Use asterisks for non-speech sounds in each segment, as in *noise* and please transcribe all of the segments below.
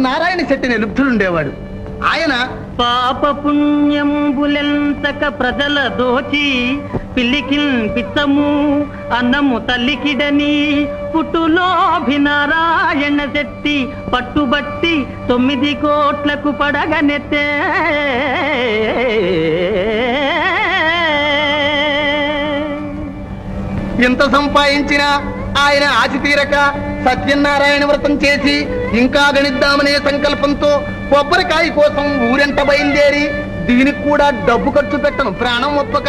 నారాయణ శెట్టిని లుప్తులుండేవాడు ఆయన పాప పుణ్యంబులెంతక ప్రజల దోచి పిల్లికిల్ పిత్తము అన్నము తల్లికిడని పుట్టులోభినారాయణ శెట్టి పట్టుబట్టి తొమ్మిది కోట్లకు పడగనెత్తే. ఎంత సంపాదించినా ఆయన ఆశ తీరక సత్యనారాయణ వ్రతం చేసి ఇంకా గణిద్దామనే సంకల్పంతో కొబ్బరికాయ కోసం ఊరెంట బయలుదేరి దీనికి కూడా డబ్బు ఖర్చు పెట్టను. ప్రాణం ఒప్పక.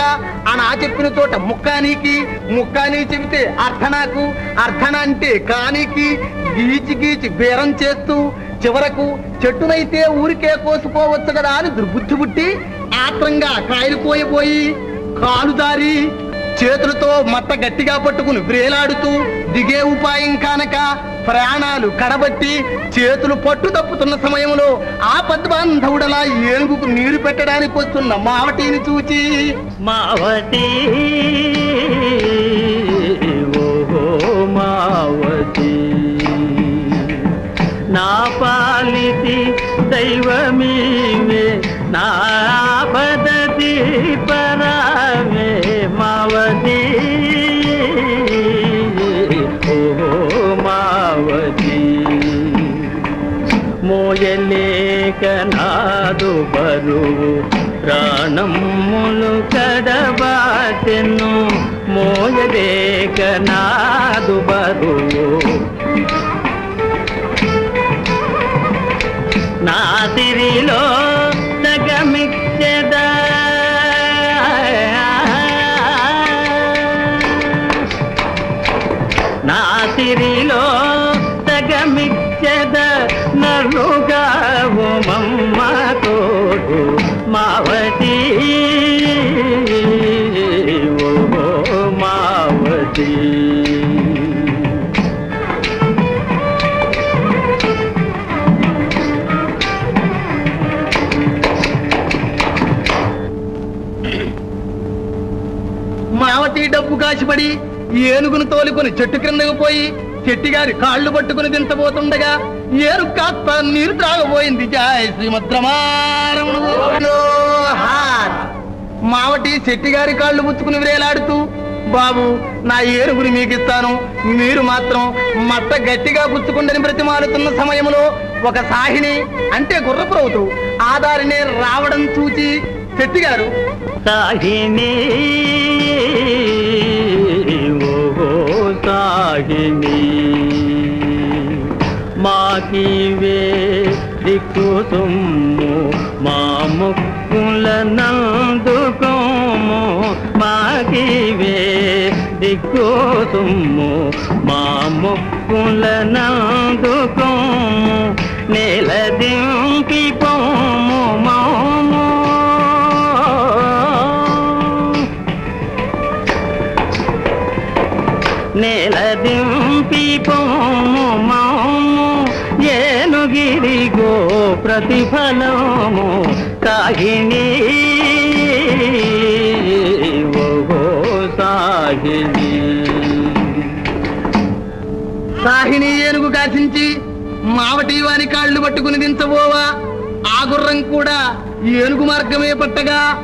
ఆ నా చెప్పిన చోట ముక్కానికి ముక్కాని చెబితే అర్ధనాకు అర్ధన అంటే కానికి గీచి గీచి బేరం చేస్తూ చివరకు చెట్టునైతే ఊరికే కోసుకోవచ్చు కదా అని దుర్బుద్ధి పుట్టి ఆత్రంగా కాయలు కోయబోయి చేతులతో మట్ట గట్టిగా పట్టుకుని వ్రేలాడుతూ దిగే ఉపాయం కానక ప్రాణాలు కడబట్టి చేతులు పట్టు తప్పుతున్న సమయంలో ఆ పద్మాంధవుడలా ఏనుగుకు నీరు పెట్టడానికి వస్తున్న మావటిని చూచి మావతి ఓహో మావతి నా పాలితి దైవమీవే నా గురువు ప్రాణములు కడబాటెను మోయలేక నాదు బరువు. నా తిరిలో మావటి ఏనుగును తోలుకొని చెట్టు క్రిందకు పోయి చెట్టిగారి కాళ్ళు పట్టుకుని దించబోతుండగా ఏను కాస్త నీరు త్రాగబోయింది. జాయ శ్రీమద్రమారమణ మావటి చెట్టిగారి కాళ్ళు పుచ్చుకుని వేలాడుతూ బాబు నా ఏనుగుని మీకు ఇస్తాను మీరు మాత్రం మట్ట గట్టిగా పుచ్చుకుండని బ్రతిమాలుతున్న సమయంలో ఒక సాహిని అంటే గుర్రపురవుతూ ఆ రావడం చూచి చెట్టిగారు సాహిని సాహిని మాకివే దిక్కు సొమ్ము మా ముక్కుల నందుకోము మాకివే దిక్కు సొమ్ము మా ముక్కుల నందుకోము నేల దింపి పో ప్రతిఫలము సాగిని ఓహో సాహిని. ఏనుగు కాసించి మావటి వారి కాళ్ళు పట్టుకుని దించబోవా. ఆ గుర్రం కూడా ఏనుగు మార్గమే పట్టగా.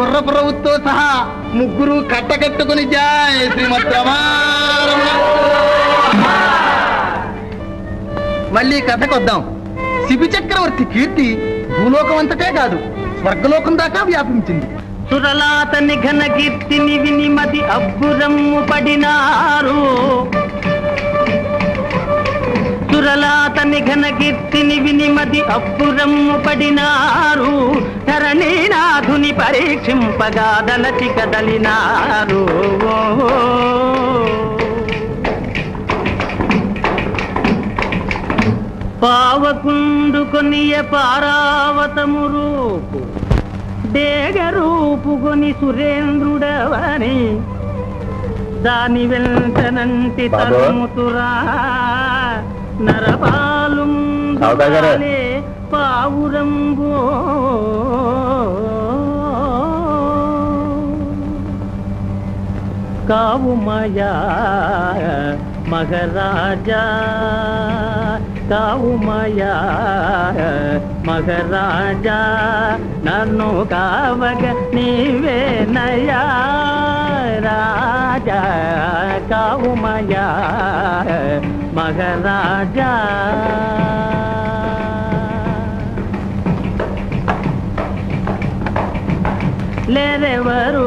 గుర్ర ప్రభుత్వ సహా ముగ్గురు కట్టకట్టుకుని జాయ్ శ్రీమద్ మళ్ళీ కథకొద్దాం. శిబి చక్రవర్తి కీర్తి భూలోకం అంతటే కాదు స్వర్గలోకం దాకా వ్యాపించింది. సురలాతని ఘన కీర్తిని వినిమతి అబ్బురమ్ము పడినారు. సురలాతని ఘన కీర్తిని వినిమతి అబ్బురమ్ము పడినారు. ధరణీనాథుని పరీక్షింపగా దళచి కదలినారు పావకుండు కొనియ పారావతము రూపు డేగ రూపుకొని సురేంద్రుడవని దాని వెంటనంటి. తరుముతురా నరపాలు సౌదా గారు. పావురంబో కావుమయా మగరాజా కావుమయా మగరాజా నన్ను కావగ నీవే నయా రాజా. కావుమయా మగరాజా లేరెవరు లేరెవరు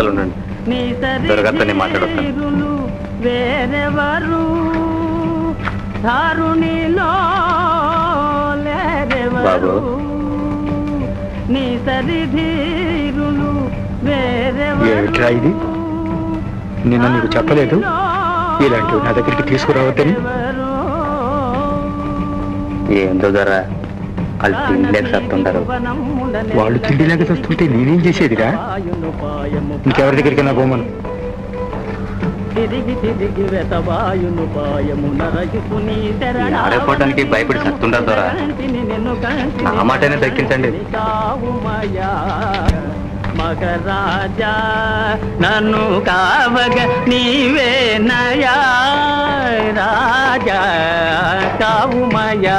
ఆతలు ఉండండి నీ దొరకద్దని సరి మాట్లాడొద్దు. తీరులు వేరెవరు ధారుణిలో లేరెవరు బాబు. నీ సరిధీరులు ఏమిట్రా ఇది? నిన్న నీకు చెప్పలేదు? ఇలాంటివి నా దగ్గరికి తీసుకురావద్దని? ఏందో ధర వాళ్ళు తిండిలేక సత్తుంటారు. వాళ్ళు తిండిలాగా చూస్తుంటే నేనేం చేసేదిరా? ఇంకెవరి దగ్గరికి నా పోమను ఆడపోవటానికి భయపడి సత్తుండదు దొర. నా మాటనే దక్కించండి. మగరాజా నన్ను కావగ నీవే నయా. రాజా కావుమయా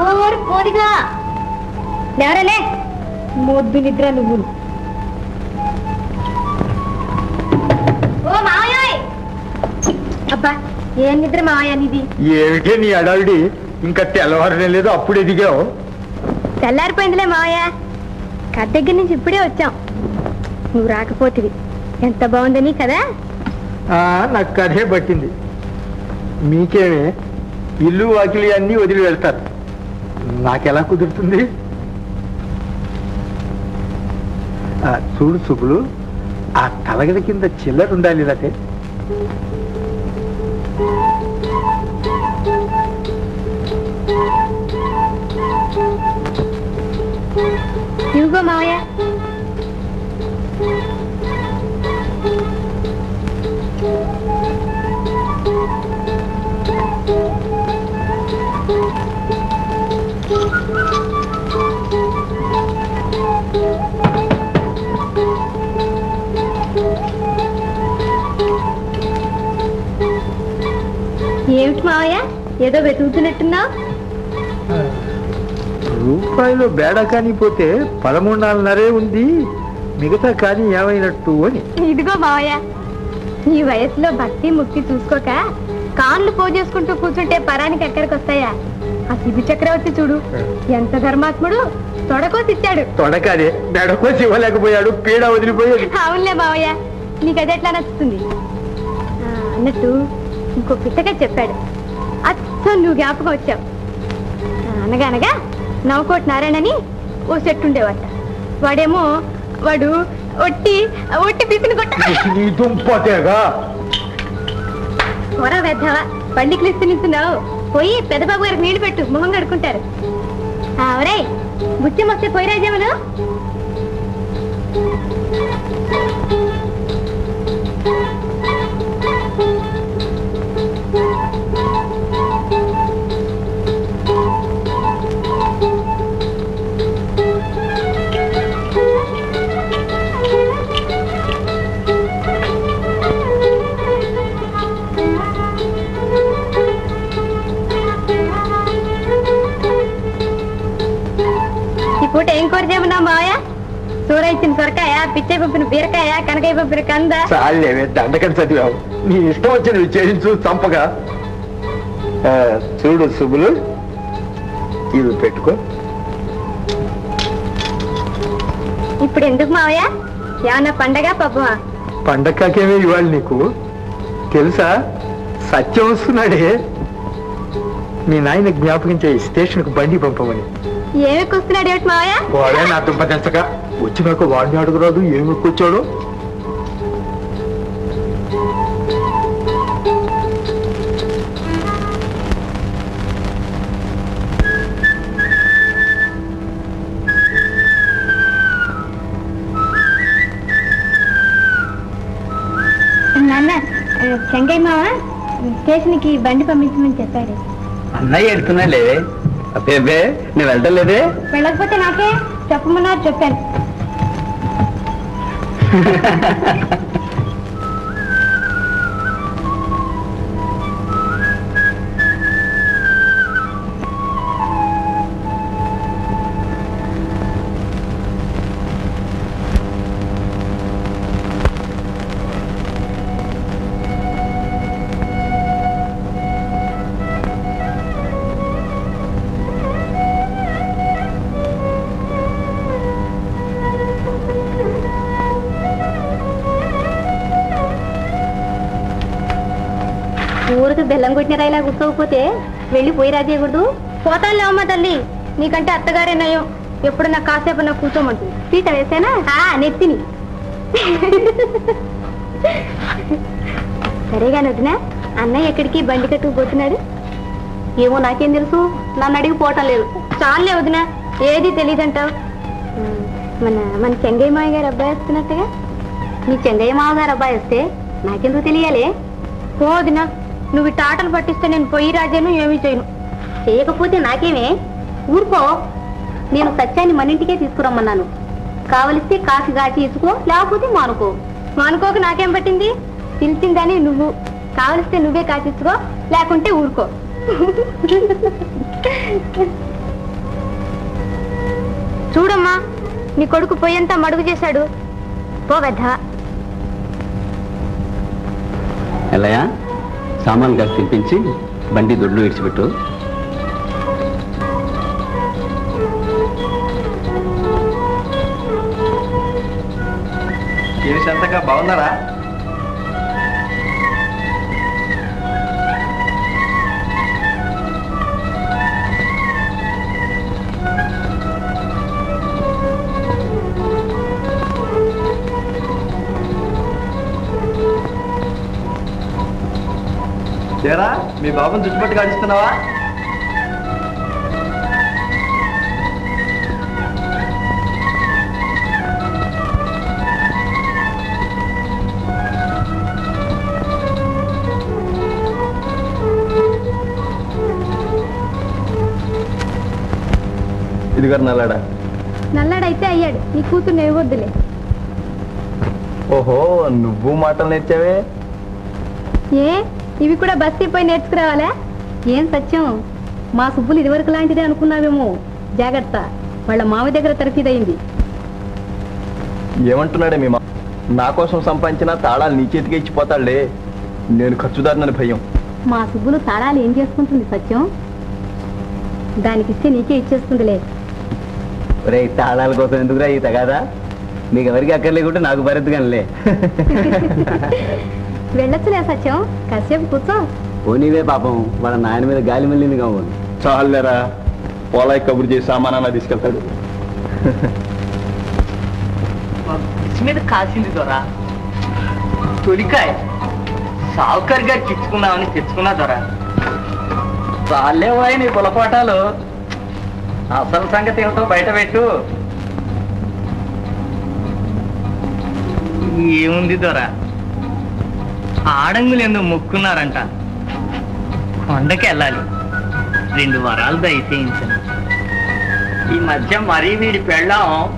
ఓరు పోదిగా ఎవరలే మొద్దు నిద్ర నువ్వు. ఓ మావయ్యోయ్ అబ్బా ఏం నిద్ర మావయ్య నీది? ఏమిటే నీ అడావిడి ఇంకా తెల్లవారనే లేదు అప్పుడే దిగావు. తెల్లారిపోయిందిలే మావయ్య. కథ దగ్గర నుంచి ఇప్పుడే వచ్చాం. నువ్వు రాకపోతివి. ఎంత బాగుందని కదా ఆ, నాకు కథే పట్టింది. మీకేమే? ఇల్లు వాకిలి అన్నీ వదిలి వెళ్తారు. నాకెలా కుదురుతుంది? ఆ, చూడు సుబ్బులు ఆ తలగడ కింద చిల్లర ఉండాలి ఇలాగే ఇదిగో మావయ్య ఏమిటి మావయ్య ఏదో వెతుకుతున్నట్టున్నావు? రూపాయలు బేడ కానీ పోతే పదమూడు నాలుగున్నరే ఉంది. మిగతా కానీ ఏమైనట్టు అని. ఇదిగో మావయ్య ఈ వయసులో భక్తి ముక్తి చూసుకోక కాళ్ళు పోజేసుకుంటూ కూర్చుంటే పరానికి ఎక్కడికి వస్తాయా ఆ శిబి చక్రవర్తి చూడు ఎంత ధర్మాత్ముడు తొడకోసి ఇచ్చాడు తొడకాదే బెడకోసి ఇవ్వలేకపోయాడు పీడ వదిలిపోయాడు. అవునులే మావయ్య నీకు అది ఎట్లా నచ్చుతుంది? అన్నట్టు ఇంకో పిట్టగా చెప్పాడు. అచ్చం నువ్వు జ్ఞాపకం వచ్చావు అనగా అనగా నవకోటి నారాయణని ఓ సెట్ ఉండేవాట. వాడేమో వాడు ఒట్టి ఒట్టి పిసిని కొట్ట నీ దుంపతేగా పొర వెద్దవా? పండికి ఇస్తూ నిల్చున్నావు. పోయి పెద్దబాబు గారికి నీళ్ళు పెట్టు. మొహం కడుక్కుంటారు. ఆ, ఒరేయ్ బుచ్చం వస్తే పోయి రాజామను చెబున్నా మావయ్య. సూర ఇచ్చిన సొరకాయ పిచ్చే పంపిన బీరకాయ కనకాయ పంపిన కంద. చాలేవే చదివావు. నీ ఇష్టం వచ్చినవి చేయించు చంపగా. చూడు శుభులు ఇవి పెట్టుకో. ఇప్పుడు ఎందుకు మావయ్య? ఏమన్నా పండగ పబ్బమా పండగకేమే ఇవాళ నీకు? తెలుసా? సత్యం వస్తున్నాడే. మీ నాయన జ్ఞాపకం చేయి స్టేషన్కు బండి పంపమని. ఏమి వస్తున్నాడు ఏమిటి మావయ్య? వాడే నా దుంప తెచ్చక వచ్చినాక వాడిని అడుగురాదు ఏమి కూర్చోడు నాన్న చెంగయ్య మావ స్టేషన్కి బండి పంపించమని చెప్పాడు. అన్నయ్య వెళ్తున్నాలే అబ్బే నేను వెళ్ళటం లేదే. వెళ్ళకపోతే నాకే చెప్పమన్నారు చెప్పాను. *laughs* బెల్లం కొట్టిన రాయిలా కూర్చోకపోతే వెళ్ళి పోయి రాజేయకూడదు? పోతాను లేవమ్మా తల్లి. నీకంటే అత్తగారే నయం. ఎప్పుడు నాకు కాసేపు నాకు కూర్చోమంటుంది పీట వేసానా? ఆ, నెత్తిని. సరేగా వదినా అన్నయ్య ఎక్కడికి బండి కట్టుకుపోతున్నాడు ఏమో నాకేం తెలుసు. నన్ను అడిగి పోవటం లేదు. చాలే వదినా ఏది తెలియదంటావు మన మన చెంగయ్య మాయ గారు అబ్బాయి వస్తున్నట్టుగా? నీ చెంగయ్య మావ గారు అబ్బాయి వస్తే నాకెందుకు తెలియాలి? పోదినా నువ్వు ఇట్ట ఆటలు పట్టిస్తే నేను పొయ్యి రాజాను ఏమీ చేయను. చేయకపోతే నాకేమే? ఊరుకో. నేను సత్యాన్ని మన ఇంటికే తీసుకురమ్మన్నాను. కావలిస్తే కాఫీ కాచి ఇసుకో లేకపోతే మానుకో. మానుకోక నాకేం పట్టింది? పిలిచిందని నువ్వు. కావలిస్తే నువ్వే కాచిచ్చుకో లేకుంటే ఊరుకో. చూడమ్మా నీ కొడుకు పొయ్యంతా మడుగు చేశాడు. పోవద్ద ఎల్లయ్య? సామాన్లు కాస్త తినిపించి బండి దొడ్లు విడిచిపెట్టు. ఏమి సంతగా బాగున్నారా? మీ బాబుని చుట్టుపట్టు కాడిస్తున్నావా ఇదిగారు నల్లాడా. నల్లాడైతే అయ్యాడు. నీ కూతురు నేవద్దులే ఓహో నువ్వు మాటలు నేర్చావే? ఏ? ఇవి కూడా బస్తీ పోయి నేర్చుకురావాలా? ఏం సత్యం? మా సుబ్బులు ఇదివరకు లాంటిదే అనుకున్నావేమో. జాగ్రత్త. వాళ్ళ మామ దగ్గర తరఫీదయింది ఏమంటున్నాడే మీ మా నా కోసం సంపాదించిన తాళాలు నీ చేతికి ఇచ్చిపోతాడులే నేను ఖర్చుదారునని భయం. మా సుబ్బులు తాళాలు ఏం చేసుకుంటుంది సత్యం? దానికిస్తే నీకే ఇచ్చేస్తుందిలే ఒరే తాళాల కోసం ఎందుకురా ఈ తగాదా? మీకు ఎవరికి అక్కర్లేకుంటే నాకు భరత్ కనిలే *laughs* వెళ్ళొచ్చులే సత్యం. కాసేపు కూర్చో. పోనీవే పాపం వాళ్ళ నాయన మీద గాలి మళ్ళీంది కావు చాలేరా పోలాయి కబురు చేసి సామానాన్ని తీసుకెళ్తాడు. మీద కాసింది దొరా. తొలికాయ సావుకర్ గారికి ఇచ్చుకుందామని తెచ్చుకున్నా దొరా. చాలే పోయి నీ పులపాటాలు. అసలు సంగతి ఏమిటో బయట పెట్టు. ఏముంది దొరా? ఆడంగులు ఎందుకు మొక్కున్నారంట? కొండకి వెళ్ళాలి రెండు వరాలు దయచేయించండి. ఈ మధ్య మరీ వీడి పెళ్ళాం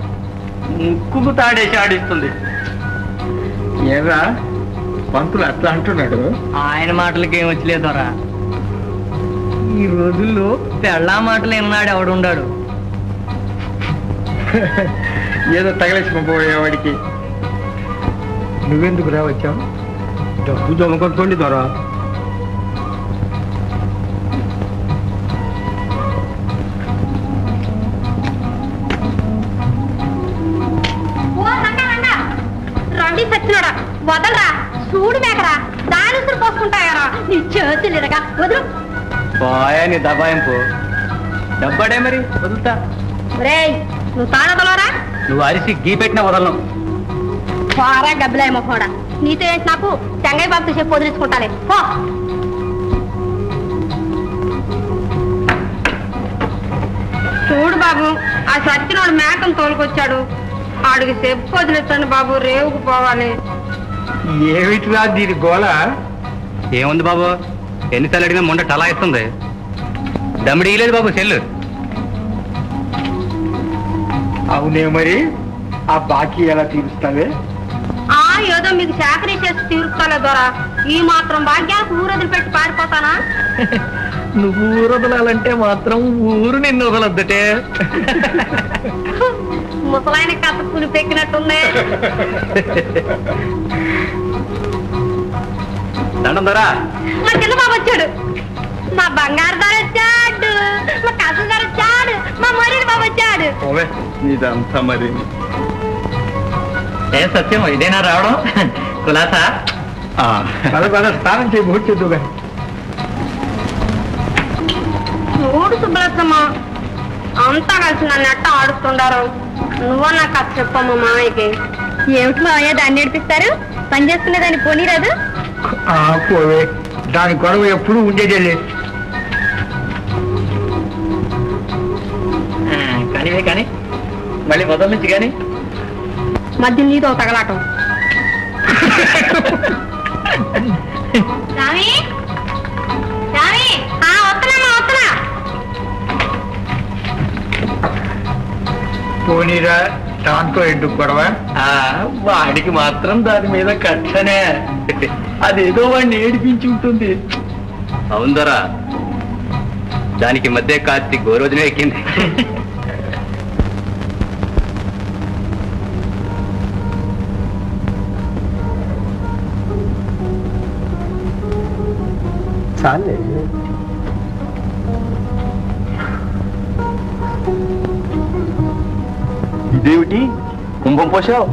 ముక్కుకు తాడేసి ఆడిస్తుంది. ఏరా పంతులు అట్లా అంటున్నాడు. ఆయన మాటలకి ఏం వచ్చలేదోరా. ఈ రోజుల్లో పెళ్ళా మాటలు ఎన్నాడు ఎవడుండాడు? *laughs* ఏదో తగిలేసి పంపబోయేవాడికి. నువ్వెందుకు రా వచ్చావు? జమ కొట్టుకోండి వదలరా. చూడు మేకరా. దాని ఉసురు పోసుకుంటాయరా. నీ చేతులు ఇరగా. వదులు. నీ దబాయింపు. డబ్బాడే మరి? వదులుతా. రేయ్ నువ్వు తానదలరా నువ్వు అరిసి గీ పెట్టిన వదలను. పోరా గబ్బిలాయ మొహోడా. నీతో ఏంటి నాకు చెంగయ్య బాబుతో చెప్పి వదిలించుకుంటాలే పో. చూడు బాబు ఆ సచ్చినోడు మేకను తోలుకొచ్చాడు. ఆడికి చెప్పు వదిలిస్తాను బాబు రేవుకు పోవాలి. ఏమిటిరా దీని గోల ఏముంది బాబు? ఎన్నిసార్లు అడిగినా ముండ టలా ఇస్తుంది దమ్మిడి లేదు బాబు సెల్లు. అవునే మరి ఆ బాకీ ఎలా తీరుస్తావే? ఏదో మీకు చాకరీ చేసి తీరుస్తాలే దొరా. ఈ మాత్రం భాగ్యానికి ఊరొదిలి పెట్టి పారిపోతానా? *laughs* నువ్వు ఊరు వదలాలంటే మాత్రం ఊరు నిన్ను వదలొద్దుటే. *laughs* ముసలాయన కథ కులిపెక్కినట్టుంది *laughs* దండం దొరా. మా చిన్న బాబు వచ్చాడు. మా బంగారు దారు వచ్చాడు. మా కసు దారు వచ్చాడు. మా మరిది బాబు వచ్చాడు. ఓవే ఇదంతా మరి. ఏ సత్యం? ఇదేనా రావడం? కులాసా? స్నానం చేయి ముహూర్తం చూడు సుబ్బలత్తమ్మ అంతా కలిసి నన్ను ఎట్ట ఆడుతుండారు నువ్వన్నా కథ చెప్పమ్మ మామయ్యకి. ఏమిటి మామయ్య దాన్ని ఏడిపిస్తారు? పని చేసుకునే దాన్ని పోనీరాదు? పోవే. దాని గొడవ ఎప్పుడు ఉండేదే కానివే కానీ మళ్ళీ మొదలు నుంచి కానీ మధ్య నీతో తగలాటం. పోనీరా దాంతో ఎందుకు గొడవ? ఆ, వాడికి మాత్రం దాని మీద కక్షనే. అదేదో వాడిని ఏడిపించి ఉంటుంది. అవును దొరా దానికి మధ్య కాస్తి గోరోజునే ఎక్కింది. *laughs* చాలే ఇదేమిటి? కుంభం పోసావు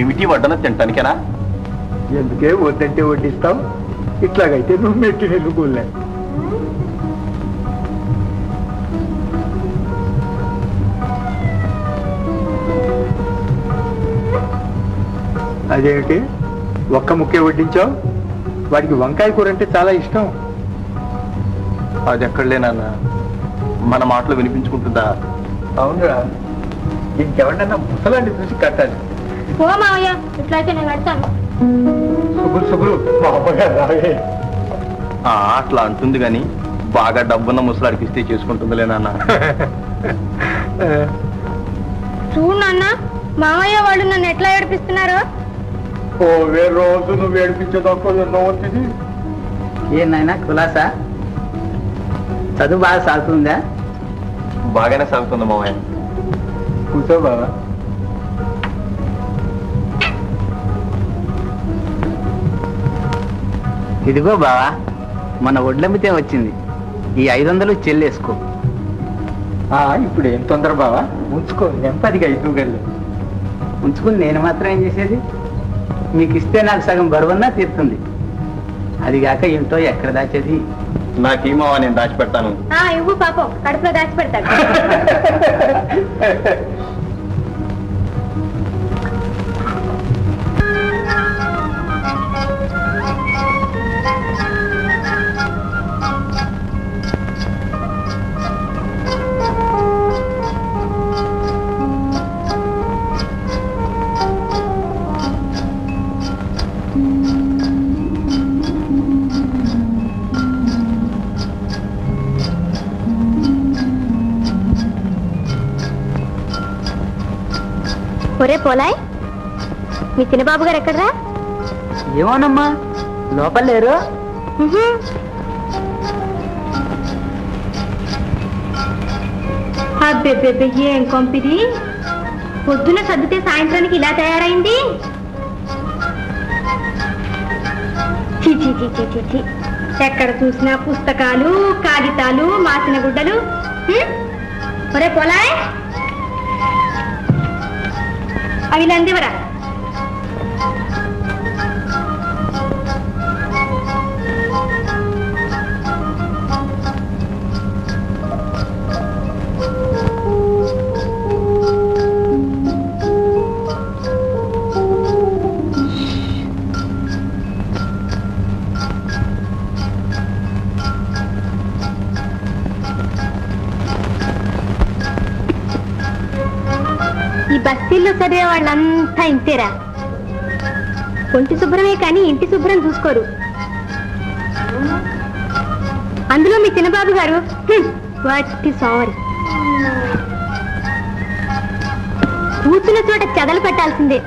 ఏమిటి వడ్డన తింటానికేనా? ఎందుకే వద్దంటే వడ్డిస్తావు? ఇట్లాగైతే నువ్వు మెట్టి నెల్లుకోలే అదేమిటి? ఒక్క ముక్కే వడ్డించావు? వాడికి వంకాయ కూర అంటే చాలా ఇష్టం. అది ఎక్కడలేనన్నా మన మాటలు వినిపించుకుంటుందా? అవునురా. ఇంకెవరినన్నా ముసలాన్ని చూసి కట్టాలి. పో మామయ్య ఇట్లయితే నేను కడతాను శుభ్రు శుభ్రు మా అమ్మగారు రావే. ఆ, అట్లా అంటుంది గాని బాగా డబ్బున్న ముసలాడికి ఇస్తే చేసుకుంటుందిలే నాన్న. చూడు నాన్న మామయ్య వాళ్ళు నన్ను ఎట్లా ఏడిపిస్తున్నారు. ఓవే రోజు నువ్వు ఏడిపించేదాకా ఎన్నో వచ్చింది? ఏందైనా కులాసా? చదువు బాగా సాగుతుందా? బాగానే సాగుతుంది మామయ్య కూర్చో బాబా ఇదిగో బావా మన ఒడ్లమ్మితే వచ్చింది. ఈ ఐదు వందలు చెల్లేసుకో. ఆ, ఇప్పుడు ఏం తొందర బావా? ఉంచుకో నెమ్మదిగా ఐదు గల్లు ఉంచుకుని నేను మాత్రం ఏం చేసేది? మీకు ఇస్తే నాకు సగం బరువన్నా తీరుతుంది. అది కాక ఏంటో ఎక్కడ దాచేది? నాకేం మావా నేను దాచిపెడతాను. ఆ ఇవ్వు పాపం కడుపులో దాచి *laughs* ఒరే పోలాయ్ మీ చిన్నబాబు గారు ఎక్కడరా? ఏమోనమ్మా లోపల లేరు. అబ్బెబ్బెబ్బే ఏం కొంపిది? పొద్దున సర్దితే సాయంత్రానికి ఇలా తయారైంది. ఎక్కడ చూసినా పుస్తకాలు కాగితాలు మాసిన గుడ్డలు? ఒరే పొలాయ్. అవి చదివే వాళ్ళంతా ఇంతేరా? ఒంటి శుభ్రమే కానీ ఇంటి శుభ్రం చూసుకోరు. అందులో మీ చిన్నబాబు గారు వాటి సారీ. కూర్చున్న చోట చెదలు పెట్టాల్సిందే.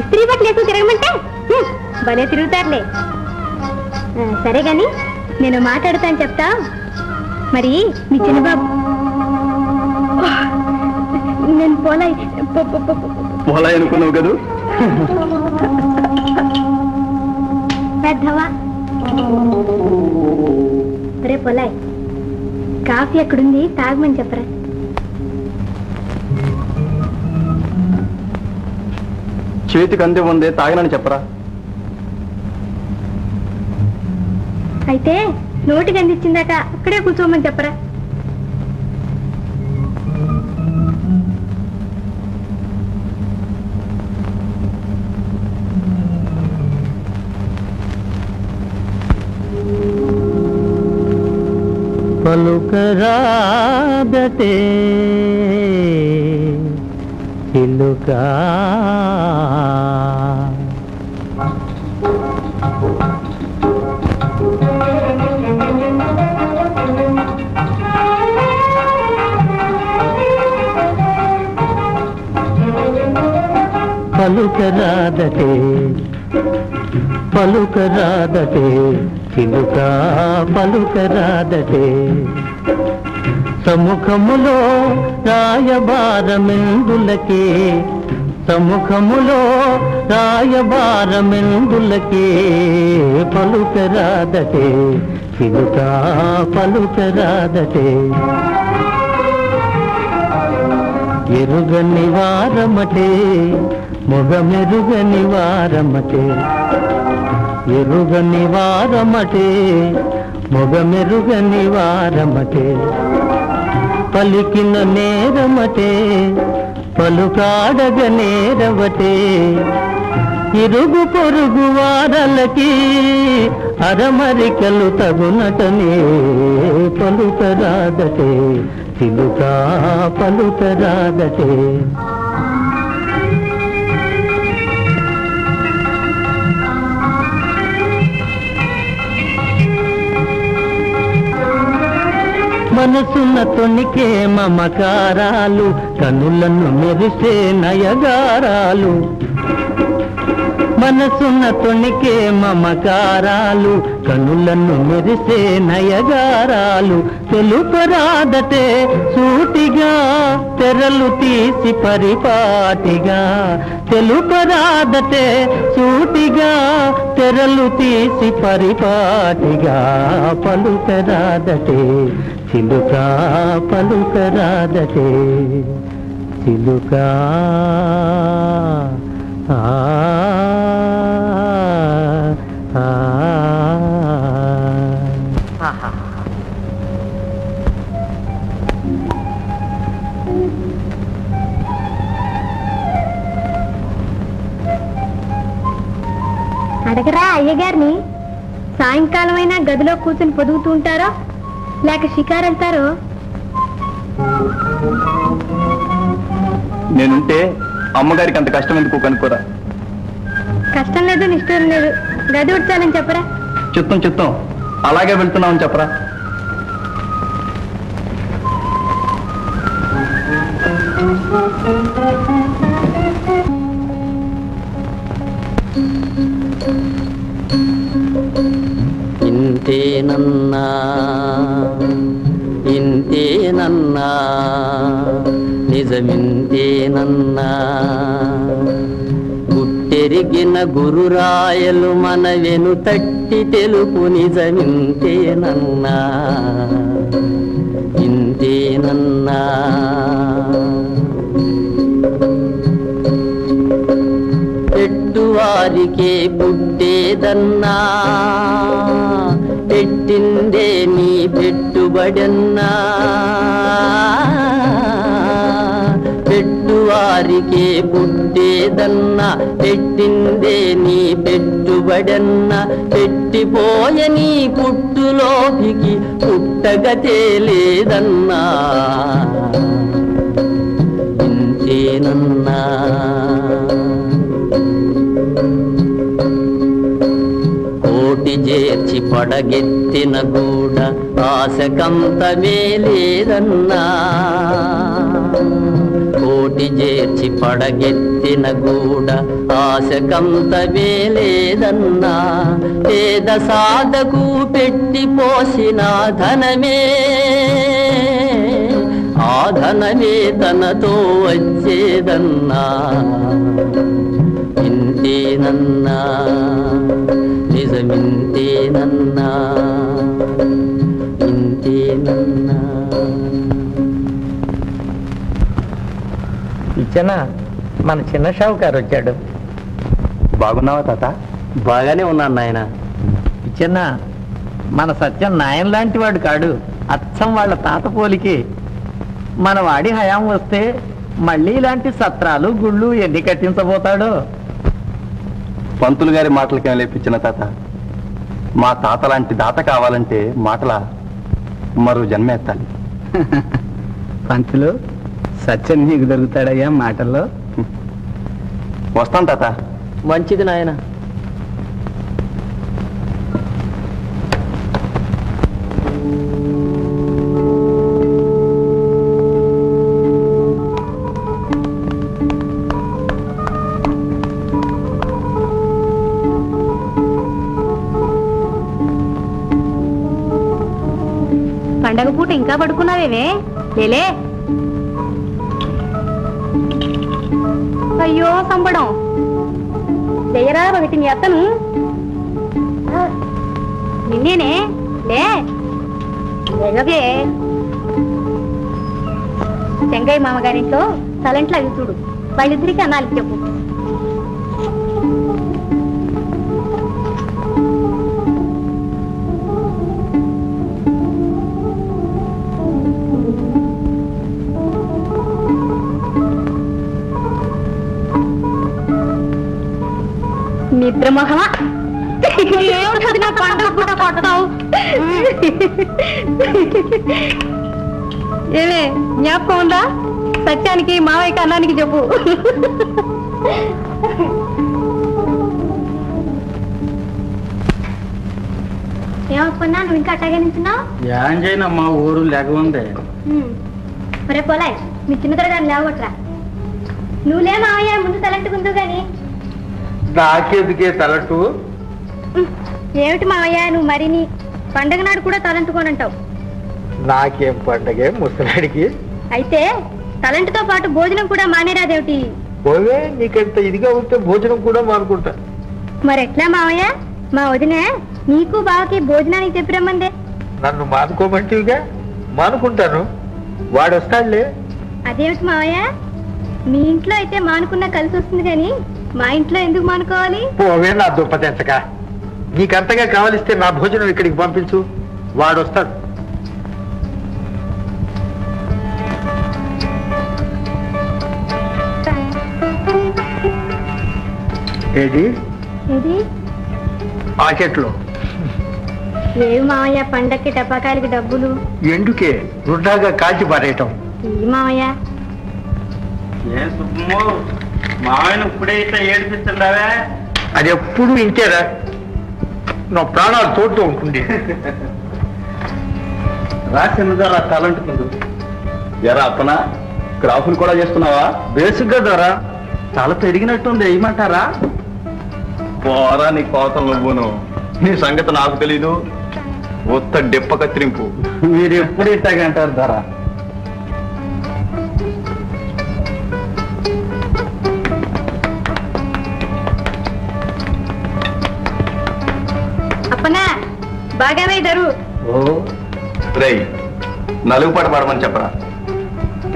ఇస్త్రీ బట్టలు వేసుకు తిరగమంటే భలే తిరుగుతారులే. సరే గాని నేను మాట్లాడుతాను చెప్తా మరి మీ చిన్నబాబు నేను పోలై పో- పో- పో- పో- పోలా అనుకున్నావు కదూ? పెద్దవా? రే పొలాయ్ కాఫీ ఎక్కడుంది? తాగమని చెప్పరా. చేతికి అందే ఉందే తాగనని చెప్పరా? అయితే నోటికి అందించిందాక అక్కడే కూర్చోమని చెప్పరా? పలుకరాదటే ఇల్లుకా పలుకరాదటే పలుకరాదటే చిలుక పలుకరాదటే. సముఖములో రాయబారమెందులకే. సముఖములో రాయబారమెందులకే పలుకరాదటే. చిలుక పలుకరాదటే. ఎరుగని వారమటే మొగమెరుగని వారమటే. ఎరుగని వారమటే మొగమెరుగని వారమటే పలికిన నేరమటే పలుకాడగ నేరవటే ఇరుగు పొరుగు వారలకి అరమరికలు తగునటనే. పలుకరాదటే చిలుక పలుకరాదటే. మనసున్న తొణికే మమకారాలు కనులను మెరిసే నయగారాలు. మనసున్న తొణికే మమకారాలు కనులను మెరిసే నయగారాలు. తెలుపరాదటే సూటిగా తెరలు తీసి పరిపాటిగా. తెలుపరాదటే సూటిగా తెరలు తీసి పరిపాటిగా. పలుకరాదటే చిలుక పలుకరాదటే చిలుక ఆ ఆ అడగరా అయ్యగారిని సాయంకాలమైనా అయినా గదిలో కూర్చుని పొదుగుతూ ఉంటారో? లేక షికారంటారు? నేనుంటే అమ్మగారికి అంత కష్టం ఎందుకు కనుక్కోరా? కష్టం లేదు నిష్ఠూరం లేదు. గది ఉడ్చాలని చెప్పరా? చిత్తం చిత్తం అలాగే వెళ్తున్నామని చెప్పరా? ఇంతేనన్నా ఇంతేనన్నా నిజమింతేనన్నా గుట్టెరిగిన గురురాయలు మన వెను తట్టి తెలుపు నిజమింతేనన్నా? ఇంతేనన్నా? పెట్టువారికే పుట్టేదన్నా పెట్టిందే నీ పెట్టుబడన్నా పెట్టువారికే పుట్టేదన్నా పెట్టిందే నీ పెట్టుబడన్నా పెట్టిపోయ నీ పుట్టులోకి పుట్టగతే లేదన్నా ఇంతేనన్నా చేర్చి పడగెత్తిన గూడ ఆశకంతమే లేదన్నా కోటి చేర్చి పడగెత్తిన గూడ ఆశకంతమే లేదన్నా పేద సాధకు పెట్టి పోసిన ధనమే. ఆ ధనమే తనతో వచ్చేదన్నా. ఇంతేనన్నా. నిజమింతేనన్నా ఇంతేనన్నా ఇచ్చనా మన చిన్న షావుకారు వచ్చాడు. బాగున్నావా తాత? బాగానే ఉన్నాను నాయన. ఇచ్చన్న మన సత్యం నాయన్ లాంటి వాడు కాడు. అచ్చం వాళ్ళ తాత పోలికి. మన వాడి హయాం వస్తే మళ్ళీ ఇలాంటి సత్రాలు గుళ్ళు ఎన్ని కట్టించబోతాడో. పంతులు గారి మాటలకేం లేపించిన తాత? మా తాత లాంటి దాత కావాలంటే మాటల మరో జన్మ ఎత్తాలి పంతులు సత్యం నీకు దొరుకుతాడయ్యా మాటల్లో. వస్తాను తాత. మంచిది నాయన. ఇంకా పడుకున్నావేమే? లేలే. అయ్యో సంబడం. చెయ్యరా ఒకటి నీ అత్తను. నిన్నేనే? లే. లేవే చెంగయ్య మామగారింట్లో తలెంట్లు అవి చూడు. వాళ్ళిద్దరికి అన్నాలు చెప్పు. నిద్ర మొహమా ఏమిటది నా పండుగ పూట కొట్టడం ఏమే జ్ఞాపకం ఉందా? సత్యానికి మావయ్య అన్నానికి చెప్పు. ఏమనుకున్నా నువ్వు ఇంకా అట్టాగే నించున్నావు ఏం చేయనమ్మా ఊరు లేక ఉంది మరే పోలే మీ చిన్నతర గారిని లేవగొట్టరా నువ్వులే మావయ్య ముందు తలంటుకుందు గాని. నాకెందుకే తలట్టు ఉమ్, ఏమిటి మావయ్య నువ్వు మరిని? పండగ నాడు కూడా తలంటుకోనంటావు. నాకేం పండగే ముసలాడికి? అయితే తలంటుతో పాటు భోజనం కూడా మానేరాదేమిటి? పోవే నీకంత ఇదిగా ఉంటే భోజనం కూడా మానుకుంటా. మరి ఎట్లా మావయ్య? మా వదిన నీకు బావకి భోజనానికి చెప్పి రమ్మందే నన్ను మానుకోమంటివిగా? మానుకుంటాను. వాడు వస్తాడులే అదేమిటి మావయ్య? మీ ఇంట్లో అయితే మానుకున్నా కలిసి వస్తుంది కానీ మా ఇంట్లో ఎందుకు మానుకోవాలి? పోవే నా దుప్పతెంచక నీకంతగా కావలిస్తే నా భోజనం ఇక్కడికి పంపించు. వాడు వస్తాడు ఏది? ఆ చెట్లు ఏవి మావయ్య పండక్కి టపాకాయలకి డబ్బులు. ఎందుకే? వృధాగా కాల్చి పారేయటం. ఈ మావయ్య? మాయన ఇప్పుడే ఇట్లా ఏడిపిస్తుండవే? అది ఎప్పుడు ఇంతేరా. నా ప్రాణాలు తోడుతూ ఉంటుంది రాసినదా తలంటుకుందు ఎరా అప్పన క్రాఫ్లు కూడా చేస్తున్నావా? బేసిక్గా ద్వారా తల పెరిగినట్టుంది వేయమంటారా పోరా నీ కోతలు నువ్వును. నీ సంగతి నాకు తెలీదు. ఉత్త డెప్ప కత్తిరింపు. మీరు ఎప్పుడు ఇట్టాగంటారు ధర? బాగా వేయదరు ఓ. రేయ్ నలుగు పాట పాడమని చెప్పరా?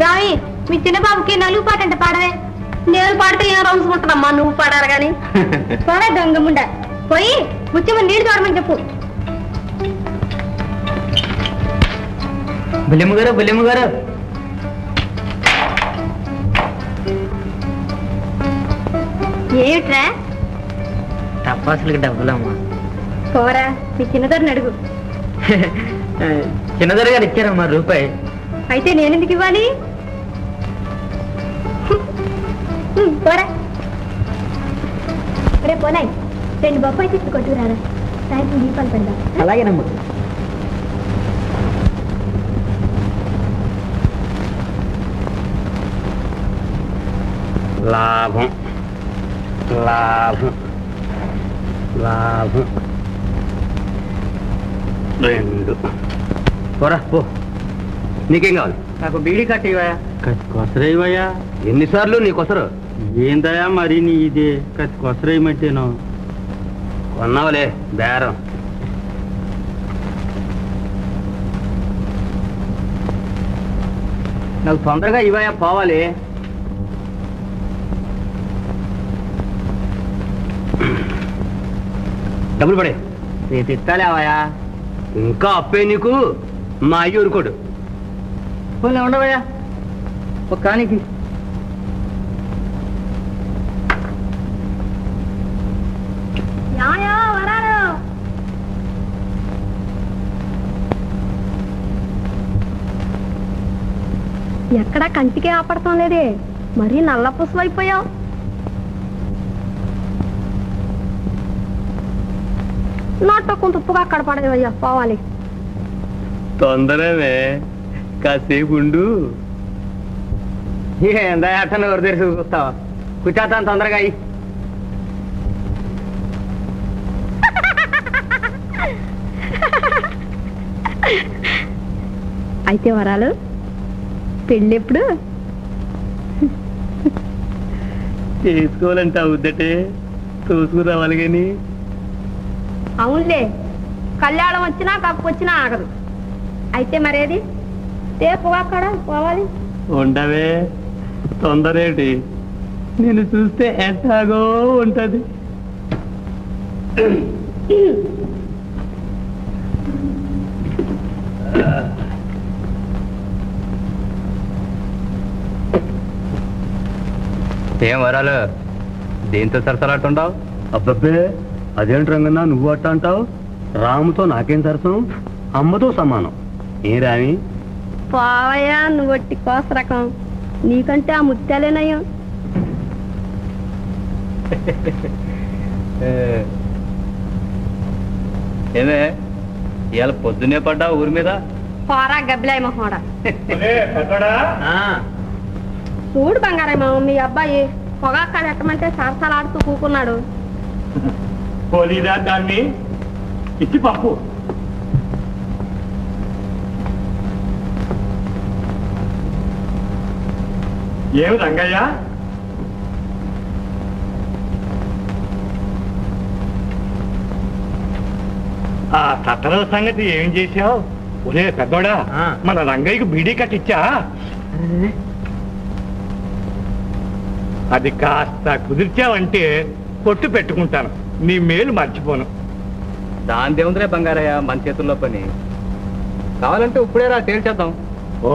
రావి మీ చిన్న బాబుకి నలుగు పాట అంటే పాడవే. నేను పాడితే ఏం రౌండ్స్కుంటున్నామ్మా నువ్వు పాడాలి కానీ. *laughs* పాడే దొంగముండ. పోయి ముత్యమ నీళ్ళు చూడమని చెప్పు. బుల్లెమ్మ గారు బుల్లెమ్మ గారు. ఏమిట్రా? టపాసులకి డబ్బులమ్మా. పోరా మీ చిన్నదారిని అడుగు. చిన్నదొర గారు ఇచ్చారమ్మా రూపాయి. అయితే నేనెందుకు ఇవ్వాలి? హ్మ్, పోరా. రే పోనాయి. రెండు బొప్పాయి చెట్లు కొట్టుకురారా సాయంత్రం దీపాలు పెడదాం. అలాగేనమ్మా. లాభం. లాభం. లాభం. రెండు. పోరా పో. నీకేం కావాలి? నాకు బీడీ కట్టివా కొసరేవయ్యా ఎన్నిసార్లు నీ కొసరు? ఏందయా మరి నీ ఇదే కత్తి కొసరేయమంటేను కొన్నావులే బేరం. నాకు తొందరగా ఇవయా పోవాలి. డబ్బులు పడే. రేపు ఇస్తాలేవయా ఇంకా అప్పే నీకు? మా అయ్య ఊరుకోడు. పోలే ఉండవయ్యా. ఒక కానికి. యాయా ఎక్కడా కంటికే ఆపడతాం లేదే. మరీ నల్ల పుసులు కొంత ఉప్పుగా అక్కడ పడేవయ్యా పోవాలి. తొందరమే. కాసేపు ఉండు. ఏందా అట్టను ఎవరు తెరిచి చూస్తావా? కూర్చోతాను తొందరగా అయ్యి అయితే వరాలు? పెళ్ళెప్పుడు? చేసుకోవాలంటే అవుద్దటే చూసుకురావాలి కానీ. అవునులే కళ్యాణం వచ్చినా కప్పు వచ్చినా ఆగదు. అయితే మరేది? రేపు అక్కడ పోవాలి? ఉండవే. తొందరేటి. నేను చూస్తే ఎట్టాగో ఉంటది. ఏం వరాలు? దేంతో సరసలాటుండవు అబ్బబ్బే. అదేంటి రంగన్నా నువ్వు అట్ట అంటావు? రాముతో నాకేం సరసం? అమ్మతో సమానం. ఏ రామి పోవయ్యా నువ్వు వట్టి కోస రకం నీకంటే ఆ ముత్యాలేనయ్యం *laughs* ఏమే ఇవాళ పొద్దునే పడ్డా ఊరి మీద? పోరా గబ్బిలాయి మొహోడ చూడు బంగారమ్మ మీ అబ్బాయి పొగాక్కడ ఎట్టమంటే సరసలాడుతూ కూకున్నాడు. *laughs* పోలీదా దాన్ని? ఇచ్చి పప్పు ఏమి రంగయ్య? ఆ తట్టల సంగతి ఏం చేశావు? ఒరే పెద్దోడా. మన రంగయ్యకు బీడీ కట్టిచ్చా అది కాస్త కుదిర్చావంటే కొట్టు పెట్టుకుంటాను. నీ మేలు మర్చిపోను. దాని దేవుందిరే బంగారయ్య మన చేతుల్లో పని. కావాలంటే ఇప్పుడే రా తేల్చేద్దాం. ఓ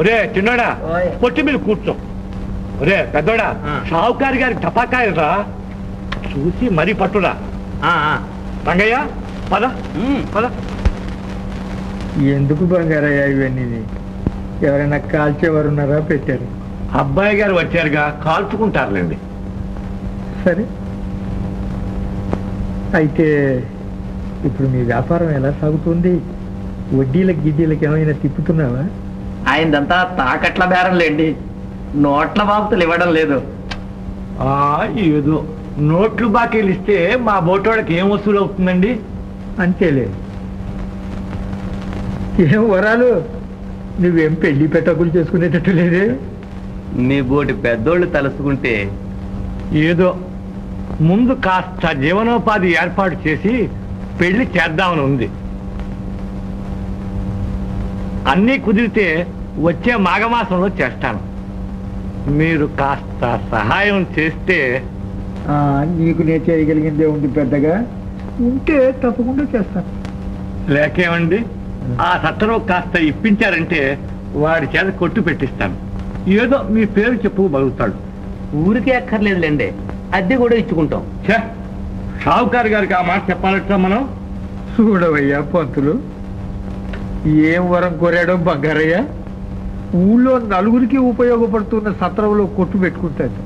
ఒరే చిన్నోడా ఓయ్. పొట్టి మీద కూర్చో. ఒరే పెద్దోడా. షావుకారి గారి టపాకాయలు రా. చూసి మరీ పట్టురా. రంగయ్య పద. పద. ఎందుకు బంగారయ్య ఇవన్నీ? ఎవరైనా కాల్చేవారున్నారా పెట్టారు? అబ్బాయి గారు వచ్చారుగా కాల్చుకుంటారులేండి. సరే. అయితే ఇప్పుడు మీ వ్యాపారం ఎలా సాగుతుంది? వడ్డీలకు గిడ్డీలకు ఏమైనా తిప్పుతున్నావా? ఆయనదంతా తాకట్ల బేరం లేండి నోట్ల బాబుతులు ఇవ్వడం లేదు. ఆ ఏదో నోట్లు బాకీలు ఇస్తే మా బోటోళ్ళకి ఏం వసూలు అవుతుందండి అంతేలే. ఏం వరాలు? నువ్వేం పెళ్ళి పెట్టకులు చేసుకునేటట్టు లేదే? మీ బోటి పెద్దోళ్ళు తలుసుకుంటే ఏదో ముందు కాస్త జీవనోపాధి ఏర్పాటు చేసి పెళ్ళి చేద్దామని ఉంది. అన్నీ కుదిరితే వచ్చే మాఘమాసంలో చేస్తాను. మీరు కాస్త సహాయం చేస్తే ఆ, నీకు నేను చేయగలిగిందే ఉంది పెద్దగా. ఉంటే తప్పకుండా చేస్తాను. లేకేమండి? ఆ సత్తరం కాస్త ఇప్పించారంటే వాడి చేత కొట్టు పెట్టిస్తాను. ఏదో మీ పేరు చెప్పు బలుగుతాడు ఊరికే అక్కర్లేదులేండి. అద్దె కూడా ఇచ్చుకుంటాం. షావుకారు గారికి ఆ మాట చెప్పాలట మనం? చూడవయ్యా పంతులు. ఏం వరం కోరాడో బంగారయ్య? ఊళ్ళో నలుగురికి ఉపయోగపడుతున్న సత్రంలో కొట్టు పెట్టుకుంటాడు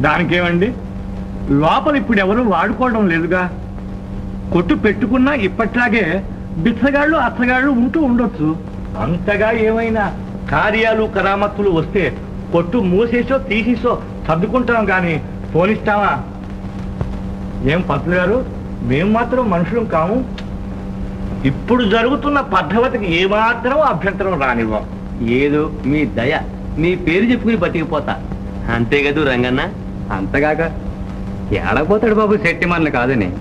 దానికేమండి? లోపల ఇప్పుడు ఎవరు వాడుకోవడం లేదుగా. కొట్టు పెట్టుకున్నా ఇప్పట్లాగే బిచ్చగాళ్ళు అచ్చగాళ్ళు ఉంటూ ఉండొచ్చు. అంతగా ఏమైనా కార్యాలు కరామత్తులు వస్తే కొట్టు మూసేసో తీసేసో సర్దుకుంటాం కానీ పోనిస్తామా ఏం పంతులు గారు? మేము మాత్రం మనుషులం కాము. ఇప్పుడు జరుగుతున్న పద్ధతికి ఏమాత్రం అభ్యంతరం రానివ్వం. ఏదో మీ దయ. మీ పేరు చెప్పుకుని బతికిపోతా. అంతే కదూ రంగన్న? అంతగాక. ఏడపోతాడు బాబు శెట్టి మనల్ని కాదని.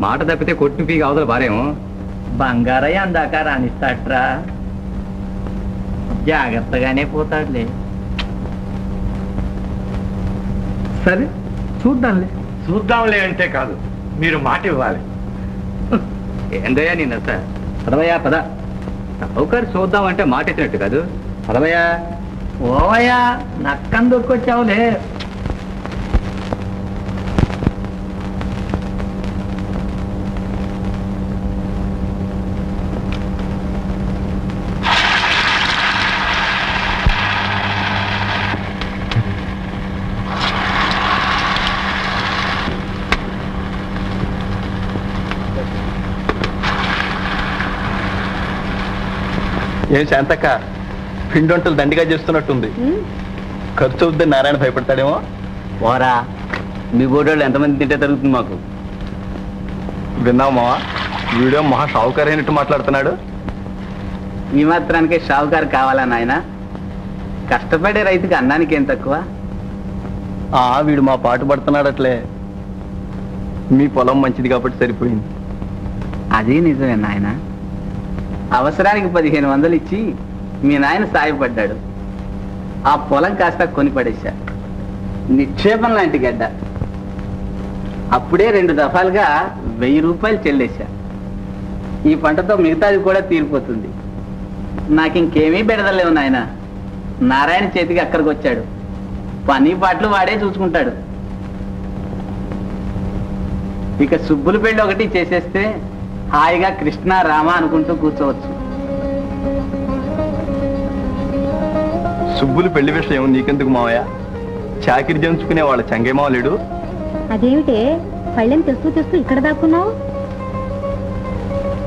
మాట తప్పితే కొట్టు పీకి అవతల బారేమో బంగారయ్య అందాక రాణిస్తాట్రా జాగ్రత్తగానే పోతాడులే. సరే చూద్దాంలే. చూద్దాంలే అంటే కాదు మీరు మాట ఇవ్వాలి. ఏందయ్యా నిన్న సార్ పదవయ్యా పద. సౌకర్ చూద్దామంటే మాట ఇచ్చినట్టు కాదు. పదవయ్యా. ఓవయ్యా నక్కం దొక్కొచ్చావులే. ఏం శాంతక్క? పిండి వంటలు దండిగా చేస్తున్నట్టుంది. ఖర్చు అవుద్దని నారాయణ భయపడతాడేమో. ఓరా మీ బోటోళ్ళు ఎంతమంది తింటే తరుగుతుంది మాకు? విన్నావు మావా? వీడియో మహా షావుకారైనట్టు మాట్లాడుతున్నాడు? ఈ మాత్రానికే షావుకారు కావాలా నాయన? కష్టపడే రైతుకి అన్నానికి ఏం తక్కువ? ఆ వీడు మా పాటు పడుతున్నాడట్లే. మీ పొలం మంచిది కాబట్టి సరిపోయింది. అది నిజమే నాయన. అవసరానికి పదిహేను వందలు ఇచ్చి మీ నాయన సాయపడ్డాడు. ఆ పొలం కాస్త కొని పడేశా నిక్షేపం లాంటి గడ్డ. అప్పుడే రెండు దఫాలుగా వెయ్యి రూపాయలు చెల్లేశా. ఈ పంటతో మిగతాది కూడా తీరిపోతుంది. నాకు ఇంకేమీ బెడదలేవు నాయన. నారాయణ చేతికి అక్కడికి వచ్చాడు పని పాటలు వాడే చూసుకుంటాడు. ఇక సుబ్బులు పెళ్ళి ఒకటి చేసేస్తే హాయిగా కృష్ణ రామ అనుకుంటూ కూర్చోవచ్చు. సుబ్బులు పెళ్ళి విషయం నీకెందుకు మావయ్య? చాకిరి జంచుకునే వాళ్ళ చంగేమావ లేడు. అదేమిటే? పళ్ళెం తెస్తూ తెస్తూ ఇక్కడ దాక్కున్నావు?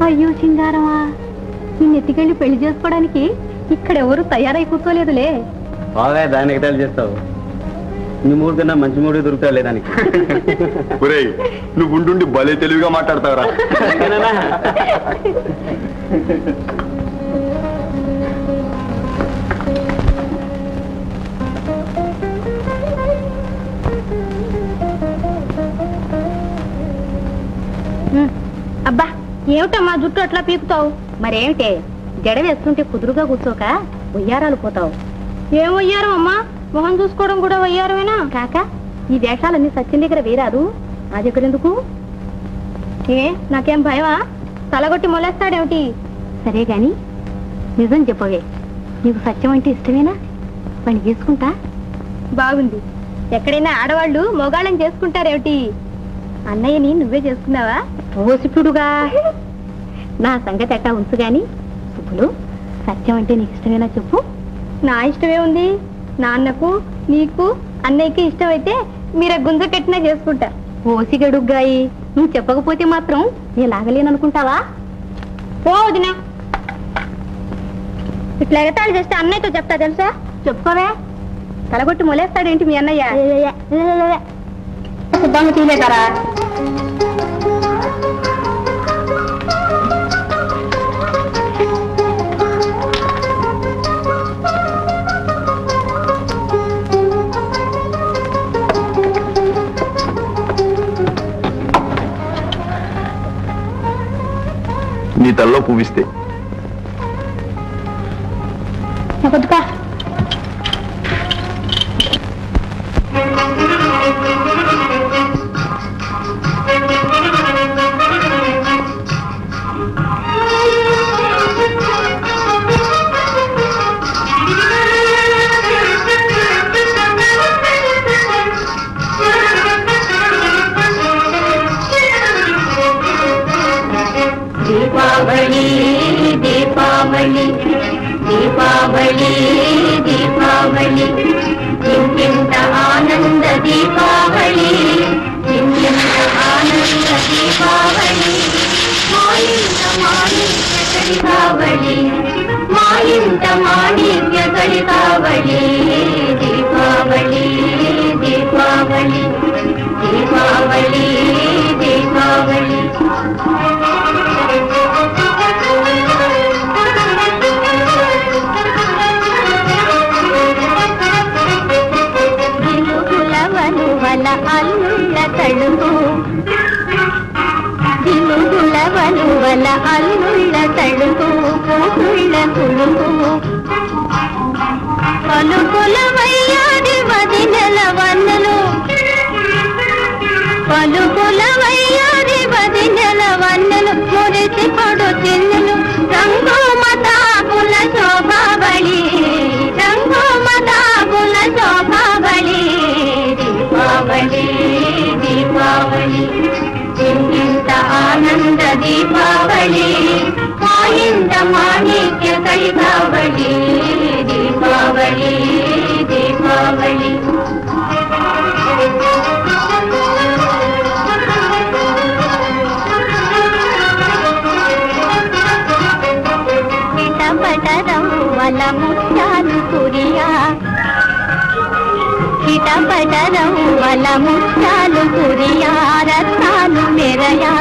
అయ్యో సింగారమా నిన్ను ఎత్తికెళ్ళి పెళ్ళి చేసుకోవడానికి ఇక్కడ ఎవరు తయారై కూర్చోలేదులే. బాగా దాన్ని ఎగతాలు చేస్తావు. నీ మూడు కన్నా మంచి మూడు దొరుకుతా లేదానికి ఒరేయ్ నువ్వు ఉండుండి భలే తెలివిగా మాట్లాడతావురా. అబ్బా ఏమిటమ్మా జుట్టు అట్లా పీకుతావు? మరేమిటే జడ వేస్తుంటే కుదురుగా కూర్చోక ఉయ్యారాలు పోతావు. ఏం వయ్యారం అమ్మా? మొహం చూసుకోవడం కూడా వయ్యారమేనా కాక ఈ వేషాలన్నీ సచిన్ దగ్గర వేరాదు నా దగ్గర ఎందుకు? ఏ నాకేం భయమా? తలగొట్టి మొలేస్తాడేమిటి? సరే గాని నిజం చెప్పవే. నీకు సత్యం అంటే ఇష్టమేనా? వాడిని చేసుకుంటా? బాగుంది. ఎక్కడైనా ఆడవాళ్ళు మొగాళ్ళని చేసుకుంటారేమిటి? అన్నయ్యని నువ్వే చేసుకున్నావా? ఓసిపుడుగా నా సంగతి ఎట్టా ఉంచు గాని. సుబ్బులు సత్యం అంటే నీకు ఇష్టమేనా చెప్పు. నా ఇష్టమే ఉంది. నాన్నకు నీకు అన్నయ్యకి ఇష్టమైతే మీరే గుంజ కట్టినా చేసుకుంటా. ఓసిగడుగ్గాయి. నువ్వు చెప్పకపోతే మాత్రం నేను లాగలేననుకుంటావా పో ఇట్లా ఎగతాళి చేస్తే అన్నయ్యతో చెప్తా తెలుసా? చెప్పుకోవే తలగొట్టి మొలేస్తాడేంటి మీ అన్నయ్య? శుభ్రంగా తీయలేకరా నీ తల్లో పువ్విస్తే. నాకొద్దుకా దీపావళి దీపావళి దీపావళి ఇంత ఆనంద దీపావళి ఇంత ఆనంద దీపావళి మా ఇంత మాణిక్య కలికావళి మా ఇంత మాణిక్య కలికావళి అల్లుళ్ళ తడుగు దిలుగులవను వల అల్లుళ్ళ తడుగు పూకుళ్ళ కుడుగు పలుకుల వయ్యాది ముత్యాలు కురియా చిటపటరం వల ముత్యాలు కురియా రత్నాలు మెరయా.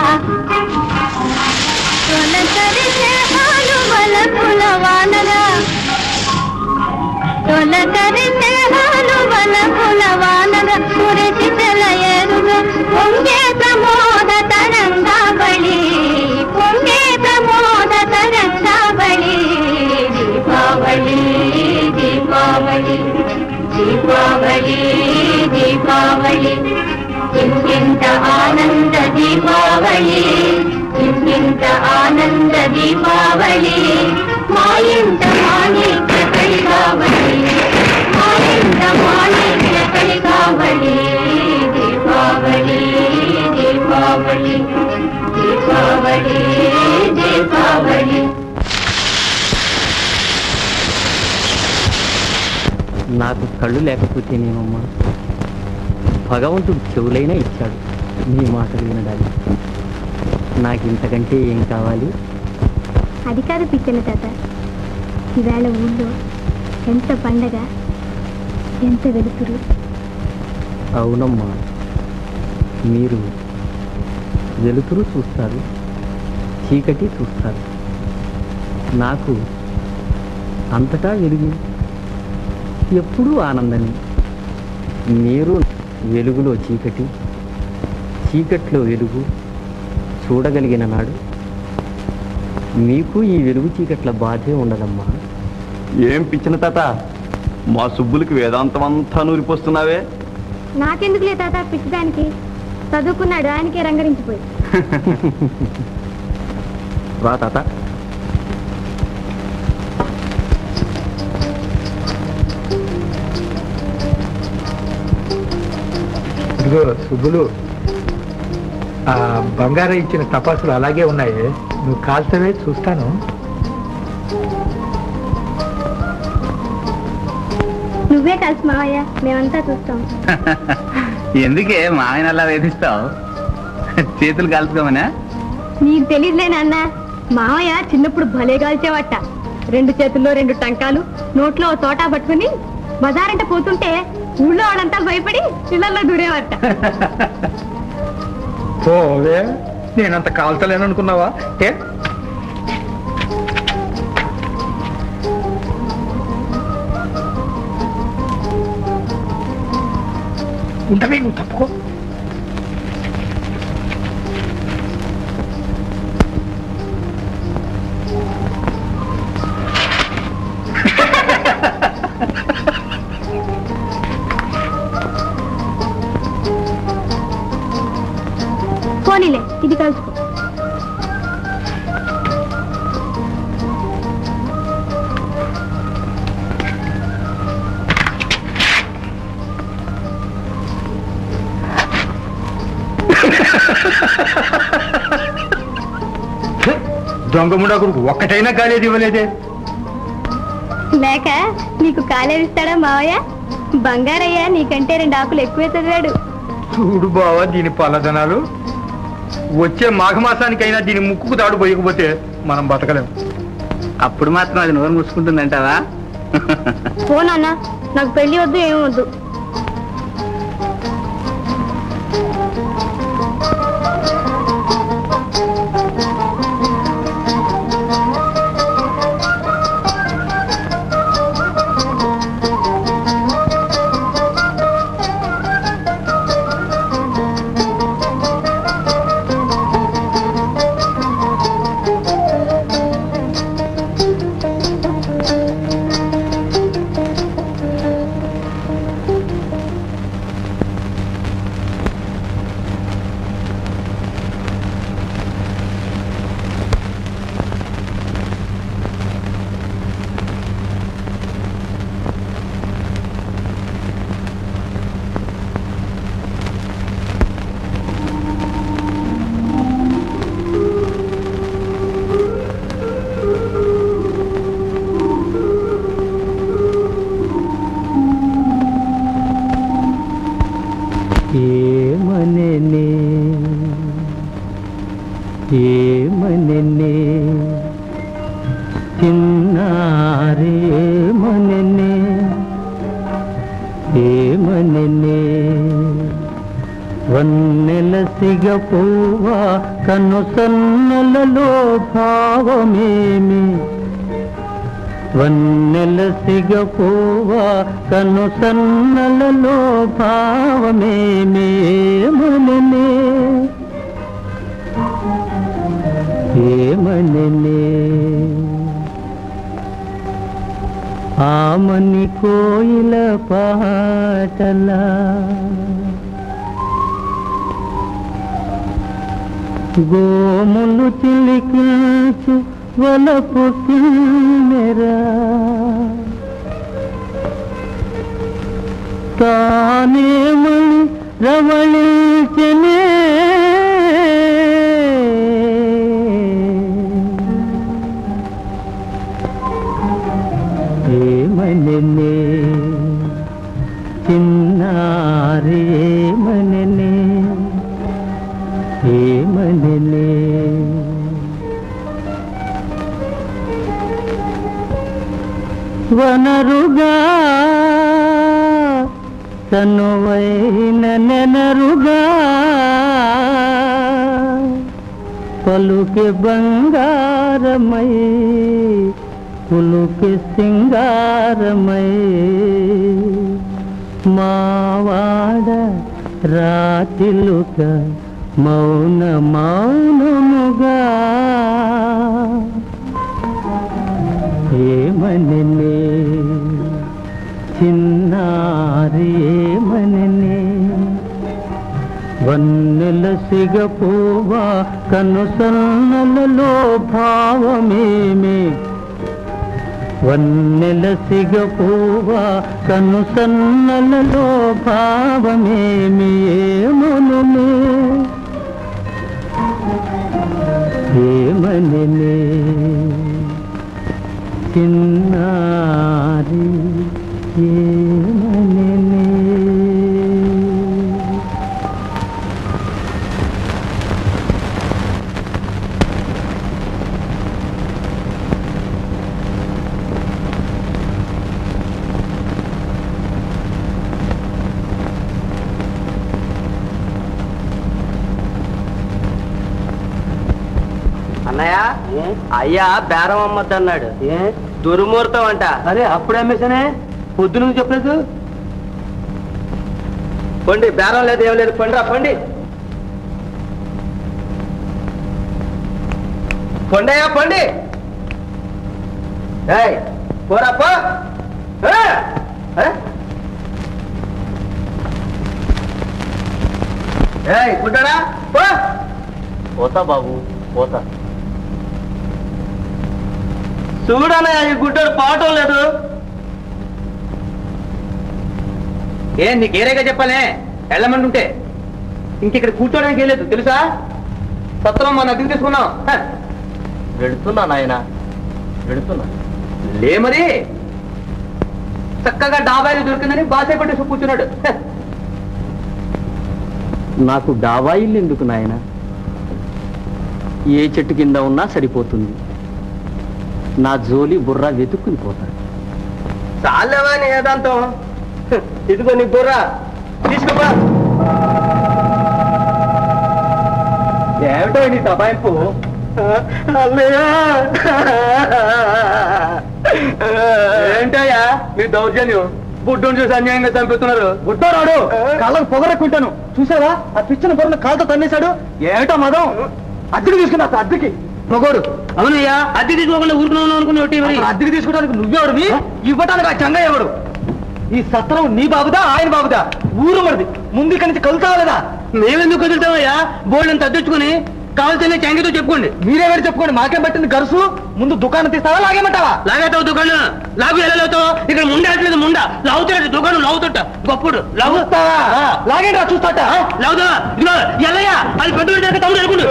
తొలకరి స్నేహాలు వల వానరా తొలకరి స్నేహాలు వల పులవానగా కురిసి తెలయేరుగా పొంగే ప్రమో దీపావళి దీపావళి. ఇంత ఆనంద దీపావళి ఇంత ఆనంద దీపావళి. మా ఇంత మాణిక్య కలిగావళి మా ఇంత మాణిక్య కలిగావళి. దీపావళి దీపావళి దీపావళి దీపావళి. నాకు కళ్ళు లేకపోతేనేమమ్మా భగవంతుడు చెవులైనా ఇచ్చాడు నీ మాటలు వినడానికి. నాకు ఇంతకంటే ఏం కావాలి? అది కాదు పిచ్చల తాత ఈవేళ ఊళ్ళో ఎంత పండగ ఎంత వెలుతురు? అవునమ్మా. మీరు వెలుతురు చూస్తారు చీకటి చూస్తారు. నాకు అంతటా వెలుగు ఎప్పుడూ ఆనందమే మీరు వెలుగులో చీకటి చీకట్లో వెలుగు చూడగలిగిన నాడు మీకు ఈ వెలుగు చీకట్ల బాధే ఉండదమ్మా. ఏం పిచ్చిన తాత? మా సుబ్బులకి వేదాంతం అంతా నూరిపోస్తున్నావే. నాకెందుకులే తాత పిచ్చిదానికి? చదువుకున్నాడు ఆయనకే రంగరించిపోయి. *laughs* రా తాత. ఇదిగో సుబ్బులు. ఆ బంగారం ఇచ్చిన తపాసులు అలాగే ఉన్నాయి. నువ్వు కాల్తవే చూస్తాను. నువ్వే కలిసి మావయ్య మేమంతా చూస్తాం. *laughs* ఎందుకే మాయన అలా వేధిస్తావు? చేతులు కాల్చుకోమనా? నీకు తెలియదులే నాన్న మావయ్య చిన్నప్పుడు భలే కాల్చేవట. రెండు చేతుల్లో రెండు టంకాలు నోట్లో తోటా పట్టుకుని బజారంట పోతుంటే ఊళ్ళో వాళ్ళంతా భయపడి ఇళ్ళలో దూరేవట *laughs* పోవే నేనంత కాల్తలేను అనుకున్నావా? ఏ? ఉండవే నువ్వు తప్పుకో. దొంగ ముడాకుడు ఒక్కటైనా కాలేదు ఇవ్వలేదే. లేక నీకు కాలేరిస్తాడా మావయ్య? బంగారయ్య నీకంటే రెండు ఆకులు ఎక్కువే చదివాడు. చూడు బావా దీని పలదనాలు. వచ్చే మాఘమాసానికైనా దీని ముక్కుకు తాడు పోయకపోతే మనం బతకలేం. అప్పుడు మాత్రం అది నోరు మూసుకుంటుందంటావా? పో నాన్న నాకు పెళ్ళి వద్దు ఏం అయ్యా బేరం అమ్మద్దన్నాడు దుర్ముహూర్తం అంట. అరే అప్పుడు అమ్మేశానే పొద్దు నుంచి చెప్పలేదు? పండి బేరం లేదు ఏం లేదు. పండిరా పండి. పండయ్యా పండి. ఏయ్ పోరా పో. ఏ? ఏయ్ గుడ్డడా పో. పోతా బాబు పోతా. చూడనే ఈ గుడ్డోడు పాటం లేదు. ఏ నీకేరేగా చెప్పాలే? వెళ్ళమంటుంటే. ఇంకిక్కడ కూర్చోడానికి ఏం లేదు తెలుసా? సత్రం మన అద్దెకి తీసుకున్నాం. వెళుతున్నా నాయన వెళుతున్నా. లే మరి. చక్కగా డాబాయిలు దొరికిందని బాసే పట్టేసి కూర్చున్నాడు. నాకు డాబా ఇల్లు ఎందుకు నాయన? ఏ చెట్టు కింద ఉన్నా సరిపోతుంది. నా జోలి బుర్ర వెతుక్కుని పోతాడు చాలేవా నీ ఏదాంతం ఇదిగో నీ బుర్ర. తీసుకోపా. ఏమిటో నీ దబాయింపు? ఏంటయ్యా మీ దౌర్జన్యం? బుడ్డుని చూసి అన్యాయంగా చంపుతున్నారు బుడ్డోరాడు కళ్ళకు పొగరెక్కుంటాను. చూసావా? ఆ పిచ్చిన బుర్రను కాలుతో తన్నేశాడు. ఏమిటో మదం? అద్దెకి తీసుకున్నా అద్దెకి. మగోడు అవునయ్యా అద్దె తీసుకోకుండా ఊరుకున్నాను అనుకుని ఒకటి మరి. అద్దెకి తీసుకోవడానికి నువ్వెవడివి ఇవ్వటానికి ఆ చంగ ఎవడు? ఈ సత్రం నీ బాబుదా ఆయన బాబుదా? ఊరు మరిది. ముందు ఇక్కడి నుంచి కలుతావా లేదా? మేమెందుకు వదులుతామయ్యా బోర్డు అంత అద్దెచ్చుకుని కావాల్సిన చెంగితో చెప్పుకోండి. మీరెవరు చెప్పుకోండి? మాకేం పట్టింది గరుసు. ముందు దుకాణం తీస్తావా? లాగేమంటావా? లాగేతావు దుకాణం. లాగు ఎలా లాగుతావు? ఇక్కడ ముండట్లేదు ముండ. లాగుతాడు దుకాణం లాగుతుంట. గొప్పుడు. లాగు. చూస్తావా? లాగేంటి రా చూస్తాట. లాగుదా? ఇదిగో ఎల్లయ్యా. అది పెద్ద తమ్ముడు అనుకుంటు.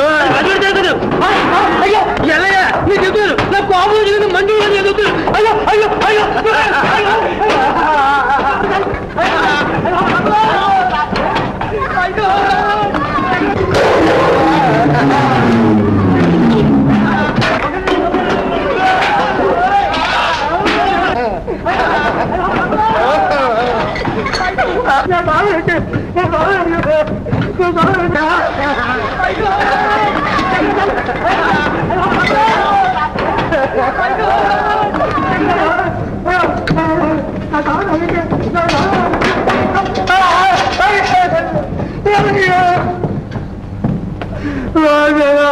అయ్యో ఎల్లయ్యా నీ నాకు కోపం వచ్చింది మంచి చెప్తాను అయ్యో అయ్యో అయ్యో అయ్యో. 那咋回去？那咋回去？那咋回去？哎呦！哎呦！哎呦！哎呦！哎呦！哎呦！哎呦！哎呦！哎呦！那咋回事？那咋回事？哎呀！哎呀！哎呀！哎呀！我天啊！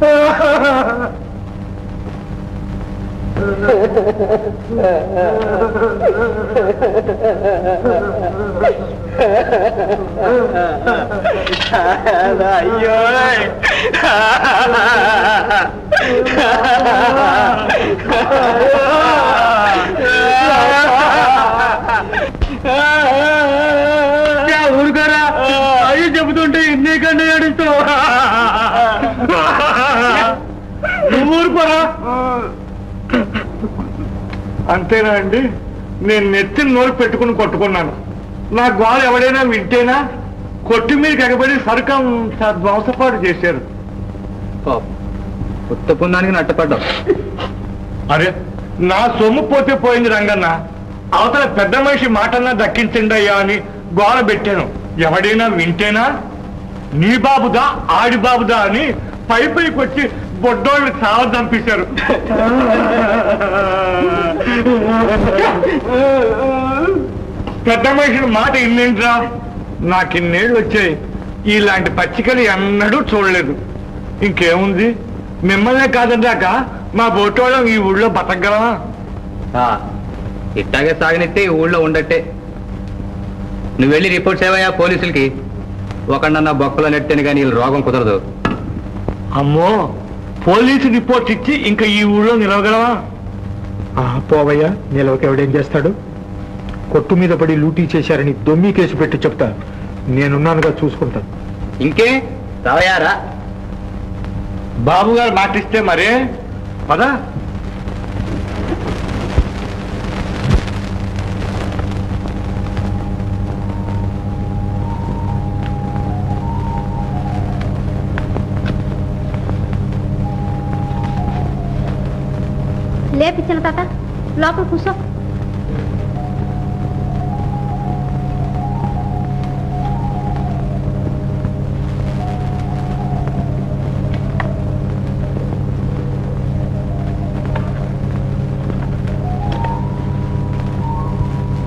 啊哈哈哈！అయ్యో ఊరుకోరా. అయ్యి చెబుతుంటే ఇన్నికంటే ఏడుస్తావు. నువ్వు ఊరుకోరా. అంతేనా అండి? నేను నెత్తిని నోరు పెట్టుకుని కొట్టుకున్నాను. నా గోల ఎవడైనా వింటేనా కొట్టి మీద ఎగబడి సరుకం ధ్వంసపాటు చేశారు. కొత్త పుణ్యానికి నట్టపడ్డావు అరే నా సొమ్ము పోతే పోయింది రంగన్న. అవతల పెద్ద మనిషి మాటన్నా దక్కించండి అయ్యా అని గోల పెట్టాను. ఎవడైనా వింటేనా? నీ బాబుదా ఆడి బాబుదా అని పై పైకి వచ్చి బొడ్డోళ్ళు చావ చంపేశారు పెద్ద మనిషి మాట ఇన్నేంట్రా నాకు ఇన్నేళ్ళు వచ్చాయి. ఇలాంటి పచ్చికలు ఎన్నడూ చూడలేదు. ఇంకేముంది? మిమ్మల్నే కాదన్నాక మా బోటోళ్ళం ఈ ఊళ్ళో బతకగలమా? ఇట్టాగే సాగనిస్తే ఈ ఊళ్ళో ఉండట్టే. నువ్వు వెళ్ళి రిపోర్ట్ చేయవయ్యా పోలీసులకి. ఒకడన్నా బొక్కలో నెట్టని కానీ వీళ్ళ రోగం కుదరదు. అమ్మో! పోలీసు రిపోర్ట్ ఇచ్చి ఇంకా ఈ ఊళ్ళో నిలవగలవా? ఆ, పోవయ్యా నిలవక ఎవడేం చేస్తాడు? కొట్టు మీద పడి లూటీ చేశారని దొమ్మి కేసు పెట్టి చెప్తా. నేనున్నానుగా చూసుకుంటా. ఇంకే? రావయారా బాబు గారు మాటిస్తే మరే? పదా. లేపించిన తాత? లోపల కూర్చో.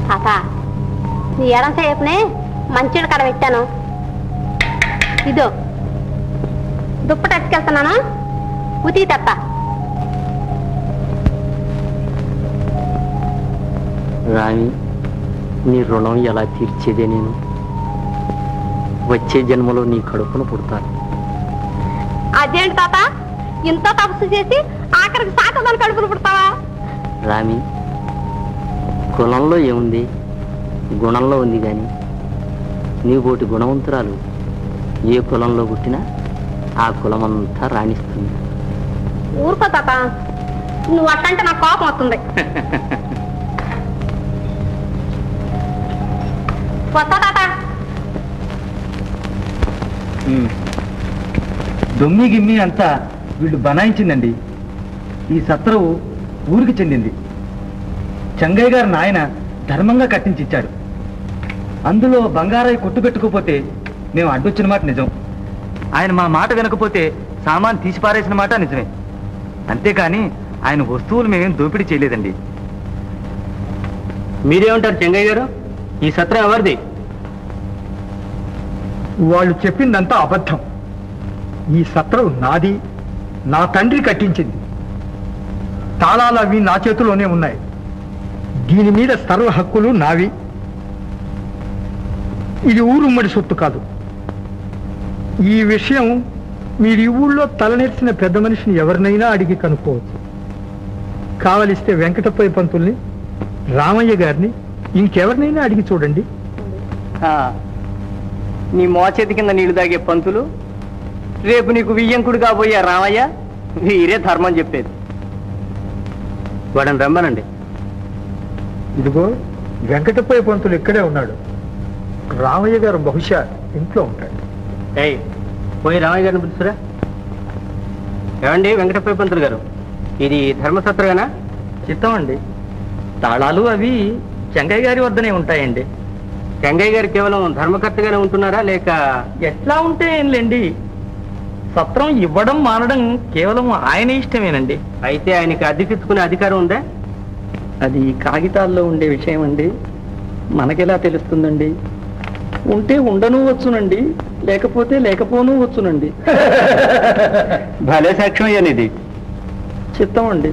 తాత నీ ఎడం సేపునే మంచిడు కడ పెట్టాను. ఇదో దుప్పటి ఎత్తుకెళ్తున్నాను ఉతి తప్ప రాణి నీ రుణం ఎలా తీర్చేదే నేను? వచ్చే జన్మలో నీ కడుపున పుడతాను. అదేంటి తాత? ఇంత తపస్సు చేసి ఆఖరికి సాకదాని కడుపులు పుడతావా? రామి కులంలో ఏముంది? గుణంలో ఉంది కానీ నీపోటి గుణవంతురాలు ఏ కులంలో పుట్టినా ఆ కులమంతా రాణిస్తుంది. ఊరుకో తాత. నువ్వు అట్టంటే నాకు కోపం వస్తుంది. *laughs* వస్తా తాత దొమ్మి గిమ్మి అంతా వీళ్ళు బనాయించిందండి. ఈ సత్రవు ఊరికి చెందింది. చెంగయ్య గారు నాయన ధర్మంగా కట్టించిచ్చాడు అందులో బంగారాయి కొట్టు పెట్టుకోపోతే మేము అడ్డొచ్చిన మాట నిజం. ఆయన మా మాట వినకపోతే సామాన్ తీసి పారేసిన మాట నిజమే. అంతేకాని ఆయన వస్తువులు మేమేం దోపిడీ చేయలేదండి. మీరేమంటారు చెంగయ్య గారు? ఈ సత్రం ఎవరిది? వాళ్ళు చెప్పిందంతా అబద్ధం. ఈ సత్రం నాది నా తండ్రి కట్టించింది. తాళాలు అవి నా చేతిలోనే ఉన్నాయి. దీని మీద సర్వ హక్కులు నావి. ఇది ఊరుమ్మడి సొత్తు కాదు. ఈ విషయం మీరు ఈ ఊళ్ళో తలనెత్తిన పెద్ద మనిషిని ఎవరినైనా అడిగి కనుక్కోవచ్చు. కావలిస్తే వెంకటపై పంతుల్ని రామయ్య గారిని ఇంకెవరినైనా అడిగి చూడండి. నీ మోచేతి కింద నీళ్ళు తాగే పంతులు రేపు నీకు వియ్యంకుడు కాబోయే రామయ్య వీరే ధర్మం చెప్పేది. వాడని రమ్మనండి. ఇదిగో వెంకటపై పంతులు ఇక్కడే ఉన్నాడు. రామయ్య గారు బహుశా ఇంట్లో ఉంటాడు. ఏయ్ పోయి రామయ్య గారిని పిలుచురా. ఏమండి వెంకటపై పంతులు గారు? ఇది ధర్మసత్రమేనా చిత్తం అండి. తాళాలు అవి చెంగయ్య గారి వద్దనే ఉంటాయండి. చెంగయ్య గారు కేవలం ధర్మకర్తగానే ఉంటున్నారా లేక ఎట్లా ఉంటే ఏంలేండి సత్రం ఇవ్వడం మానడం కేవలం ఆయన ఇష్టమేనండి. అయితే ఆయనకి అద్దెకిచ్చుకునే అధికారం ఉందా? అది కాగితాల్లో ఉండే విషయం అండి మనకెలా తెలుస్తుందండి? ఉంటే ఉండను వచ్చునండి లేకపోతే లేకపోను వచ్చునండి. భలే సాక్ష్యం అయ్యానిది చిత్తం అండి.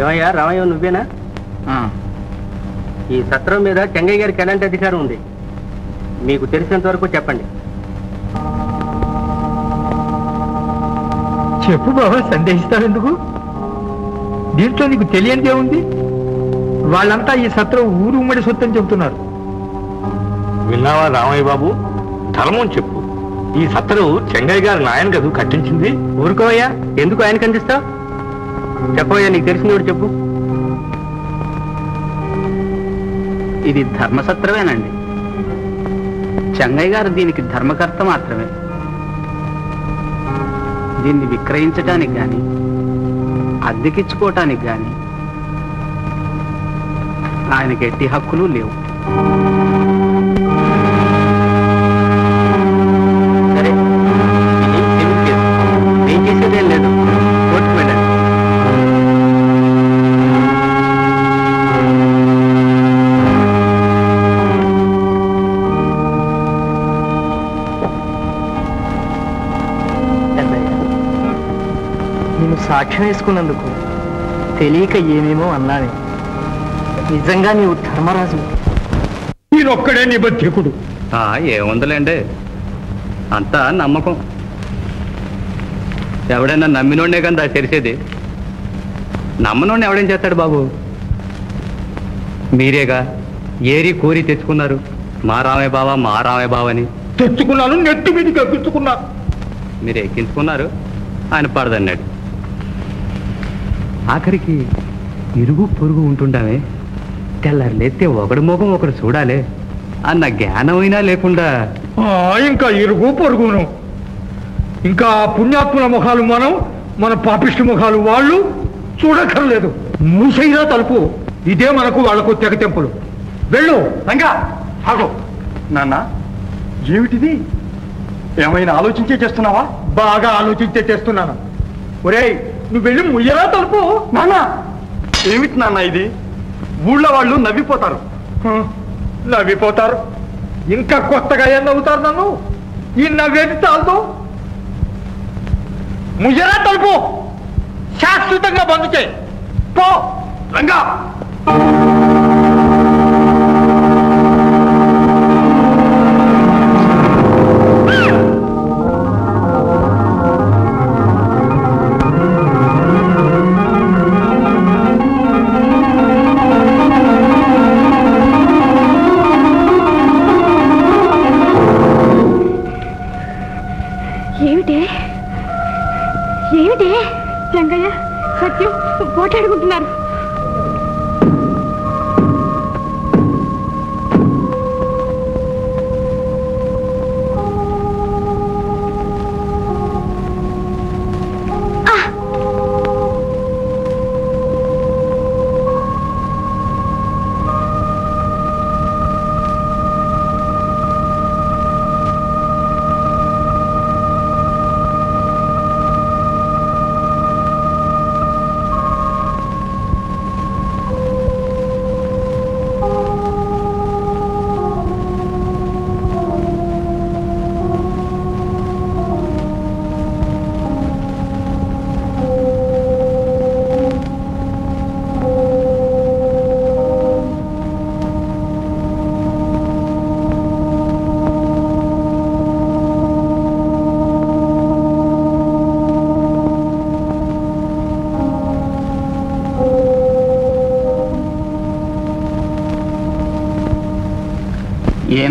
ఏమయ్యా రామయ్య నువ్వేనా? ఈ సత్రం మీద చెంగయ్య గారికి ఎలాంటి అధికారం ఉంది. మీకు తెలిసినంత వరకు చెప్పండి. చెప్పు బాబా సందేహిస్తావెందుకు దీంట్లో నీకు తెలియనిదే ఉంది. వాళ్ళంతా ఈ సత్రం ఊరు ఉమ్మడి సొత్తని చెబుతున్నారు. విన్నావా రామయ్య బాబు? ధర్మం చెప్పు. ఈ సత్తరు చెంగయ్య గారి నాయన కదూ కట్టించింది. ఊరుకోవయ్యా ఎందుకు ఆయనకి అందిస్తావు? చెప్పబోయే నీకు తెలిసినోడు చెప్పు. ఇది ధర్మసత్రమేనండి. చెంగయ్య గారు దీనికి ధర్మకర్త మాత్రమే. దీన్ని విక్రయించటానికి కానీ అద్దెకిచ్చుకోవటానికి కానీ ఆయనకి ఎట్టి హక్కులు లేవు. సాక్ష్యం వేసుకున్నందుకు తెలియక ఏమేమో అన్నానే నిజంగా నీవు ధర్మరాజు. ఈయనొక్కడే నిబద్ధికుడు ఏముందలేండి. అంతా నమ్మకం. ఎవడైనా నమ్మినోడే కదా తెరిచేది నమ్మనోడిని ఎవడేం చేస్తాడు బాబు? మీరేగా? ఏరి కోరి తెచ్చుకున్నారు. మా రామయ్య బావ మా రామయ్య బావ అని తెచ్చుకున్నాను నెత్తి మీదకి ఎక్కించుకున్నా. మీరు ఎక్కించుకున్నారు. ఆయన పడదన్నాడు. ఆఖరికి ఇరుగు పొరుగు ఉంటుండామే. తెల్లారు లేస్తే ఒకడు ముఖం ఒకడు చూడాలి. అన్న జ్ఞానమైనా లేకుండా. ఆ, ఇంకా ఇరుగు పొరుగును. ఇంకా పుణ్యాత్ముల ముఖాలు మనం మన పాపిష్టి ముఖాలు వాళ్ళు చూడక్కర్లేదు. మూసైనా తలుపు. ఇదే మనకు వాళ్ళకు తెగ తెంపులు. వెళ్ళు రంగా ఆగో. నాన్న ఏమిటిది? ఏమైనా ఆలోచించే చేస్తున్నావా? బాగా ఆలోచించే చేస్తున్నాను. ఒరేయ్ నువ్వు వెళ్ళి ముయ్యరా తలుపు. నాన్న! ఏమిటి నాన్న ఇది? ఊళ్ళో వాళ్ళు నవ్విపోతారు. నవ్విపోతారు. ఇంకా కొత్తగా ఏం నవ్వుతారు నన్ను? ఈ నవ్వేది చాలదు. ముయ్యరా తలుపు. శాశ్వతంగా బంద్ చేయి. పో. రంగా!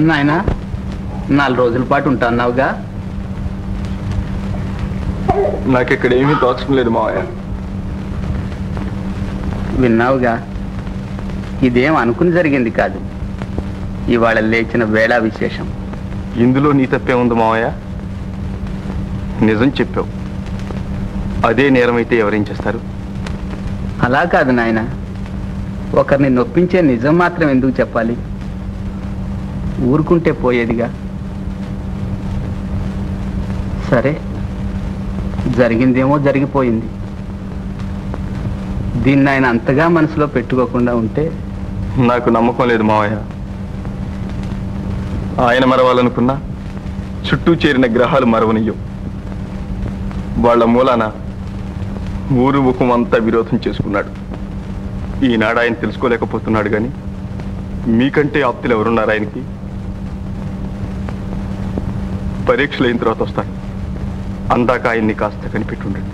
ఏం నాయనా నాలుగు రోజుల పాటు ఉంటాన్నావుగా నాకు ఇక్కడ ఏమీ తోచడం లేదు మావయ్య. విన్నావుగా? ఇదేం అనుకుని జరిగింది కాదు. ఇవాళ లేచిన వేళ విశేషం. ఇందులో నీ తప్పే ఉంది మావయ్య. నిజం చెప్పావు. అదే నేరమైతే ఎవరేం చేస్తారు? అలా కాదు నాయన. ఒకరిని నొప్పించే నిజం మాత్రం ఎందుకు చెప్పాలి? ఊరుకుంటే పోయేదిగా. సరే జరిగిందేమో జరిగిపోయింది. దీన్ని ఆయన అంతగా మనసులో పెట్టుకోకుండా ఉంటే? నాకు నమ్మకం లేదు మావయ్య. ఆయన మరవాలనుకున్నా చుట్టూ చేరిన గ్రహాలు మరవనియ్యం. వాళ్ళ మూలాన ఊరు ముఖం అంతా విరోధం చేసుకున్నాడు. ఈనాడు ఆయన తెలుసుకోలేకపోతున్నాడు కానీ మీకంటే ఆప్తులు ఎవరున్నారు ఆయనకి? పరీక్షలు అయిన తర్వాత వస్తాడు అందాక ఆయన్ని కాస్త కనిపెట్టుండండి.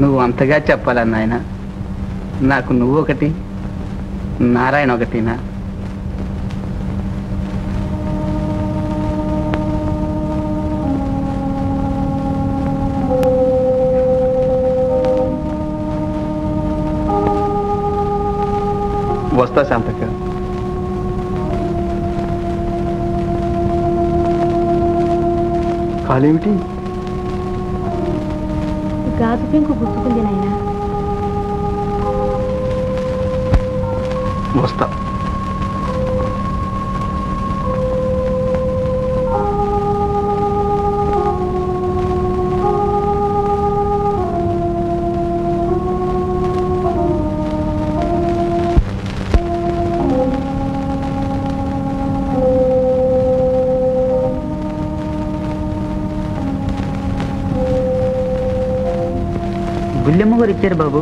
నువ్వు అంతగా చెప్పాలన్న ఆయన నాకు నువ్వు ఒకటి నారాయణ ఒకటినా? వస్తా శాంతక్క. కాలేమిటి గాజు పెంకు గుర్తుకుంది నాయనా. వస్తా. బుల్లెమ్మ ఇచ్చారు బాబు?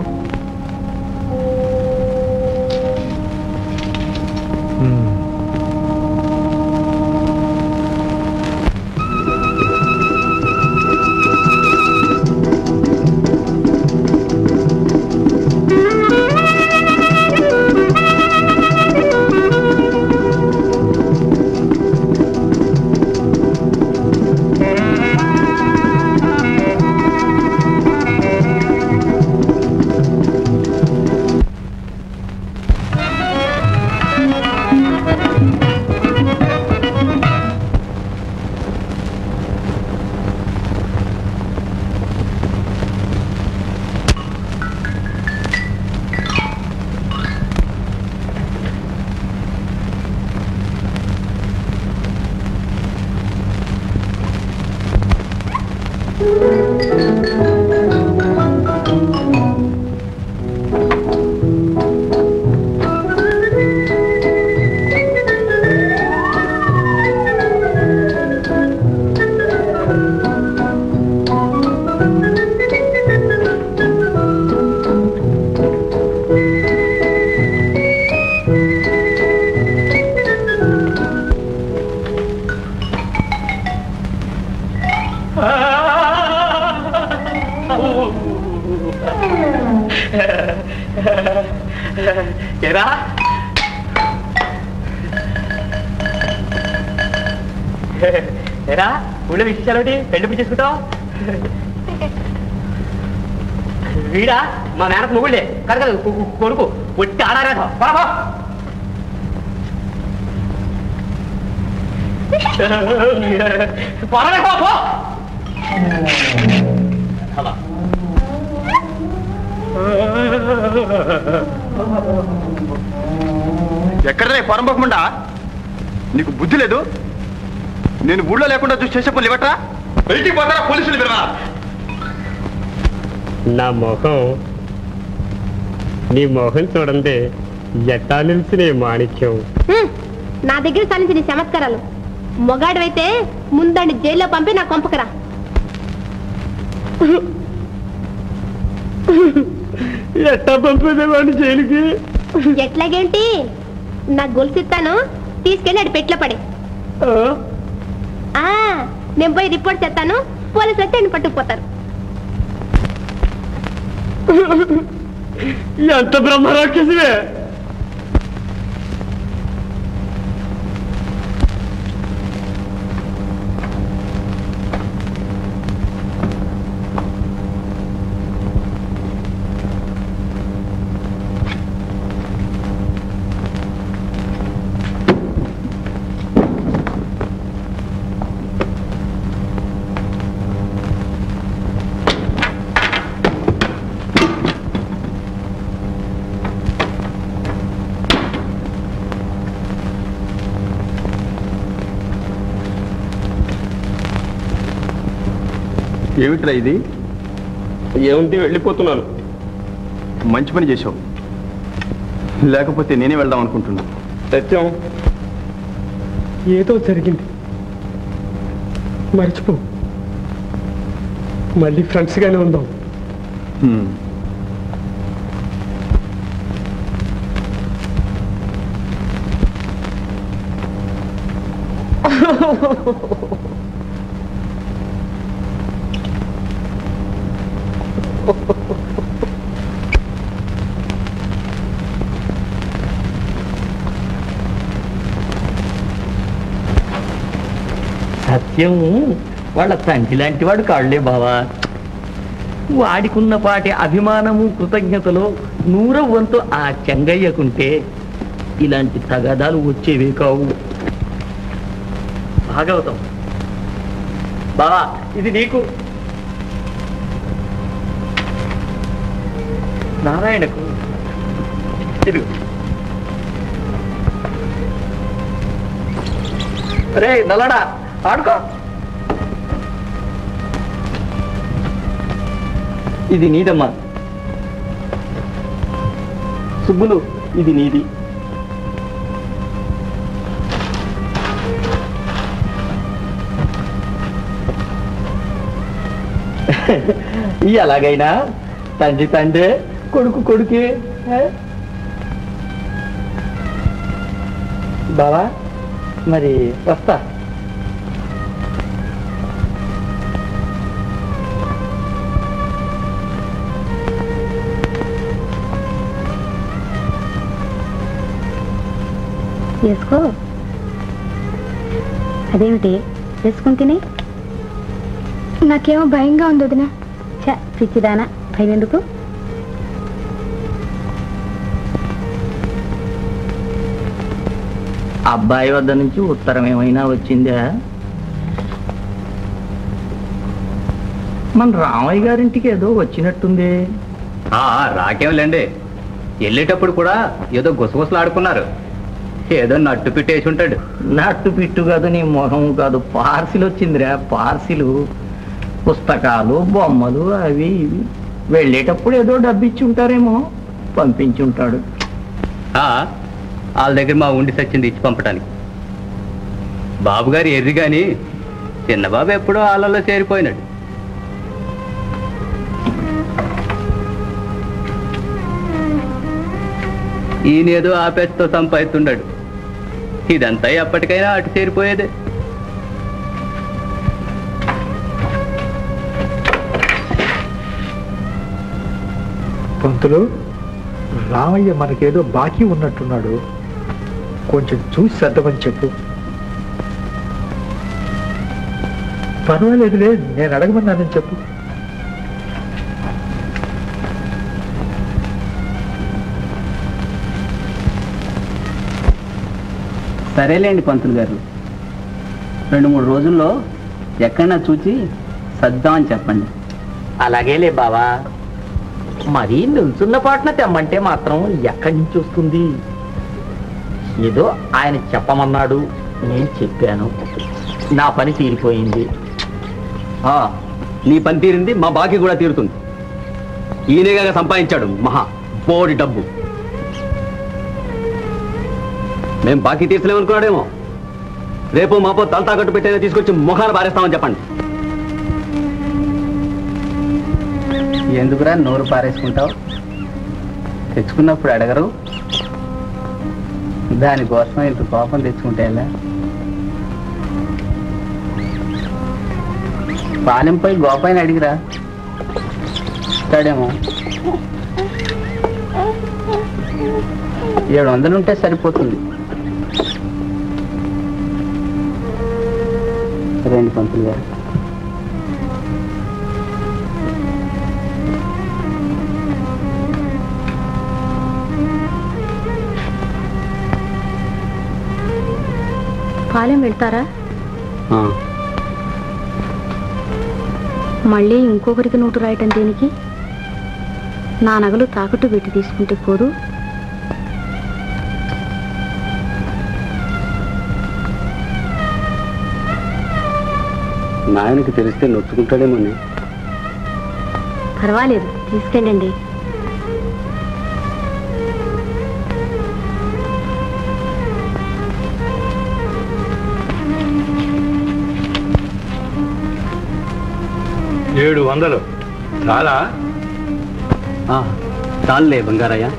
ఊళ్ళో పెళ్ళి చేసుకుంటావు? వీడా మా మేనకు మొగుళ్ళే. కదా కదా కొడుకు. ఒట్టి ఆడారేదో బాబా పొరలే పో ఎక్కడనే పొరంబోకముండా నీకు బుద్ధి లేదు? నేను ఊళ్ళో లేకుండా చూసి చేసే పనులు ఇవ్వట్రా? పోతారా? పోలీసులు నా మొహం నీ మొహం చూడండి ఎట్టా నిలిచిన మాణిక్యం. నా దగ్గర సాధించిన నీ చమత్కారాలు. మొగాడివైతే ముందండి జైల్లో పంపి నా కొంపకరా. ఎట్టా పంపేదేవాడిని జైలుకి? ఎట్లాగేంటి? నా గొలుసిస్తాను తీసుకెళ్ళి అడి పెట్లో పడే. ఆ, నేను పోయి రిపోర్ట్ చేస్తాను. పోలీసులు వచ్చి ఆయన పట్టుకుపోతారు. ఎంత బ్రహ్మరాక్షసివే? ఏమిట్రా ఇది? ఏముంది వెళ్ళిపోతున్నాను. మంచి పని చేసావు లేకపోతే నేనే వెళ్దాం అనుకుంటున్నా. సత్యం. ఏదో జరిగింది. మర్చిపో. మళ్ళీ ఫ్రెండ్స్గానే ఉందాం. హ్మ్. *laughs* సత్యం వాళ్ళ తండ్రి లాంటి వాడు కాళ్ళే బావా. వాడికున్నపాటి అభిమానము కృతజ్ఞతలో నూరవ్వంతో ఆ చెంగయ్యకుంటే ఇలాంటి తగాదాలు వచ్చేవే కావు. భాగవతం. బావా ఇది నీకు. నారాయణకు. తిరుగు రే నల్లడా. ఆడుకో. ఇది నీదమ్మా. సుబ్బులు ఇది నీది. ఎలాగైనా తండ్రి తండ్రే కొడుకు కొడుకే బావా మరి వస్తా. వేసుకో అదేమిటి? వేసుకుని తిని. నాకేమో భయంగా ఉంది వదిన. చ పిచ్చిదానా భయం ఎందుకు అబ్బాయి వద్ద నుంచి ఉత్తరం ఏమైనా వచ్చిందా? మన రామయ్య గారింటికి ఏదో వచ్చినట్టుంది. ఆ, రాకేంలేండి వెళ్ళేటప్పుడు కూడా ఏదో గుసగుసలు ఆడుకున్నారు ఏదో నట్టు పెట్టేసి ఉంటాడు. నట్టు పిట్టు కాదు నీ మొహం కాదు. పార్సిల్ వచ్చిందిరా పార్సిలు. పుస్తకాలు బొమ్మలు అవి ఇవి. వెళ్ళేటప్పుడు ఏదో డబ్బిచ్చి ఉంటారేమో పంపించి ఉంటాడు ఆ, వాళ్ళ దగ్గర మా ఉండి సచ్చింది ఇచ్చి పంపటానికి. బాబు గారు ఎర్రి గాని చిన్నబాబు ఎప్పుడో వాళ్ళలో చేరిపోయినాడు. ఈయనేదో ఆపేస్తో సంపాదిస్తున్నాడు ఇదంతా ఎప్పటికైనా అటు చేరిపోయేదే. పంతులు రామయ్య మనకేదో బాకీ ఉన్నట్టున్నాడు. కొంచెం చూసి సర్దమని చెప్పు. పర్వాలేదులే నేను అడగమన్నానని చెప్పు. సరేలేండి పంతులు గారు. రెండు మూడు రోజుల్లో ఎక్కడన్నా చూచి సర్దామని చెప్పండి. అలాగేలే బావా. మరీ నిల్చున్న పాటన తెమ్మంటే మాత్రం ఎక్కడి నుంచి వస్తుంది? ఏదో ఆయన చెప్పమన్నాడు నేను చెప్పాను. నా పని తీరిపోయింది. ఆ, నీ పని తీరింది మా బాకీ కూడా తీరుతుంది. ఈయనగా సంపాదించాడు మహా బోడి డబ్బు. మేము బాకీ తీర్చలేమనుకున్నాడేమో రేపు మాపో తలతా కట్టు పెట్టైనా తీసుకొచ్చి ముఖాలు పారేస్తామని చెప్పండి. ఎందుకురా నోరు పారేసుకుంటావు? తెచ్చుకున్నప్పుడు అడగరు. దానికోసం ఇంత కోపం తెచ్చుకుంటే ఎలా? పాలెంపై గోపాయిని అడిగిరా? ఇస్తాడేమో. ఏడు వందలు ఉంటే సరిపోతుంది. రండి పంతులు గారు. పాలెం వెళ్తారా? మళ్ళీ ఇంకొకరికి నోటు రాయటం దేనికి? నా నగలు తాకట్టు పెట్టి తీసుకుంటే పోదు. నాయనకి తెలిస్తే నొచ్చుకుంటాడేమోని పర్వాలేదు తీసుకెళ్ళండి. ఏడు వందలు. చాలా? ఆ, చాలులే బంగారయ్య.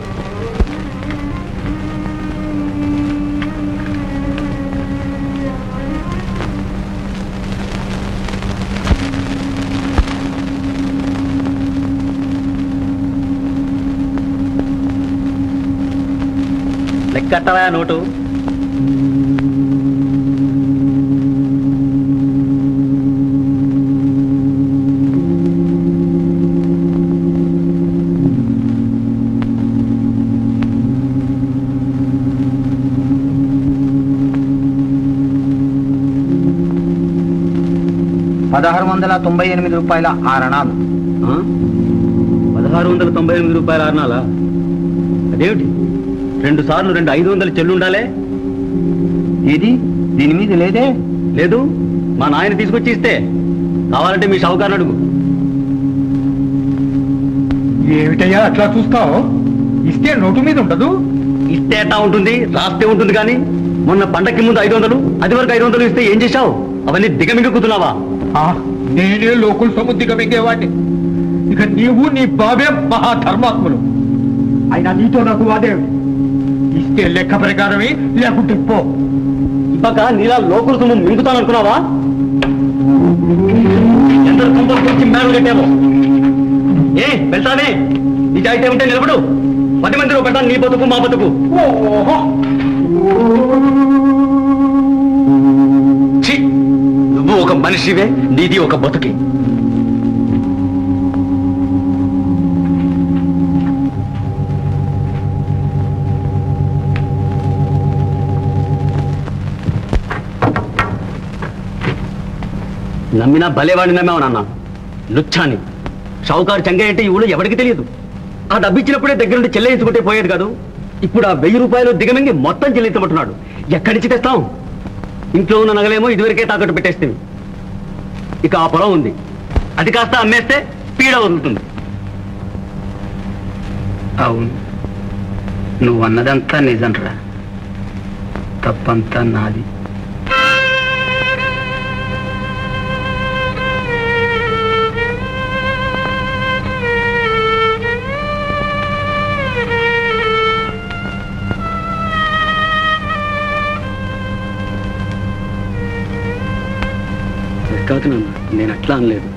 లెక్కట్టవా నోటు? పదహారు వందల తొంభై ఎనిమిది రూపాయల ఆరణాలు. పదహారు వందల తొంభై ఎనిమిది రూపాయల ఆరణాలా? అదేమిటి? రెండు సార్లు రెండు ఐదు వందలు చెల్లుండాలే? ఇది దీని మీద లేదే? లేదు. మా నాయన తీసుకొచ్చి ఇస్తే. కావాలంటే మీ షావుకారు అడుగు. ఏమిటయ్యా అట్లా చూస్తావు? ఇస్తే నోటు మీద ఉండదు. ఇస్తే ఎట్టా ఉంటుంది? రాస్తే ఉంటుంది కానీ మొన్న పండక్కి ముందు ఐదు వందలు అది వరకు ఐదు వందలు ఇస్తే ఏం చేశావు? అవన్నీ దిగమిగుతున్నావా ఆ, నేనే లోకుల సముద్రిగా మింగేవాడిని ఇక నీవు నీ బాబే మహా ధర్మాత్ములు అయినా నీతో నాకు వాదేవి ఇస్తే లెక్క ప్రకారమే లేకుంటే పో. ఇప్పక నీలా లోకుల సొమ్ము మింగుతాననుకున్నావా? ఎందరు కుంపలు వచ్చి మేడలు కట్టాము ఏ వెళ్తానే నిజాయితీ ఉంటే నిలబడు. పది మందిలో పెట్టాను నీ బతుకు మా బతుకు! నువ్వు ఒక మనిషివే నీది ఒక బతుకి. నమ్మినా భలేవాడిని నమ్మావు నాన్న. లుచ్చాని. షావుకారు చెంగయ్య అంటే ఈ ఊళ్ళో ఎవరికి తెలియదు. ఆ డబ్బిచ్చినప్పుడే దగ్గర దగ్గరుండి చెల్లించుకుంటే పోయేది కాదు. ఇప్పుడు ఆ వెయ్యి రూపాయలు దిగమింగి మొత్తం చెల్లించమంటున్నాడు. ఎక్కడి నుంచి తెస్తాం? ఇంట్లో ఉన్న నగలేమో ఇదివరకే తాకట్టు పెట్టేస్తుంది ఇక ఆ పొలం ఉంది. అది కాస్త అమ్మేస్తే పీడ వదులుతుంది. అవును. నువ్వు అన్నదంతా నిజంరా. తప్పంతా నాది. కాదు నాన్న నేను అట్లా అనలేదు.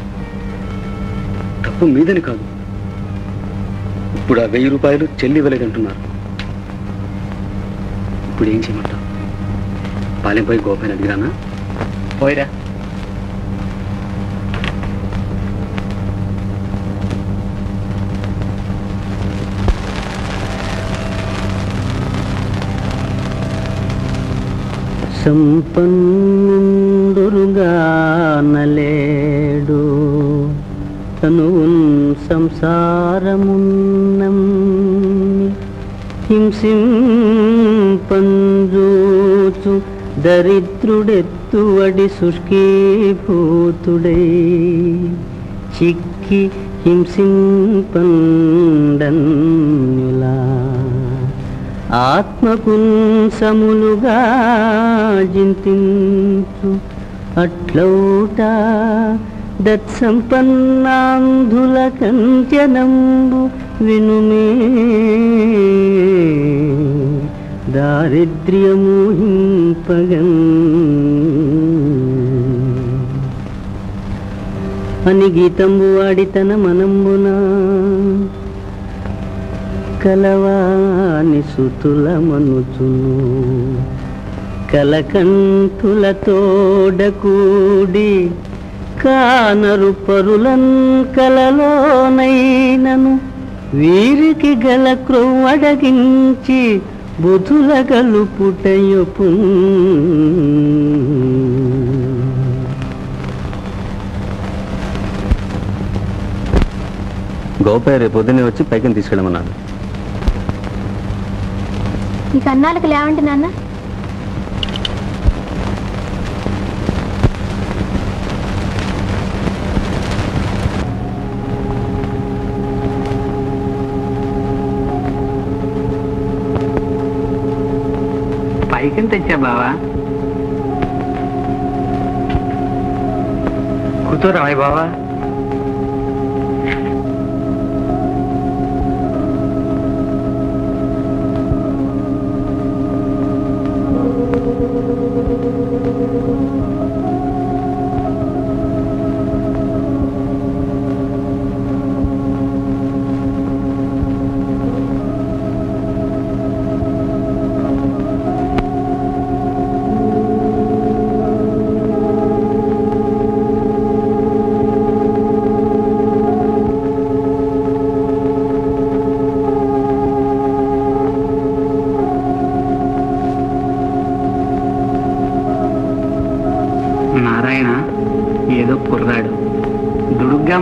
తప్పు మీదని కాదు. ఇప్పుడు ఆ వెయ్యి రూపాయలు చెల్లి ఇవ్వలేదంటున్నారు. ఇప్పుడు ఏం చేయమంటావు? పాలెంపై గోపాయని అడిగిరానా పోయిరా. సంపన్నుందురుగానలేడు తనువున్ సంసారమున్నం హింసింపంజూచు దరిద్రుడెత్తువడి శుష్కీభూతుడై చిక్కి హింసింపండన్యులా ఆత్మకుంసములుగా జింతించు. అట్లౌట దత్సంపన్నాంధుల కంచనంబు వినుమే. దారిద్ర్యమూహింపగం అని గీతంబు వాడితన మనంబునా? కలవాని సుతులమనుచును. మనుచును కూడి కానరు పరులన్ కలలోనైనను. వీరికి గల క్రొవ్వడగించి బుధుల గలుపుటయొపు గోపయ్య రేపు పొద్దున్నే వచ్చి పైకి తీసుకెళ్ళమన్నాడు ఈ కన్నాలకు లేవంటి నాన్న. పైకి తెచ్చా బావా. కూతురా బావా.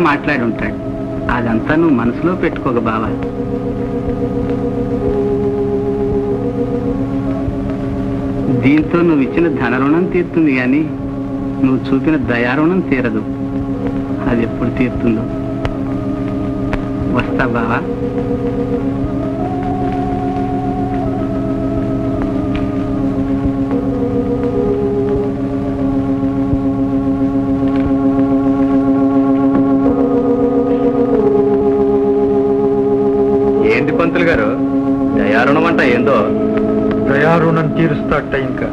దుడుగ్గా మాట్లాడి ఉంటాడు. అదంతా నువ్వు మనసులో పెట్టుకోక బావా. దీంతో నువ్వు ఇచ్చిన ధన రుణం తీరుతుంది కానీ నువ్వు చూపిన దయారుణం తీరదు. అది ఎప్పుడు తీరుతుందో. వస్తా బావా. ఇంకా.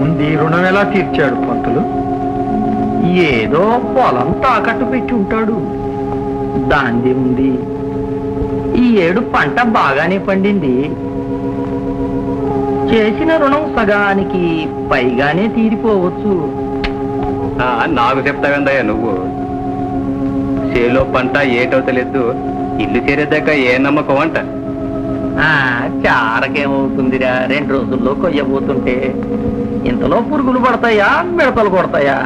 ముందు ఈ రుణం ఎలా తీర్చాడు పంతులు? ఏదో పొలం తాకట్టు పెట్టి ఉంటాడు. దాంది ఉంది. ఈ ఏడు పంట బాగానే పండింది. చేసిన రుణం సగానికి పైగానే తీరిపోవచ్చు. ఆ, నాకు చెప్తావందయ్య నువ్వు. చేలో పంట ఏటో తెలియదు. ఇల్లు చేరేదాకా ఏ నమ్మకం అంట. చారకేమవుతుందిరా? రెండు రోజుల్లో కొయ్యబోతుంటే ఇంతలో పురుగులు పడతాయా? మిడతలు కొడతాయా?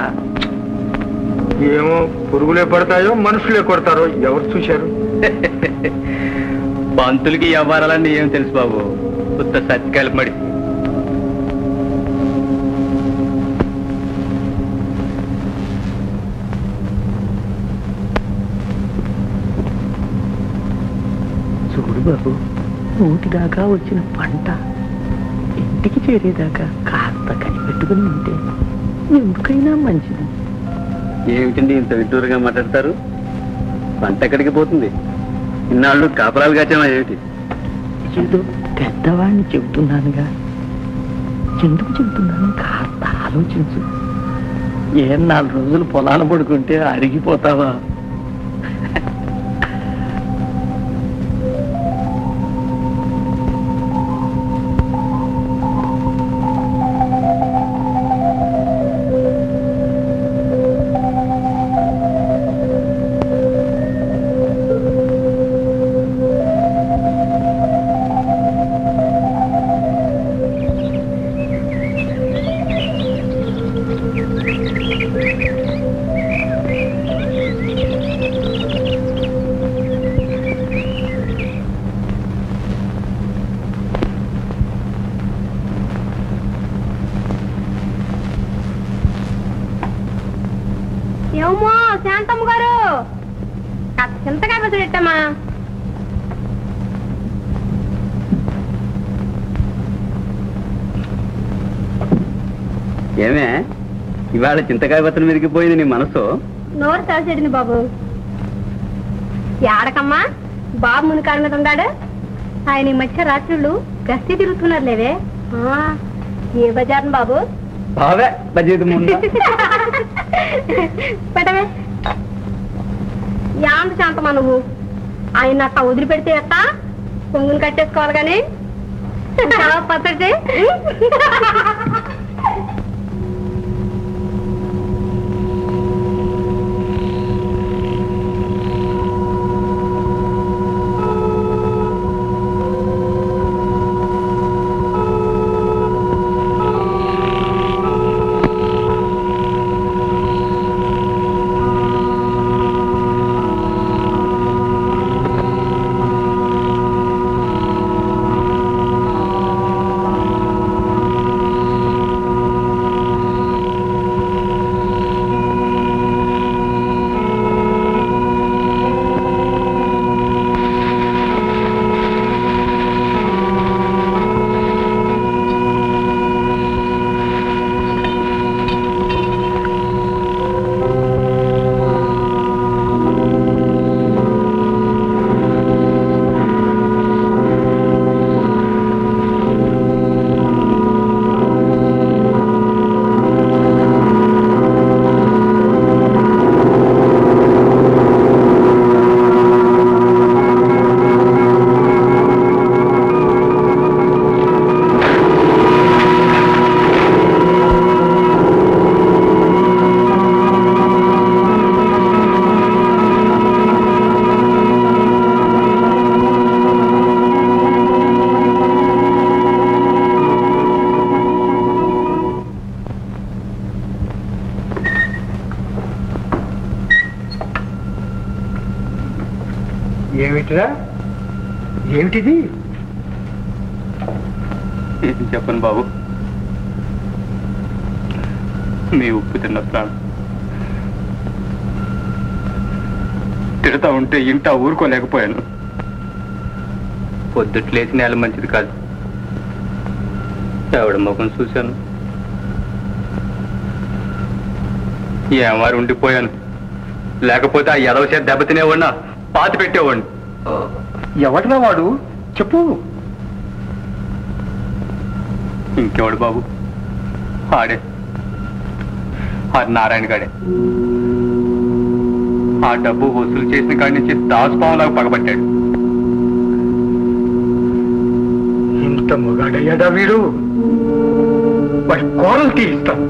ఏమో పురుగులే పడతాయో మనుషులే కొడతారో ఎవరు చూశారు? *laughs* పంతులకి వ్యవహారాలన్నీ ఏం తెలుసు బాబు? కొత్త సత్కాలు మడి. చూడు బాబు. నూటి దాకా వచ్చిన పంట ఇంటికి చేరేదాకా కాస్త కనిపెట్టుకుని ఉంటే ఎందుకైనా మంచిది. ఏమిటండి ఇంత విడ్డూరుగా మాట్లాడతారు? పంట ఎక్కడికి పోతుంది? ఇన్నాళ్ళు కాపరాలు కాచామా ఏమిటి? ఏదో పెద్దవాడిని చెబుతున్నానుగా. ఎందుకు చెబుతున్నాను? కాస్త ఆలోచించు. ఏ నాలుగు రోజులు పొలాలు పడుకుంటే అరిగిపోతావా? ఇవాళ చింతకాయ పత్రం విరిగిపోయింది నీ మనసు. నోరు తలచెడింది బాబు. ఏడకమ్మా బాబు మునికాడ మీద ఉన్నాడు. ఆయన ఈ మధ్య రాత్రులు గస్తీ తిరుగుతున్నారు లేవే ఆ, ఏ బజార్ బాబు? బావే బజేది *laughs* పెట్టవే. యాంత శాంతమా నువ్వు? ఆయన అట్ట వదిలిపెడితే ఎట్ట? పొంగులు కట్టేసుకోవాలి కానీ. పచ్చడి ఉంటే ఊరుకోలేకపోయాను. పొద్దుట్లేసి నేల మంచిది కాదు. ఆవిడ ముఖం చూశాను. ఏమారు ఉండిపోయాను. లేకపోతే ఆ ఎదవసే చేత దెబ్బతినేవాడినా పాతి పెట్టేవాడిని. ఎవడరా వాడు? చెప్పు. ఇంకెవడు బాబు? ఆడే. ఆ నారాయణ గాడే ఆ డబ్బు వసూలు చేసిన కాడి నుంచి దాసుపాములాగా పగబట్టాడు. ఇంత మొగాడయ్యాడా వీడు? వాడి కోరలు తీయిస్తాం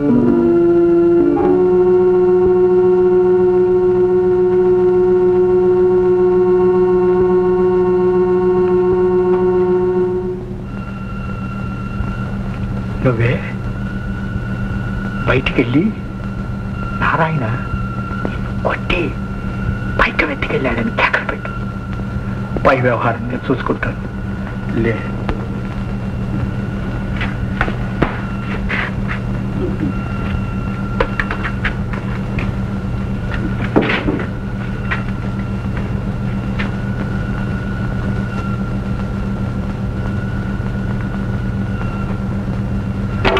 నువ్వే? బయటికెళ్ళి నారాయణ పై వ్యవహారం నేను చూసుకుంటాను లే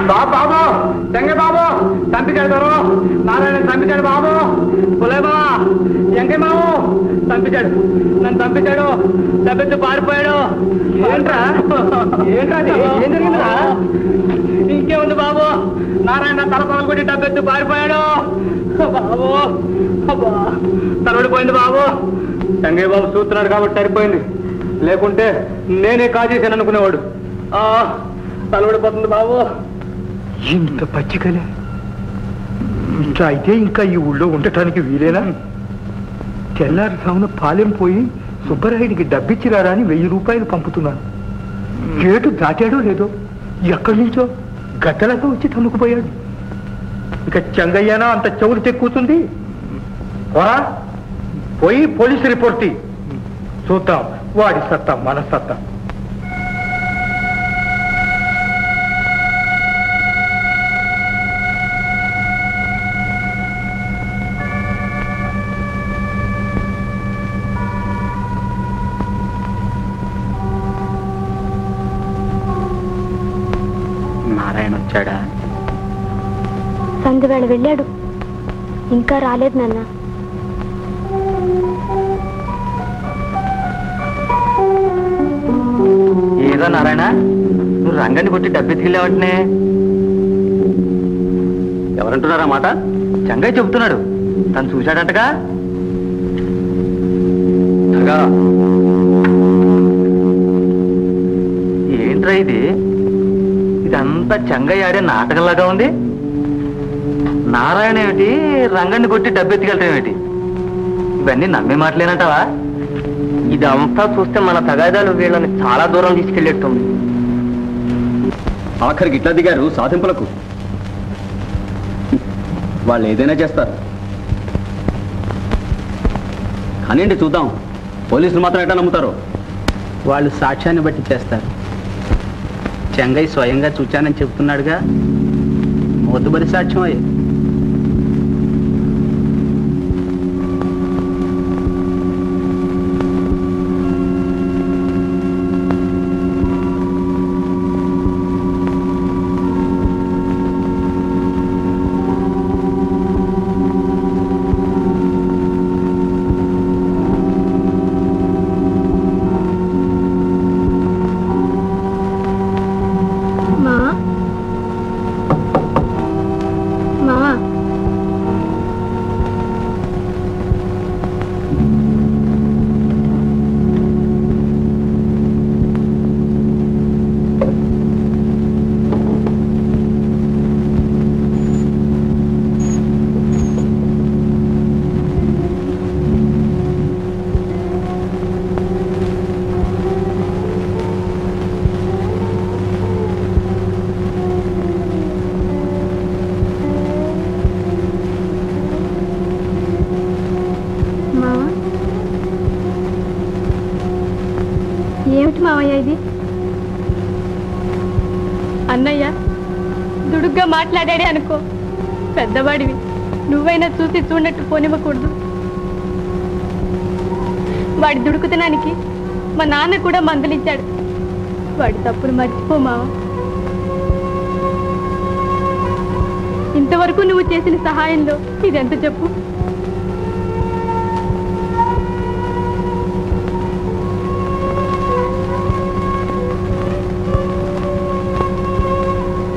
బాబు బాబు చెంగ బాబు చంపించాడు దొర నారాయణ చంపించాడు బాబు పులేబా ఎంగే బాబు చంపించాడు. నన్ను చంపించాడు. చంపించి పారిపోయాడు. ఏంట్రా? ఏంట్రా అది? ఏం జరిగిందిరా? ఇంకేముంది బాబు? నారాయణ తల పగలగొట్టి డబ్బెత్తి పారిపోయాడు. బాబు అబ్బా తలడిపోయింది బాబు. చెంగయ్య బాబు చూస్తున్నాడు కాబట్టి సరిపోయింది. లేకుంటే నేనే కాజేసాను అనుకునేవాడు. ఆ తలబడిపోతుంది బాబు. ఇంత పచ్చికలే. ఇంకా అయితే ఇంకా ఈ ఊళ్ళో ఉండటానికి వీలేనా? తెల్లారుసామున పాలెం పోయి సుబ్బరాయుడికి డబ్బిచ్చిరారా అని వెయ్యి రూపాయలు పంపుతున్నాను. గేటు దాటాడో లేదో ఎక్కడి నుంచో గద్దలతో వచ్చి తనుకుపోయాడు ఇక చెంగయ్యనా అంత చెవులు తెక్కుతుంది పోరా పోయి పోలీసు రిపోర్ట్ చూద్దాం వాడి సత్తా మన సత్తా. సంధ్యవేళ వెళ్ళాడు ఇంకా రాలేదు నాన్న. ఏదో నారాయణ నువ్వు రంగాన్ని కొట్టి డబ్బెత్తుకెళ్ళావంటనే ఎవరంటున్నారా మాట? చంగయ్య చెబుతున్నాడు. తను చూశాడంటగా? ఏంట్రా ఇది? ఇదంతా చంగయ్య ఆడే నాటకంలాగా ఉంది. నారాయణ ఏమిటి? రంగాన్ని కొట్టి డబ్బెత్తుకెళ్ళటం ఏమిటి? ఇవన్నీ నమ్మే మాటలేనంటావా? ఇదంతా చూస్తే మన తగాదాలు వీళ్ళని చాలా దూరం తీసుకెళ్ళేట్టుంది. ఆఖరికి ఇట్లా దిగారు సాధింపులకు. వాళ్ళు ఏదైనా చేస్తారు. కానివ్వండి చూద్దాం. పోలీసులు మాత్రం ఎట్లా నమ్ముతారు? వాళ్ళు సాక్ష్యాన్ని బట్టి చేస్తారు. చెంగయ్య స్వయంగా చూచానని చెప్తున్నాడుగా మొద్దుబరి సాక్ష్యం అయ్యే మా మా మావా ఏమిటి మావయ్య ఇది అన్నయ్య దుడుగ్గా మాట్లాడాడే అనుకో పెద్దవాడివి నువ్వైనా చూసి చూడనట్టు పోనివ్వకూడదు వాడి మా నాన్న కూడా మందలించాడు. వాడి తప్పును మర్చిపో ఇంతవరకు నువ్వు చేసిన సహాయంలో ఇదెంత చెప్పు?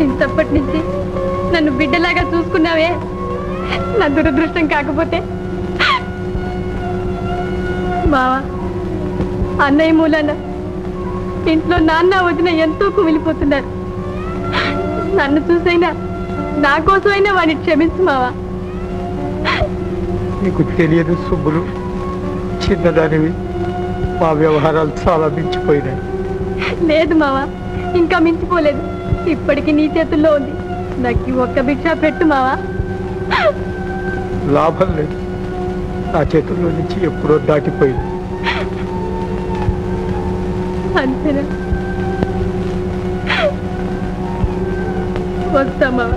ఇంతప్పటి నుంచి నన్ను బిడ్డలాగా చూసుకున్నావే. నా దురదృష్టం కాకపోతే. మావా అన్నయ్య మూలన ఇంట్లో నాన్న వదిన ఎంతో కుమిలిపోతున్నారు. నన్ను చూసైనా నా కోసమైనా వాడిని క్షమించు మావా. నీకు తెలియదు సుబ్బులు చిన్నదానివి మా వ్యవహారాలు చాలా మించిపోయినాయి. లేదు మావా ఇంకా మించిపోలేదు. ఇప్పటికి నీ చేతుల్లో ఉంది. నాకు ఒక్క భిక్ష పెట్టు మావా. లాభం లేదు. నా చేతుల్లో నుంచి ఎప్పుడో దాటిపోయింది. అంతేనా? వస్తామా?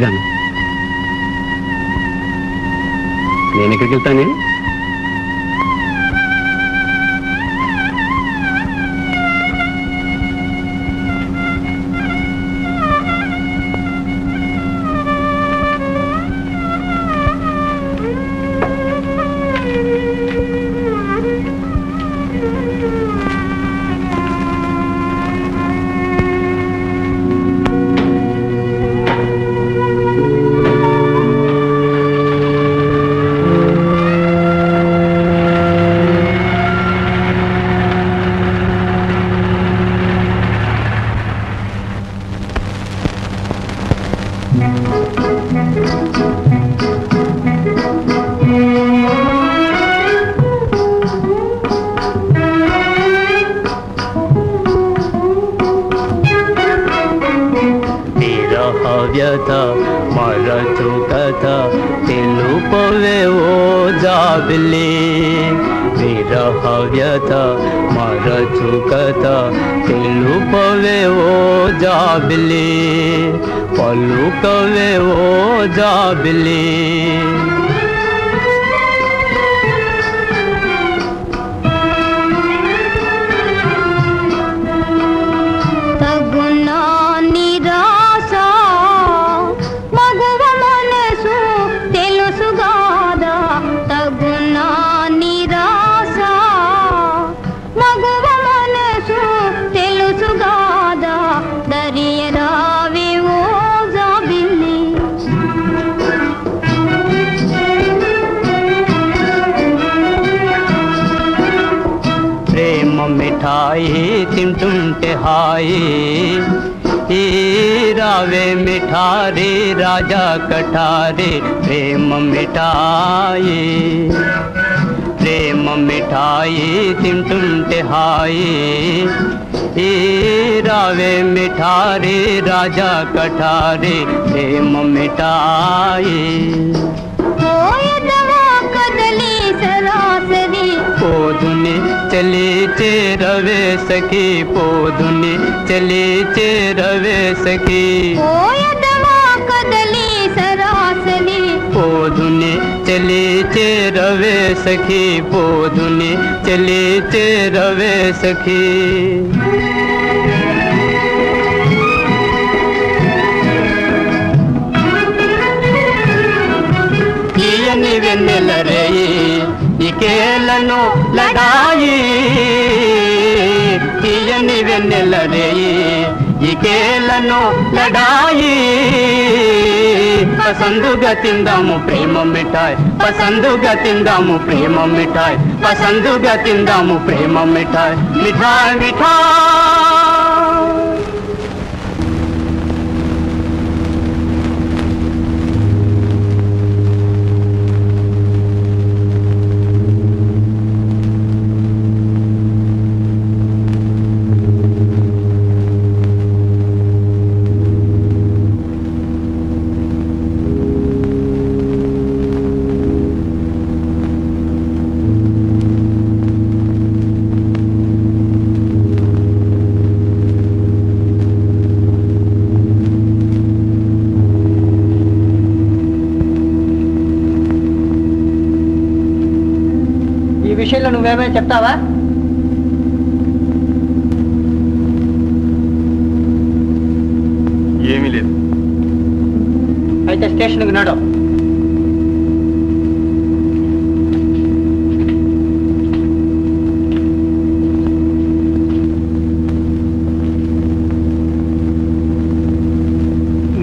మంచిదన్న. నేను ఎక్కడికి వెళ్తానే? వ్యత మరచు కథ తెలుపవే ఓ జాబిలి విరహ వ్యత మరచు కథ తెలుపవే ఓ జాబిలి పలుకవే ఓ జాబిలి తింటుంటే హాయి ఈ రావే మిఠారి రాజా కఠారి ప్రేమ మిఠాయి ప్రేమ మిఠాయి తింటుంటే హాయి ఈ రావే మిఠారి రాజా కఠారి ప్రేమ మిఠాయి పోయదవా కదలి సరాసరి పోదుని చలి చేరవే సఖీ పోదుని చలి చేరవే సఖీ పోయదవా కదలి సరాసరి పోదుని చలి చేరవే సఖీ పోదుని చలి చేరవే సఖీ తీయని వెన్నెల రేయి ఇకేలను లడాయి తీయని వెన్నెల రేయి ఇకేలను లడాయి పసందుగా తిందాము ప్రేమ మిఠాయ్ పసందుగా తిందాము ప్రేమ మిఠాయ్ పసందుగా తిందాము ప్రేమ మిఠాయ్. మిఠాయ్ మిఠాయ్. నువ్వేమైనా చెప్తావా? ఏమీ లేదు. అయితే స్టేషన్కి నడు.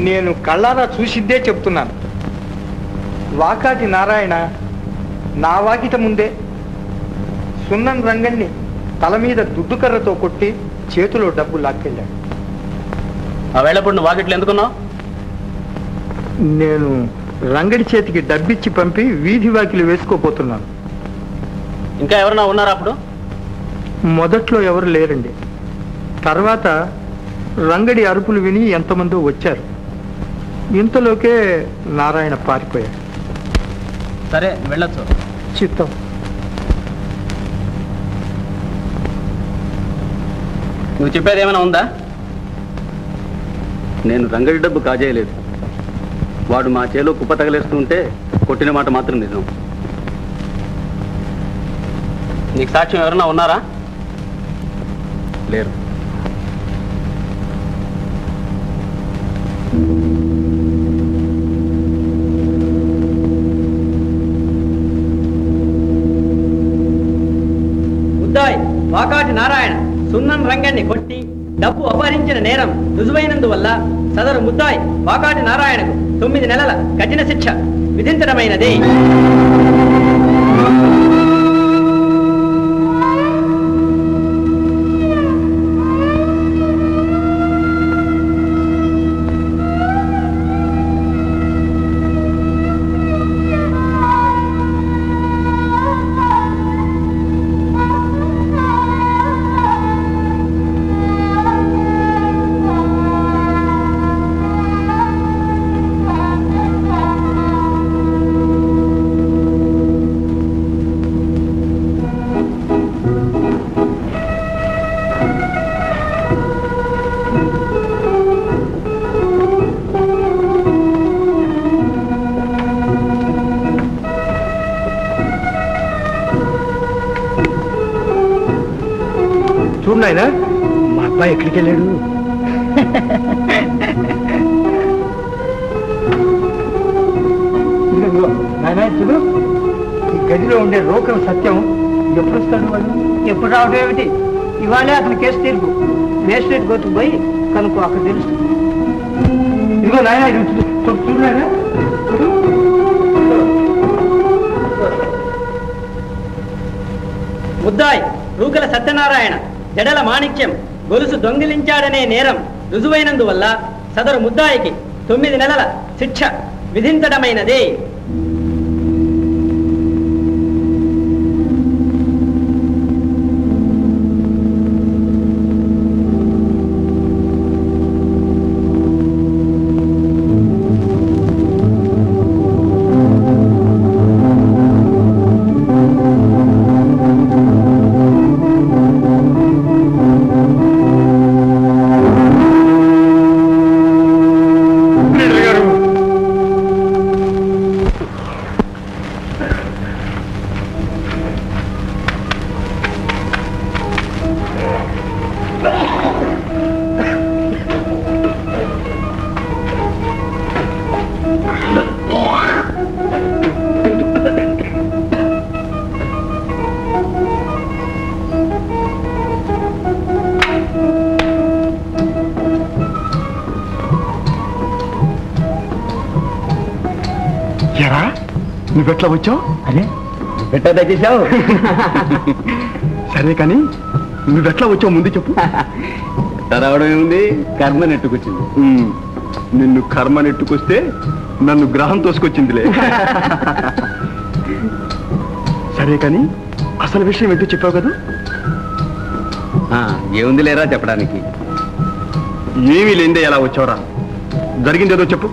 నేను కళ్ళారా చూసిద్దే చెప్తున్నాను. వాకాటి నారాయణ నా వాకిట ముందే సున్నం రంగన్ని తల మీద దుడ్డుకర్రతో కొట్టి చేతిలో డబ్బు లాక్కెళ్ళాడు. ఆ వేళప్పుడు నువ్వు వాకిట్లు ఎందుకున్నావు? నేను రంగడి చేతికి డబ్బిచ్చి పంపి వీధి వాకిలి వేసుకోపోతున్నాను. ఇంకా ఎవరన్నా ఉన్నారా అప్పుడు? మొదట్లో ఎవరు లేరండి. తర్వాత రంగడి అరుపులు విని ఎంతమందో వచ్చారు. ఇంతలోకే నారాయణ పారిపోయాడు. సరే వెళ్ళొచ్చు. చిత్తం. నువ్వు చెప్పేది ఏమైనా ఉందా? నేను రంగడి డబ్బు కాజేయలేదు. వాడు మా చేలో కుప్ప తగలేస్తూ ఉంటే కొట్టిన మాట మాత్రం నిజం. నీకు సాక్ష్యం ఎవరన్నా ఉన్నారా లేరు ఉద్దాయ్ వాకాటి నారాయణ సున్నం రంగన్ని కొట్టి డబ్బు అపహరించిన నేరం రుజువైనందువల్ల సదరు ముద్దాయ్ వాకాటి నారాయణకు తొమ్మిది నెలల కఠిన శిక్ష విధించడమైనది. ఎక్కడికి వెళ్ళాడు చూడు. ఈ గదిలో ఉండే రోకం సత్యం ఎప్పుడు వస్తాడు వాడు? ఎప్పుడు రావడం ఏమిటి? ఇవాళే అతని కేసు తీర్పు. మేజిస్ట్రేట్ కోర్టుకు పోయి కనుక్కో అక్కడ తెలుస్తుంది. ఇదిగో నాయన ఇది చూడు, చూడు, చూడు నాయనా. ముద్దాయ్ రూకల సత్యనారాయణ జడల మాణిక్యం. గొలుసు దొంగిలించాడనే నేరం రుజువైనందువల్ల సదరు ముద్దాయికి తొమ్మిది నెలల శిక్ష విధించడమైనదే. నువ్వెట్లా వచ్చావు? అరే. పెట్టా తెచ్చేసావు? *laughs* సరే కానీ నువ్వెట్లా వచ్చావు ముందు చెప్పు. *laughs* రావడం ఏముంది? కర్మ నెట్టుకొచ్చింది. నిన్ను కర్మ నెట్టుకొస్తే నన్ను గ్రహం తోసుకొచ్చిందిలే. *laughs* సరే కానీ అసలు విషయం ఏంటో చెప్పావు కదా? ఆ, ఏముంది లేరా చెప్పడానికి? ఏమీ లేదే ఎలా వచ్చావురా? జరిగిందేదో చెప్పు.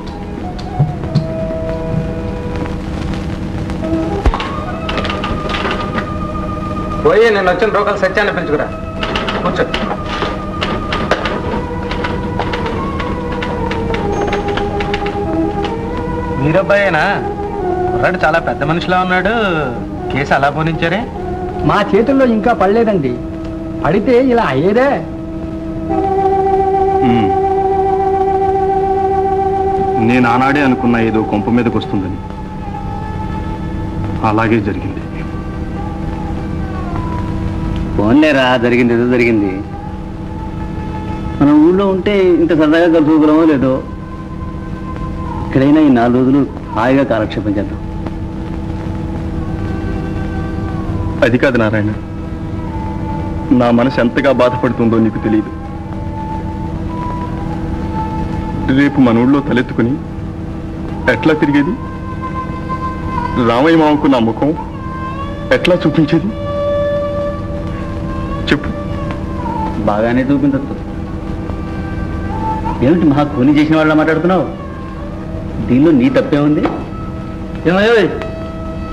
పోయి నేను వచ్చిన రోకలు సత్యాన్ని పెంచుకురా. కూర్చో. మీరబ్బాయేనా? కుర్రాడు చాలా పెద్ద మనిషిలా ఉన్నాడు. కేసు అలా పోనించారే? మా చేతుల్లో ఇంకా పడలేదండి. పడితే ఇలా అయ్యేదే. నేను ఆనాడే అనుకున్నా ఏదో కొంప మీదకి వస్తుందని అలాగే జరిగింది. ఫోన్లేరా జరిగింది ఏదో జరిగింది. మనం ఊళ్ళో ఉంటే ఇంత సరదాగా కలుసుకోగలమో లేదో ఇక్కడైనా ఈ నాలుగు రోజులు హాయిగా కాలక్షేపం చేద్దాం. అది కాదు నారాయణ. నా మనసు ఎంతగా బాధపడుతుందో నీకు తెలియదు రేపు మన ఊళ్ళో తలెత్తుకుని ఎట్లా తిరిగేది? రామయ్య మామకు నా ముఖం ఎట్లా చూపించేది? బాగానే చూపించచ్చు ఏమిటి మహా కూని చేసిన వాళ్ళ మాట్లాడుతున్నావు? దీనిలో నీ తప్పే ఉంది? ఏమయ్యో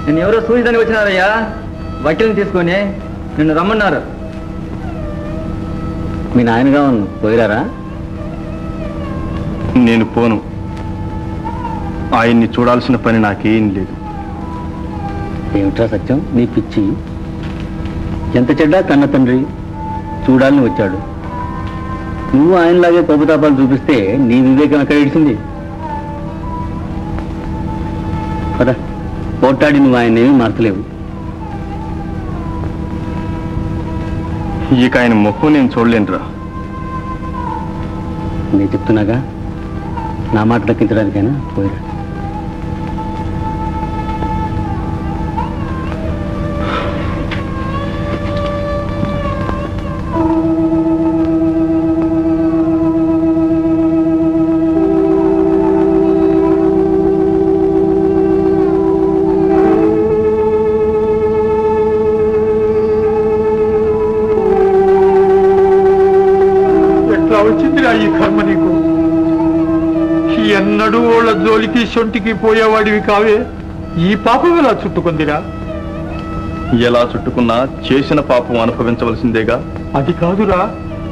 నేను ఎవరో సూచిదానికి వచ్చినారయ్యా? వకీల్ని తీసుకొని నిన్ను రమ్మన్నారు. మీ నాయనగా పోయిరారా? నేను పోను. ఆయన్ని చూడాల్సిన పని నాకేం లేదు. ఏమిట్రా సత్యం? నీ పిచ్చి. ఎంత చెడ్డా కన్న తండ్రి? చూడాలని వచ్చాడు. నువ్వు ఆయనలాగే కోపతాపాలు చూపిస్తే నీ వివేకం ఎక్కడ ఇడిచింది కదా పోట్లాడి నువ్వు ఆయన ఏమీ మార్చలేవు. ఇక ఆయన ముఖం నేను చూడలేనురా. నేను చెప్తున్నాగా నా మాట దక్కించడానికైనా పోయిరా. జోలికి సొంటికి పోయేవాడివి కావే. ఈ పాపం ఎలా చుట్టుకుందిరా? ఎలా చుట్టుకున్నా చేసిన పాపం అనుభవించవలసిందేగా? అది కాదురా.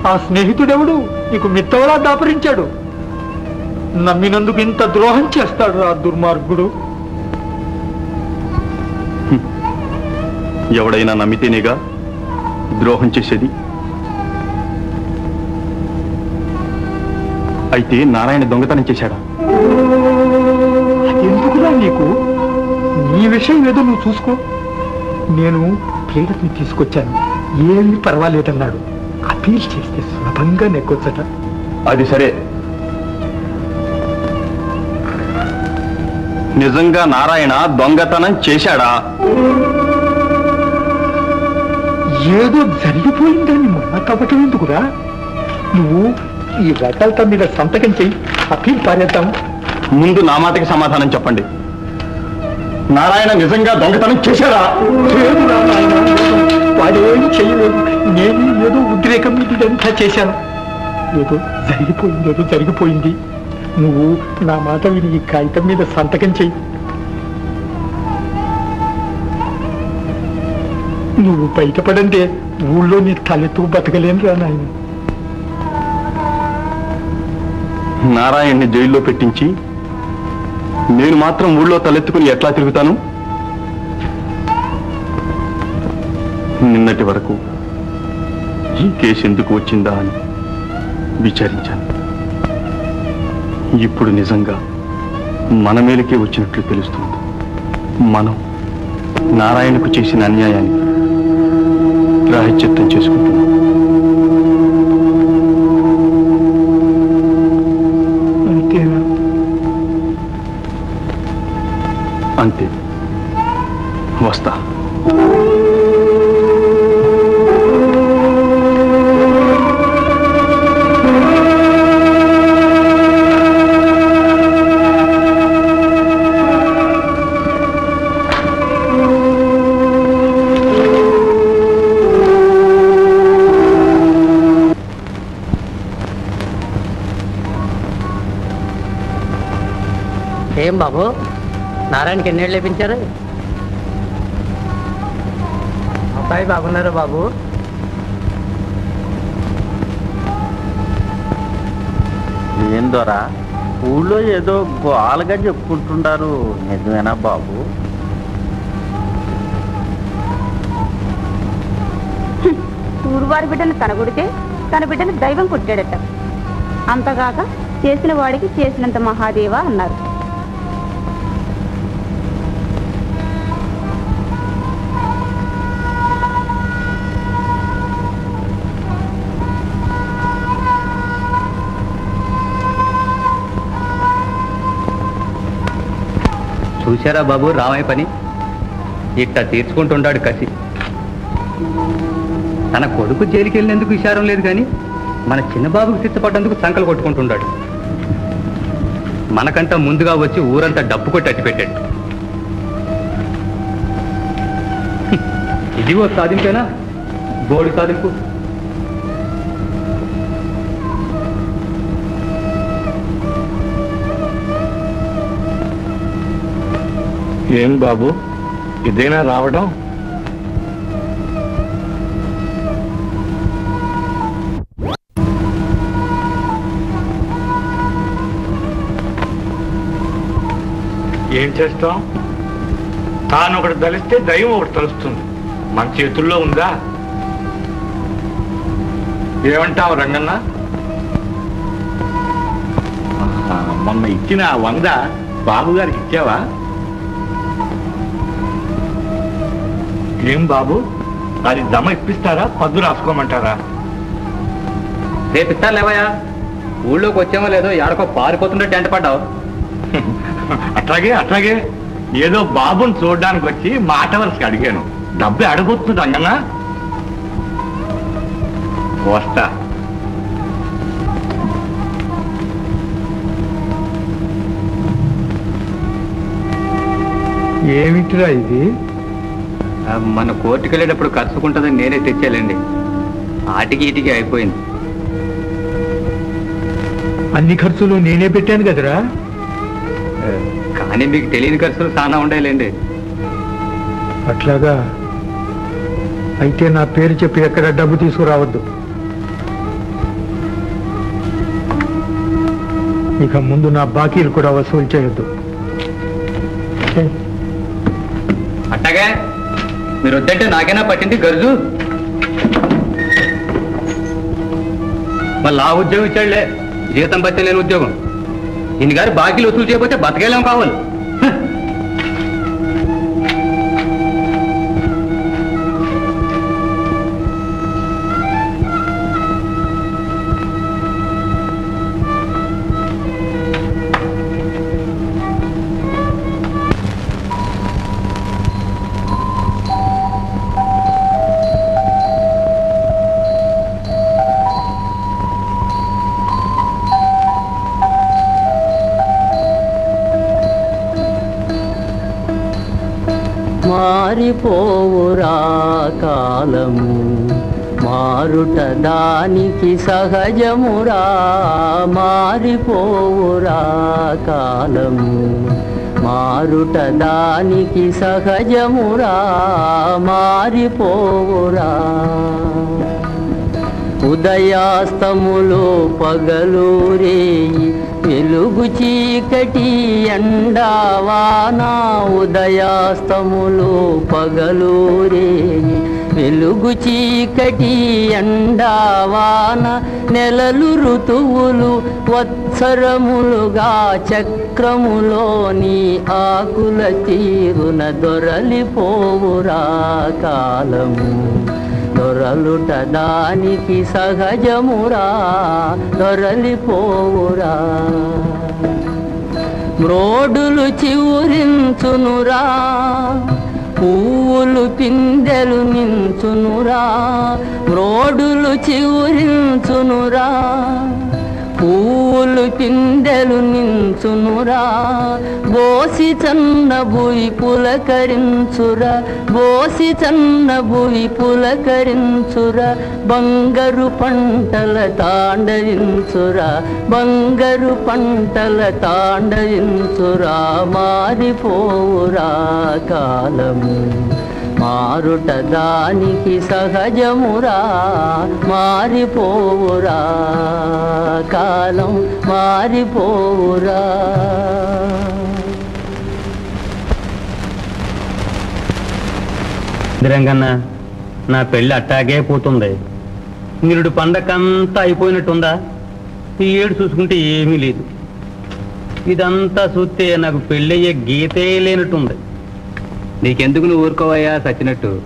ఆ స్నేహితుడెవడు? నీకు మిత్తవలా దాపరించాడు. నమ్మినందుకు ఇంత ద్రోహం చేస్తాడు రా దుర్మార్గుడు. ఎవడైనా నమ్మితేనేగా ద్రోహం చేసేది? అయితే నారాయణ దొంగతనం చేశాడా? ఎందుకురా నీకు? నీ విషయం ఏదో నువ్వు చూసుకో. నేను ప్లేడర్ని తీసుకొచ్చాను. ఏమీ పర్వాలేదన్నాడు. అపీల్ చేస్తే సులభంగా నెక్కొచ్చట అది సరే. నిజంగా నారాయణ దొంగతనం చేశాడా? ఏదో జరిగిపోయిందని మొన్న తవ్వటం ఎందుకురా? నువ్వు ఈ రకాలతో మీద సంతకం చెయ్యి. అపీల్ పారేద్దాం. ముందు నా మాటకి సమాధానం చెప్పండి. నారాయణ నిజంగా దొంగతనం లేదు. వాడేం చేయలేదు. నేను ఏదో ఉద్రేకం మీద ఇదంతా చేశాను. ఏదో జరిగిపోయింది ఏదో జరిగిపోయింది. నువ్వు నా మాట విని ఈ కాగితం మీద సంతకం చెయ్యి. నువ్వు బయటపడంటే ఊళ్ళో నీ తలెత్తు బతకలేను రా నాయన. నారాయణ్ణి జైల్లో పెట్టించి నేను మాత్రం ఊళ్ళో తలెత్తుకుని ఎట్లా తిరుగుతాను? నిన్నటి వరకు ఈ కేసు ఎందుకు వచ్చిందా అని విచారించాను. ఇప్పుడు నిజంగా మన మేలుకే వచ్చినట్లు తెలుస్తుంది. మనం నారాయణకు చేసిన అన్యాయాన్ని రాహిత్యత్వం చేసుకుంటున్నాం. అంతే వస్తా నారాయణకి ఎన్నేళ్ళు లేపించారు అబ్బాయి బాగున్నారు బాబు? ఏం దొరా? ఊళ్ళో ఏదో గోలగా చెప్పుకుంటుంటారు నిజమేనా బాబు? ఊరువారి బిడ్డను తన కొడితే తన బిడ్డను దైవం కొట్టాడట. అంతగాక చేసిన వాడికి చేసినంత మహాదేవ అన్నారు. చూశారా బాబు రామయ్య పని? ఇట్ట తీర్చుకుంటుంటాడు కసి. తన కొడుకు జైలుకి వెళ్ళినందుకు విచారం లేదు కానీ మన చిన్న బాబుకు సిద్ధపడ్డందుకు సంకలు కొట్టుకుంటుంటాడు. మనకంతా ముందుగా వచ్చి ఊరంతా డబ్బు కొట్టి అట్టి పెట్టాడు. హ్మ్. ఇదిగో సాధింపేనా? బోడి సాధింపు. ఏం బాబు? ఇదేనా రావడం? ఏం చేస్తాం? తాను ఒకటి తలిస్తే దైవం ఒకటి తలుస్తుంది. మన చేతుల్లో ఉందా? ఏమంటావు రంగన్న? మొన్న ఇచ్చిన వంద బాబుగారికి ఇచ్చావా? ఏం బాబు? అది దమ ఇప్పిస్తారా? పద్దు రాసుకోమంటారా? రేపు ఇస్తారు లేవయ్యా. ఊళ్ళోకి వచ్చామో లేదో ఎడకో పారిపోతుంటే టెంట పడ్డావు. అట్లాగే అట్లాగే. ఏదో బాబుని చూడడానికి వచ్చి మాట వరుసకి అడిగాను. డబ్బు అడగొస్తుంది రంగన్న వస్తా. ఏమిటిరా ఇది? మన కోర్టుకు వెళ్ళేటప్పుడు ఖర్చుకుంటుందని నేనే తెచ్చాలండి. ఆటికి ఈటికి అయిపోయింది. అన్ని ఖర్చులు నేనే పెట్టాను కదరా? కానీ మీకు తెలియని ఖర్చులు చాలా ఉండేలేండి అట్లాగా అయితే నా పేరు చెప్పి ఎక్కడ డబ్బు తీసుకురావద్దు. ఇక ముందు నా బాకీలు కూడా వసూలు చేయొద్దు. అట్టగే? మీరు వద్దంటే నాకైనా పట్టింది? గర్జు. మళ్ళీ ఆ ఉద్యోగం ఇచ్చాడులే. జీతం బచ్చలేని ఉద్యోగం. ఇన్ని గారు బాకీలు వసూలు చేయకపోతే బతకేలేం కావాలి. పోవురా కాలము. మారుట దానికి సహజమురా మారిపోవురా కాలము. మారుట దానికి సహజమురా మారిపోవురా. ఉదయాస్తములో పగలూరేయి వెలుగు చీకటి ఎండావానా ఉదయాస్తములో పగలూరే వెలుగు చీకటి ఎండావాన నెలలు ఋతువులు వత్సరములుగా చక్రములోని ఆకుల తీరున దొరలిపోవురా కాలము. దొరలుట దానికి సహజమురా దొరలిపోవురా. మ్రోడులు చివురించునురా పువ్వులు పిందెలు నించునురా. మ్రోడులు చివురించునురా. పూలు పిందెలు నించునురా బోసి చన్న భూమి పులకరించురా బోసి చన్న భూమి పులకరించురా బంగారు పంటల తాండరించురా బంగారు పంటల తాండరించురా మారిపోవురా కాలము. మారుట దానికి సహజమురా మారిపోవురా కాలం మారిపోవురా. రంగన్న నా పెళ్ళి అట్టాగే పోతుంది. నిరుడు పండకంతా అయిపోయినట్టుందా? ఈ ఏడు చూసుకుంటే ఏమీ లేదు. ఇదంతా చూస్తే నాకు పెళ్ళయ్యే గీతే లేనట్టుంది. నీకెందుకు నువ్వు ఊరుకోవయ్యా సచ్చినట్టు?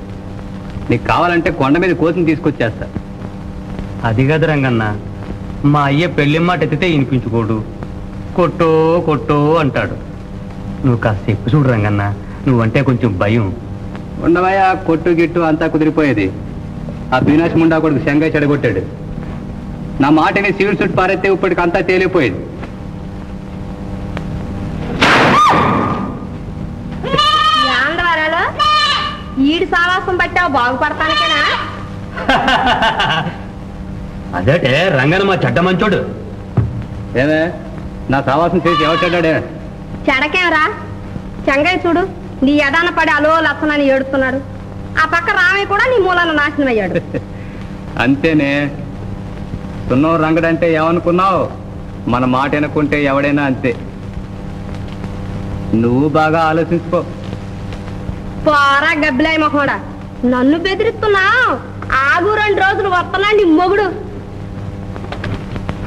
నీకు కావాలంటే కొండ మీద కోసిని తీసుకొచ్చేస్తా. అది కాదు రంగన్న మా అయ్య పెళ్ళి మాట ఎత్తితే వినిపించుకోడు కొట్టో కొట్టో అంటాడు. నువ్వు కాస్త చెప్పు చూడు రంగన్న నువ్వంటే కొంచెం భయం. ఉండవయ్యా కొట్టు గిట్టు అంతా కుదిరిపోయేది. ఆ బీనాష్ ముండా కొడుకు శంగయ్య చెడగొట్టాడు. నా మాటని సివిల్ సూట్ పారెత్తే ఇప్పటికి అంతా తేలిపోయేది. ఈడు సావాసం పట్టావు బాగుపడతానికేనా *laughs* అదేటే రంగన్న మా చెడ్డ మంచోడు. ఏమే? నా సావాసం చేసి ఎవరు చెడ్డాడే? చెడకేమరా? చెంగయ్య చూడు నీ యదాన పడి అలో లచ్చనని ఏడుస్తున్నాడు. ఆ పక్క రామయ్య కూడా నీ మూలాన నాశనం అయ్యాడు. *laughs* అంతేనే. సున్నం రంగడంటే ఏమనుకున్నావు? మన మాట వినకుంటే ఎవడైనా అంతే. నువ్వు బాగా ఆలోచించుకో. పోరా గబ్బిలాయి మొహోడా. నన్ను బెదిరిస్తున్నావు? ఆగు రెండు రోజులు వస్తున్నా నీ మొగుడు.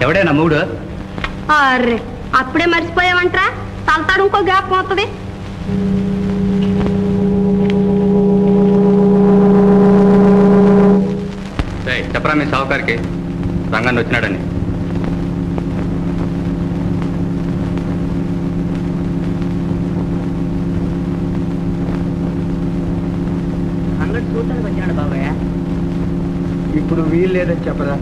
ఎవడేనా మూడు అర్రే అప్పుడే మర్చిపోయావంట్రా? తలతాడు ఇంకో జ్ఞాపకం వస్తుంది చెప్పరా మీ సావుకారికి? రంగాన్ని వచ్చినాడని అంగడి చూడటానికి వచ్చాడు బాబాయ్ ఇప్పుడు వీలు లేదని చెప్పరా?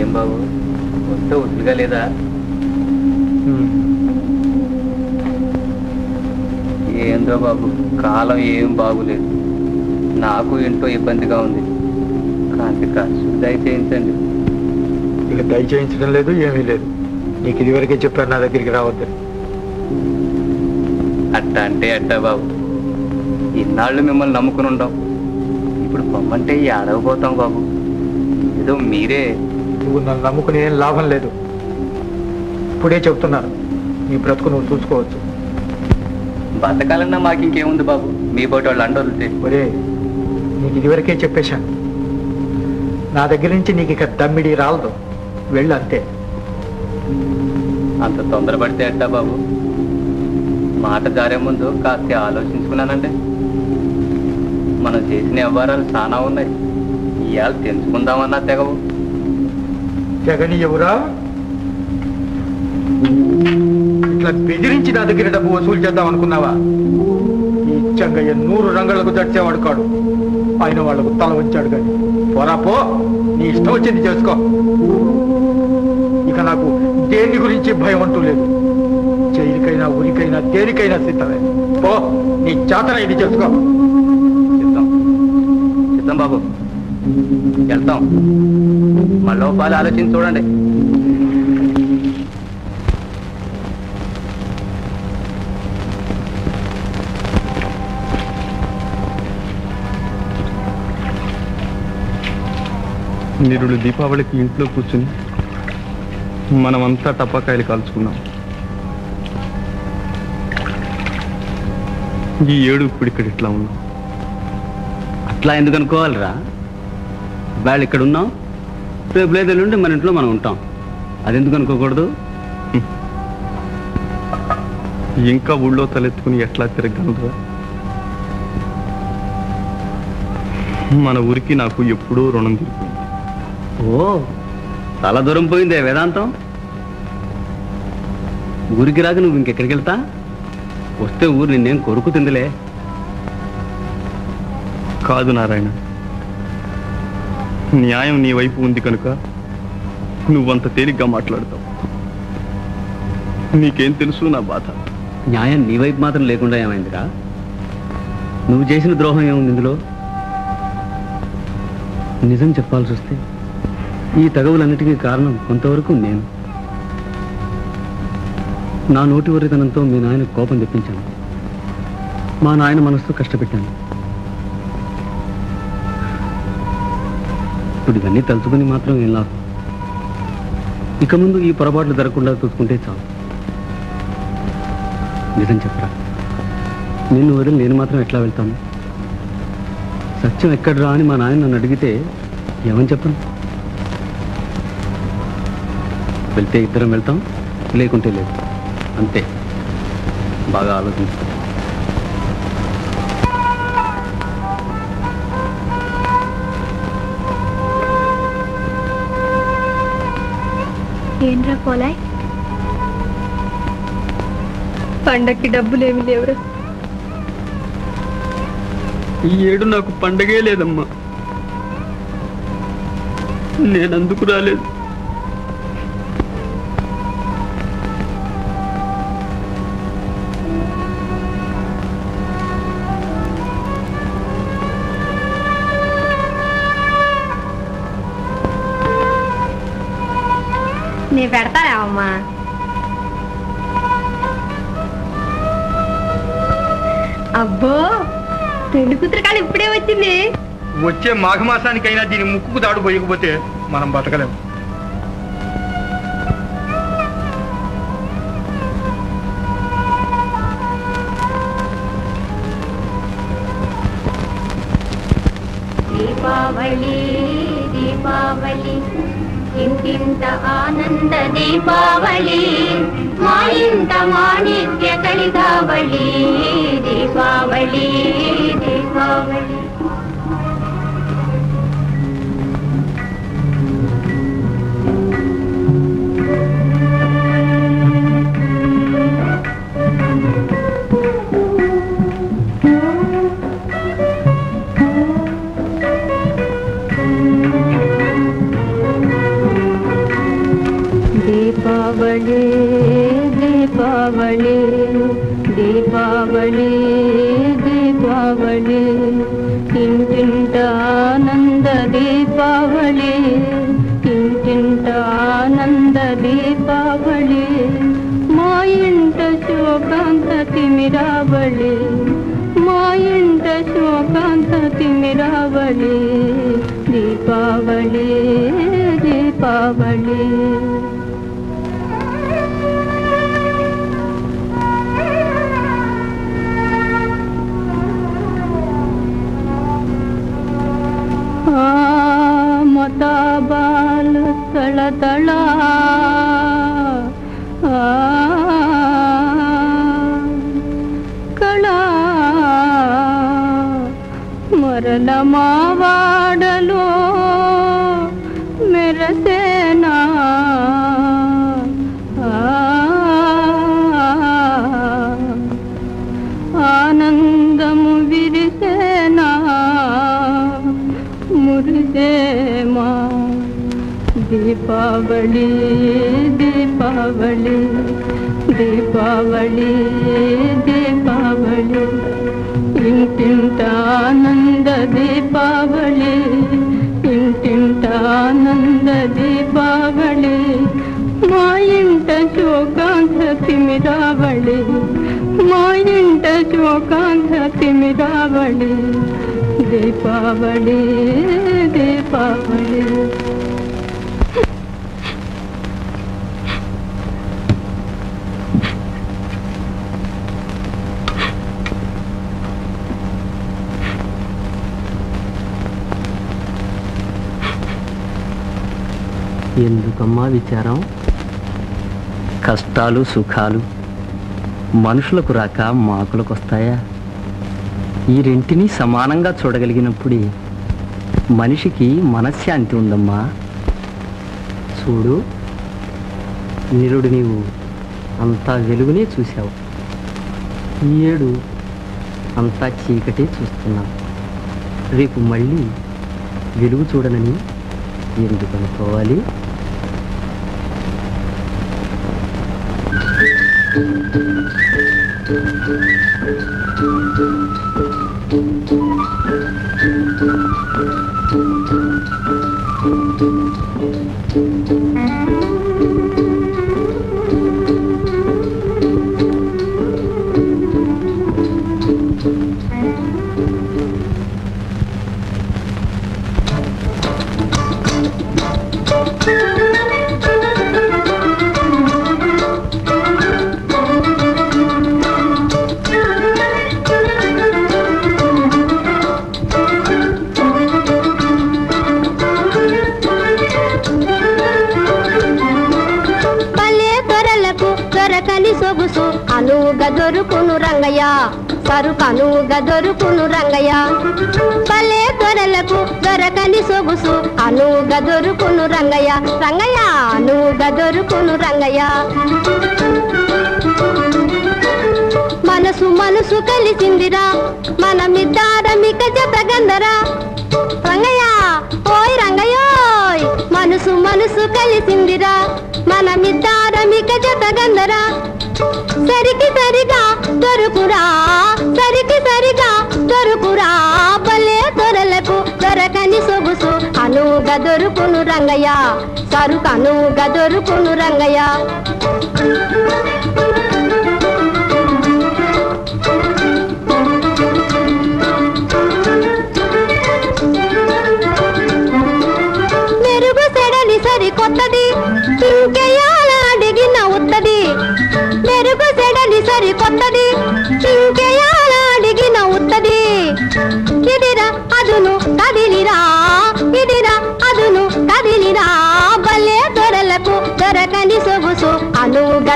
ఏం బాబు? వస్తే ఉసులుగా లేదా? ఏందో బాబు కాలం ఏం బాగులేదు. నాకు ఏంటో ఇబ్బందిగా ఉంది. దయచేయించండి. ఇక దయచేయించడం లేదు ఏమీ లేదు. నీకు ఇదివరకే చెప్పాను నా దగ్గరికి రావద్దని. అట్ట అంటే అట్టా బాబు. ఇన్నాళ్ళు మిమ్మల్ని నమ్ముకుని ఉండం. ఇప్పుడు పొమ్మంటే ఏడవపోతాం బాబు. ఏదో మీరే. నువ్వు నన్ను నమ్ముకుని ఏం లాభం లేదు. ఇప్పుడే చెప్తున్నాను. నీ బ్రతుకు నువ్వు చూసుకోవచ్చు. బతకాలన్నా మాకు ఇంకేముంది బాబు? మీ పోటీ వాళ్ళు అండొలితే ఒరే నీకు ఇదివరకే చెప్పేశాను. నా దగ్గర నుంచి నీకు ఇక దమ్మిడి రాలదు. వెళ్ళు అంతే. అంత తొందరపడితే ఎట్టా బాబు? మాట జారే ముందు కాస్త ఆలోచించుకున్నానండి. మనం చేసిన వ్యవహారాలు చాలా ఉన్నాయి. ఇవాళ తెలుసుకుందామన్నా తెగవు. జగని ఎవరా ఇట్లా బెదిరించి నా దగ్గర డబ్బు వసూలు చేద్దాం అనుకున్నావా? చెంగయ్య నూరు రంగులకు దడిచేవాడు కాడు. ఆయన వాళ్ళకు తల వంచాడు కానీ పోరా పో. నీ ఇష్టం వచ్చింది చేసుకో. ఇక నాకు దేని గురించి భయం అంటూ లేదు. జైలుకైనా ఊరికైనా దేనికైనా సిద్ధమే. పో నీ జాతర ఇది చేసుకో. సిద్ధం. సిద్ధం బాబు. వెళ్తాం. మా లోపాలు ఆలోచించి చూడండి. నిరుడు దీపావళికి ఇంట్లో కూర్చుని మనమంతా టపాకాయలు కాల్చుకున్నాం. ఈ ఏడు ఇప్పుడు ఇక్కడ ఇట్లా ఉన్నాం. అట్లా ఎందుకు అనుకోవాలిరా? వాళ్ళు ఇక్కడ ఉన్నాం. రేపు లేదు ఎల్లుండి మన ఇంట్లో మనం ఉంటాం. అది ఎందుకు అనుకోకూడదు? ఇంకా ఊళ్ళో తలెత్తుకుని ఎట్లా తిరగలరా మన ఊరికి నాకు ఎప్పుడూ రుణం తీరిపోయింది ఓ చాలా దూరం పోయిందే వేదాంతం. ఊరికి రాక నువ్వు ఇంకెక్కడికి వెళ్తా? వస్తే ఊరు నిన్నేం కొరుకు తిందిలే. కాదు నారాయణ. న్యాయం నీ వైపు ఉంది కనుక నువ్వంత తేలిగ్గా మాట్లాడతావు. నీకేం తెలుసు నా బాధ? న్యాయం నీ వైపు మాత్రం లేకుండా ఏమైందిరా? నువ్వు చేసిన ద్రోహం ఏముంది ఇందులో? నిజం చెప్పాల్సి వస్తే ఈ తగవులన్నిటికీ కారణం కొంతవరకు నేను. నా నోటి వరితనంతో మీ నాయన కోపం తెప్పించాను. మా నాయన మనస్సు కష్టపెట్టాను. ఇప్పుడు ఇవన్నీ తలుచుకుని మాత్రం ఏం లాభం? ఇక ముందు ఈ పొరపాట్లు జరగకుండా చూసుకుంటే చాలు. నిజం చెప్పరా? నిన్ను వదిలి నేను మాత్రం ఎట్లా వెళ్తాను? సత్యం ఎక్కడరా అని మా నాయన నన్ను అడిగితే ఏమని చెప్పను? వెళ్తే ఇద్దరం వెళ్తాం? లేకుంటే లేదు. అంతే. బాగా ఆలోచించు. ఏంట్రా పోలాయ్? పండక్కి డబ్బులేమి లేవురా. ఈ ఏడు నాకు పండగే లేదమ్మా. నేనందుకు రాలేదు. నేను పెడతానేమమ్మా అబ్బో పెళ్ళి కూతురు కాలు ఇప్పుడే వచ్చింది. వచ్చే మాఘమాసానికైనా దీని ముక్కుకు తాడు పోయకపోతే మనం బతకలేం. దీపావళి దీపావళి. ఇంటింత ఆనంద దీపావళి మా ఇంట మాణిక్య కలితావళి దీపావళి దీపావళి దీపావళి ಮೆರಾವಳಿ ದೀಪಾವಳಿ ದೀಪಾವಳಿ. ಮೊತ ಬಾಲ ತಳ ತಳ మరల మెరసేనా? ఆనందము విరిసేనా? మురిసేమా? దీపావళి దీపావళి దీపావళి ఇంటింట ఆనంద దీపావళి ఇంటింట ఆనంద దీపావళి మా ఇంట శోకాంత తిమిరావళి మా ఇంట శోకాంత తిమిరావళి. దీపావళి దీపావళి. అమ్మ విచారం. కష్టాలు సుఖాలు మనుషులకు రాక మాకులకు వస్తాయా ఈ రెంటిని సమానంగా చూడగలిగినప్పుడే మనిషికి మనశ్శాంతి ఉందమ్మా. చూడు నిరుడు నీవు అంతా వెలుగునే చూశావు. ఈ ఏడు అంతా చీకటే చూస్తున్నావు. రేపు మళ్ళీ వెలుగు చూడనని ఎందుకు అనుకోవాలి? Thank you. గదొరుకును దొరుకును రంగయ్య. రంగయ్య నువ్వు గదొరుకును రంగయ్య. మనసు మనసు కలిసిందిరా. మనమిద్దారమిక జతగందరా రంగయ్య ఓయ్ రంగయ్యోయ్ మనసు మనసు కలిసిందిరా. మనమిద్దారమిక జతగందరా సరికి సరిగా దొరుకురా సరికి సరిగా దొరుకురా బల్ గదొరుకును రంగయ్య. సరుకను గదొరుకును రంగయ్య.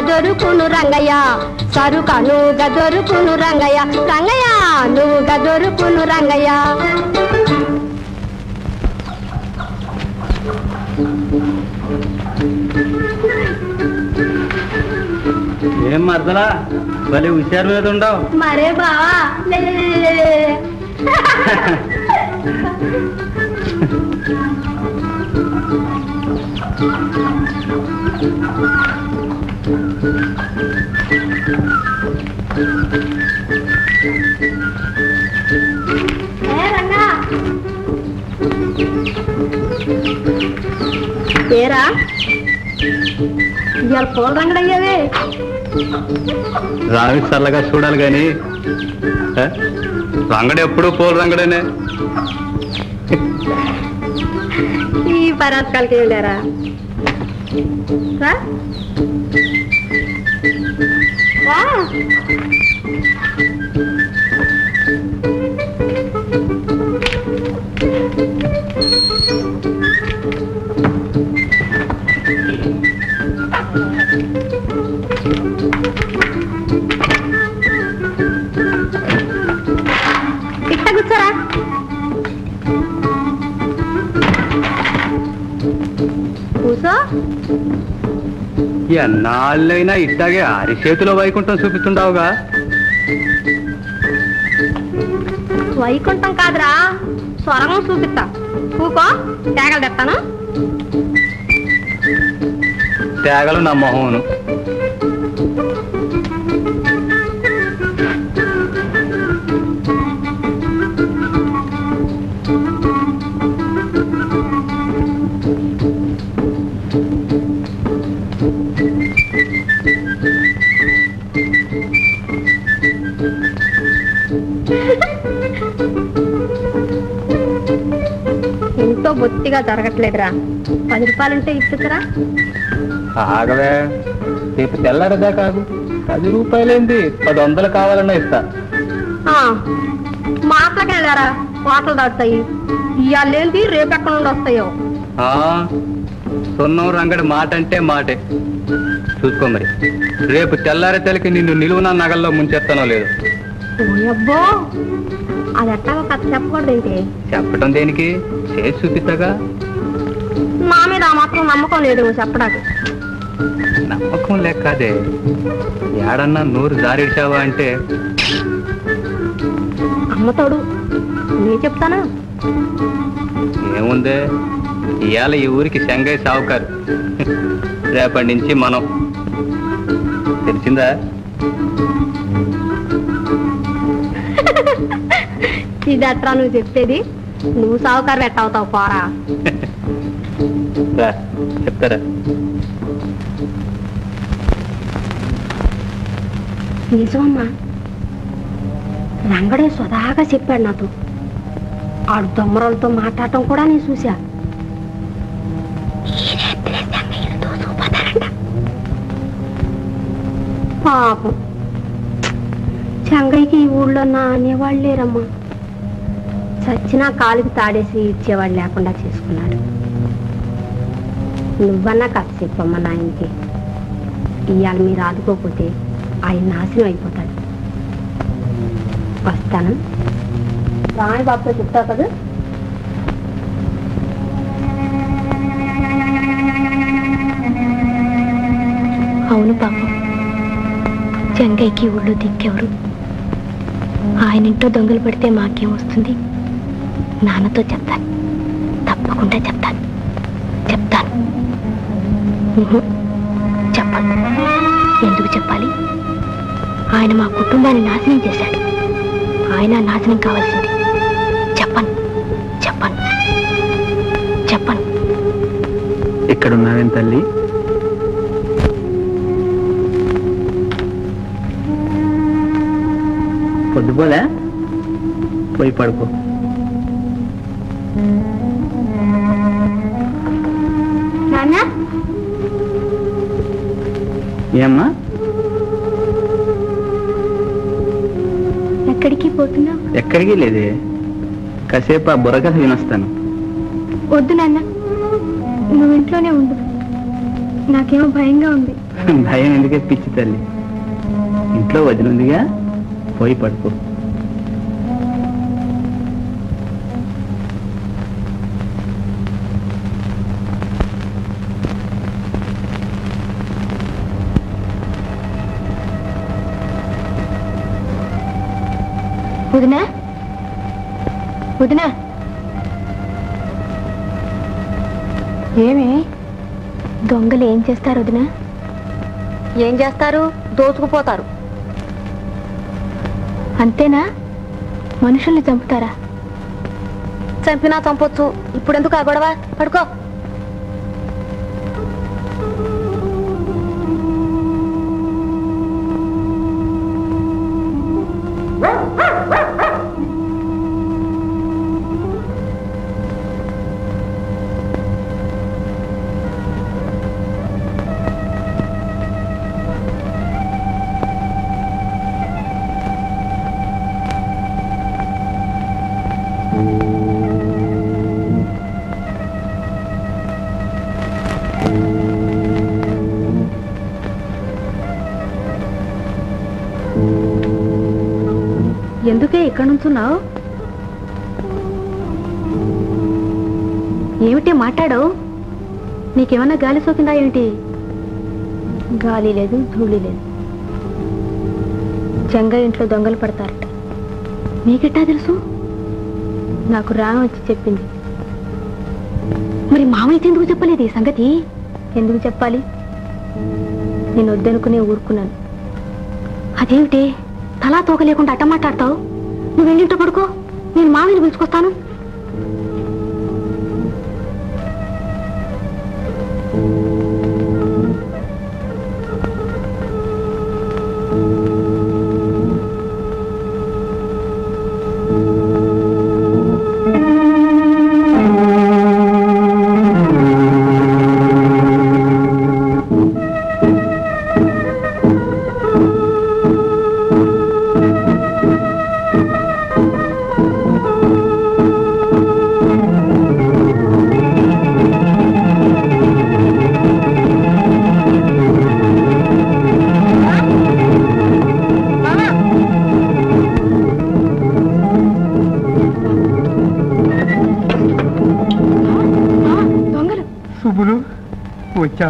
అనువుగా దొరుకును రంగయ్య. సరుకు అనువుగా దొరుకును రంగయ్య. రంగయ్య అనువుగా దొరుకును రంగయ్య. ఏం మరదలా? భలే హుషారు మీద ఉండవు. మరే బావా. ఏ రంగా ఏరా? ఇవాళ పూల రంగడయ్యావే రావి చల్లగా చూడాలి కానీ రంగడు ఎప్పుడు పూల రంగడేనే. ఈ పరాస్కాలకి వెళ్ళారా ఎన్నాళ్ళైనా ఇట్టాగే అరిచేతిలో వైకుంఠం చూపిస్తుండవుగా. వైకుంఠం కాదురా స్వరంగం చూపిస్తా. కూకో తేగలు తెస్తాను తేగలు నా మొహమును. బొత్తిగా జరగట్లేదురా. పది రూపాయలుంటే ఇచ్చుతరా ఆగవే. రేపు తెల్లారదా కాదు? పది రూపాయలేంది? పది వందలు కావాలన్నా ఇస్తా. మాటలకి వెళ్ళారా కోటలు దాటుతాయి. ఇవాళేంటి రేపు ఎక్కడ నుండి వస్తాయో? ఆ, సున్నం రంగడి మాట అంటే మాటే. చూసుకో మరి. రేపు తెల్లారి తెలకి నిన్ను నిలువున నగల్లో ముంచేస్తానో లేదు. అది కథ చెప్పకూడదు ఏంటి చెప్పటం దేనికి? చేసి చూపిస్తాగా నా మీద ఆ మాత్రం నమ్మకం లేదు నువ్వు చెప్పడానికి. నమ్మకం లెక్కదే. ఏడన్నా నూరు జారిడ్చావా అంటే? అమ్మతోడు. నీ చెప్తానా? ఏముందే? ఇవాళ ఈ ఊరికి శంగయ్య సావుకారు. రేపటి నుంచి మనం. తెలిసిందా? ఇది అట్రా నువ్వు చెప్పేది. నువ్వు సావుకారు పెట్టవుతావు పోరా. చెప్తారా? నిజమమ్మా. రంగడే స్వదాగా చెప్పాడు నాతో. ఆడు దొమ్మరాలతో మాట్లాడటం కూడా నేను చూసా పాపం. చెంగయ్యకి ఈ ఊళ్ళో నా అనేవాళ్ళు లేరమ్మా. చచ్చినా కాలుకి తాడేసి ఇచ్చేవాడు లేకుండా చేసుకున్నాడు. నువ్వన్నా కథ చెప్పమ్మ నాయనకి. ఇవాళ మీరు ఆదుకోకపోతే ఆయన నాశనం అయిపోతాడు. వస్తాను. రాణి బాబుతో చెప్తావు కదా? అవును పాపం. చెంగయ్యకి ఊళ్ళో దిక్కెవరు? ఆయన ఇంట్లో దొంగలు పడితే మాకేం వస్తుంది? నాన్నతో చెప్తాను. తప్పకుండా చెప్తాను. చెప్తాను. చెప్పండి. చెప్పను ఎందుకు చెప్పాలి? ఆయన మా కుటుంబాన్ని నాశనం చేశాడు. ఆయన నాశనం కావాల్సింది. చెప్పను చెప్పను చెప్పను ఇక్కడున్నావేం తల్లి? పొద్దుపోలే? పోయి పడుకో. ఏమ్మా? ఎక్కడికి పోతున్నావు? ఎక్కడికి లేదే. కాసేపు ఆ బుర్రకథ వినొస్తాను. వద్దు నాన్న. నువ్వు ఇంట్లోనే ఉండు. నాకేమో భయంగా ఉంది. *laughs* భయం ఎందుకే పిచ్చి తల్లి? ఇంట్లో వదిలిందిగా పోయి పడుకో. వదినా? వదినా? ఏమి? దొంగలు ఏం చేస్తారు వదినా? ఏం చేస్తారు? దోచుకుపోతారు. అంతేనా? మనుషుల్ని చంపుతారా? చంపినా చంపొచ్చు. ఇప్పుడు ఎందుకు ఆ గొడవ? పడుకో. ఎందుకే నుంచున్నావు ఏమిటి మాట్లాడవు? నీకేమన్నా గాలి సోకిందా ఏమిటి? గాలి లేదు ధూళి లేదు. జంగ ఇంట్లో దొంగలు పడతారట. నీకెట్టా తెలుసు? నాకు రామ వచ్చి చెప్పింది. మరి మామయ్యతో ఎందుకు చెప్పలేదు ఈ సంగతి? ఎందుకు చెప్పాలి? నేను వద్దనుకునే ఊరుకున్నాను. అదేమిటి? తలా తోక లేకుండా అట్ట మాట్లాడతావు? నువ్వు వెళ్ళింటో పడుకో. నేను మామిడి పిలుచుకొస్తాను.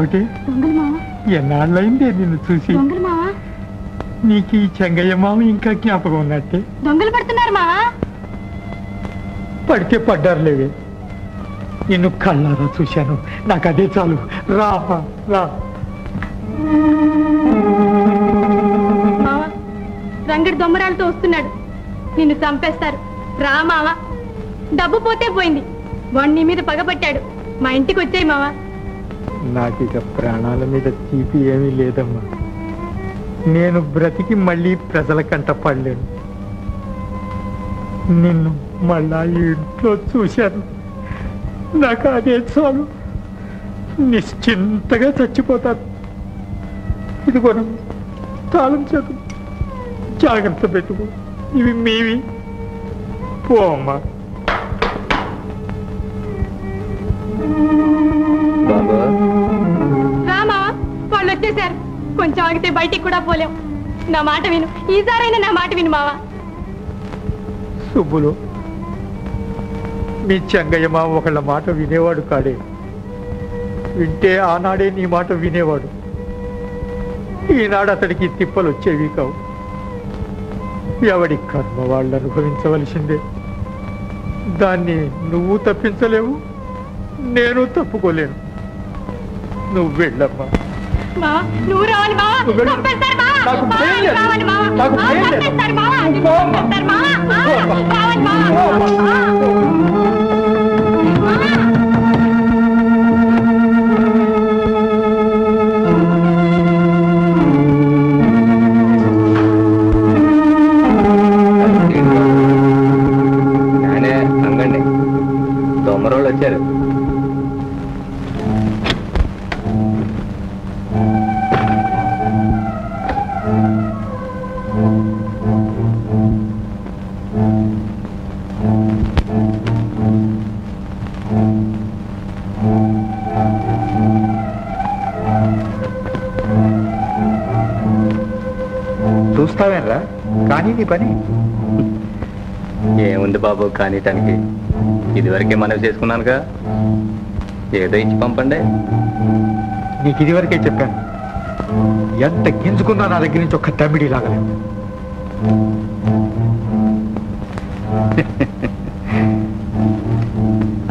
మావా. ఎన్నాళ్ళైందే నిన్ను చూసి? నీకు ఈ చెంగయ్య మామ ఇంకా జ్ఞాపకం ఉన్నట్టే? దొంగలు పడుతున్నారు మావా. పడితే పడ్డారులేవే నిన్ను కళ్ళారా చూశాను. నాకు అదే చాలు. రా రంగడి దొమ్మరాలతో వస్తున్నాడు. నిన్ను చంపేస్తారు. రా మావా. డబ్బు పోతే పోయింది. నీ మీద పగబట్టాడు. మా ఇంటికి వచ్చాయి మావా. నాకు ఇక ప్రాణాల మీద తీపి ఏమీ లేదమ్మా. నేను బ్రతికి మళ్ళీ ప్రజల కంట పడలేను. నిన్ను మళ్ళా ఇంట్లో చూశాను. నాకు అదే చాలు. నిశ్చింతగా చచ్చిపోతాను. ఇదిగోను తాళం చేతు జాగ్రత్త పెట్టుకో. ఇవి మీవి. పో బయటికి కూడా పోలేం. నా మాట విను. ఈసారైనా నా మాట విను మావా. సుబ్బులు మీ చెంగయ్య మా ఒకళ్ళ మాట వినేవాడు కాడే. వింటే ఆనాడే నీ మాట వినేవాడు. ఈనాడు అతడికి తిప్పలు వచ్చేవి కావు. ఎవడి కర్మ వాళ్ళు అనుభవించవలసిందే. దాన్ని నువ్వు తప్పించలేవు నేను తప్పుకోలేను. నువ్వు వెళ్ళమ్మా. మావా నువ్వు రావాలి లేదు. రావాలి మావా కానీ ఏముంది బాబు కానీటానికి? ఇదివరకే మనవి చేసుకున్నానుగా. ఏదో ఇచ్చి పంపండి. నీకు ఇదివరకే చెప్పాను. ఎంత గింజుకున్నా నా దగ్గర నుంచి ఒక్క తమ్మిడి లాగలేదు.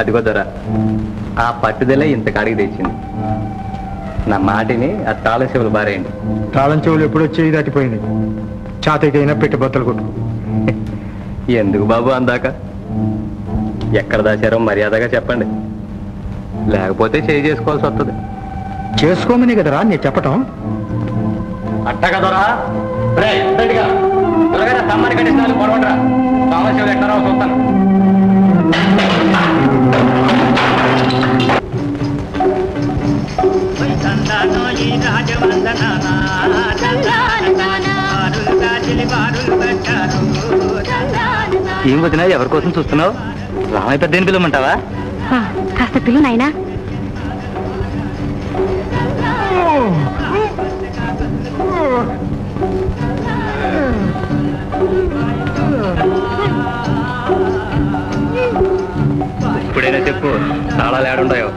అదిగో దొర ఆ పట్టుదల ఇంత కాడికి తెచ్చింది. నా మాటిని ఆ తాళ శివులు బారేయండి. తాళం చెవులు ఎప్పుడో చేయి దాటిపోయింది చాతకైనా పెట్టి బద్దలు కొట్టు. ఎందుకు బాబు అందాక? ఎక్కడ దాచారో మర్యాదగా చెప్పండి. లేకపోతే చేయి చేసుకోవాల్సి వస్తుంది చేసుకోమని కదరా నేను చెప్పటం. అట్ట కదరా? చూస్తాను. ఏం వదిన ఎవరి కోసం చూస్తున్నావు? రామయ్య పెద్ద పిలవమంటావా? కాస్త పిల్లు నాయనా. ఇప్పుడైనా చెప్పు తాళాలు ఏడుండయో.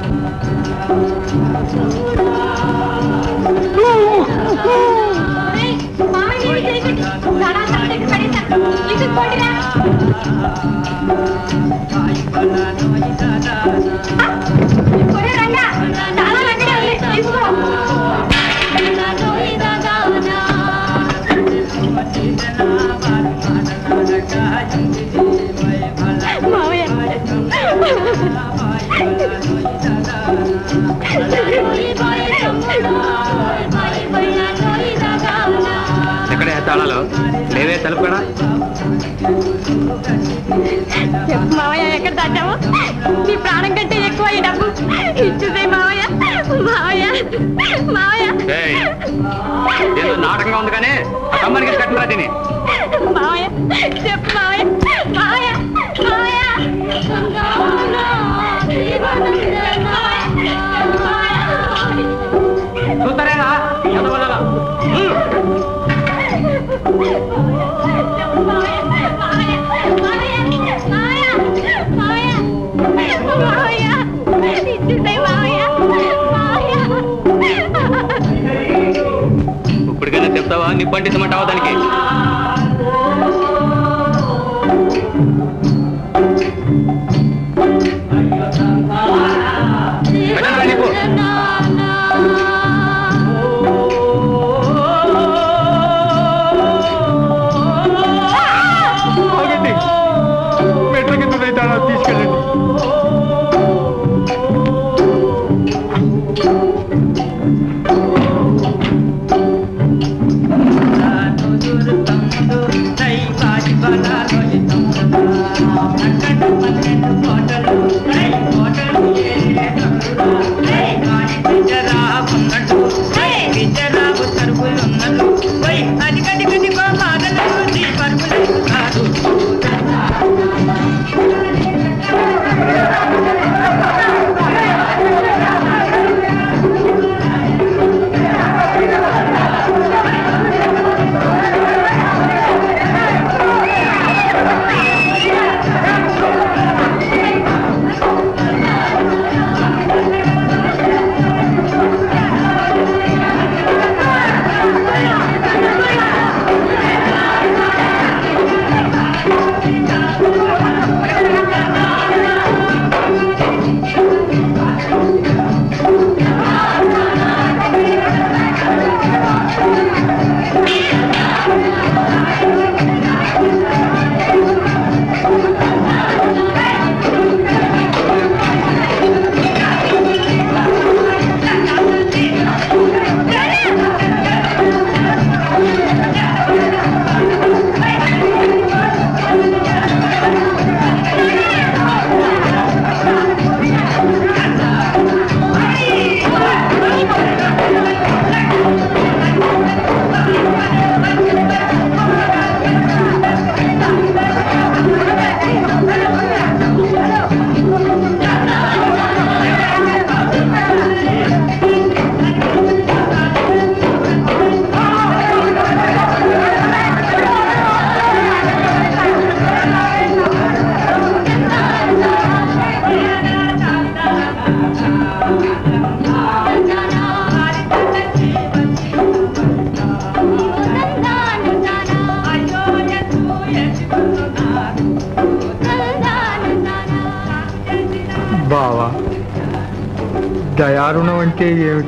ఎక్కడే తాళాలు? లేవే తలుపు కూడా చెప్పు మావయ్య ఎక్కడ దాచావు? నీ ప్రాణం కంటే ఎక్కువ ఈ డబ్బు ఇచ్చేసే మావయ్య. మావయ్య మావయ్య. నాటకంగా ఉంది కానీ కట్టురా దీన్ని. మావయ్య చెప్పు మావయ్య. పండితం అంటావా దానికి?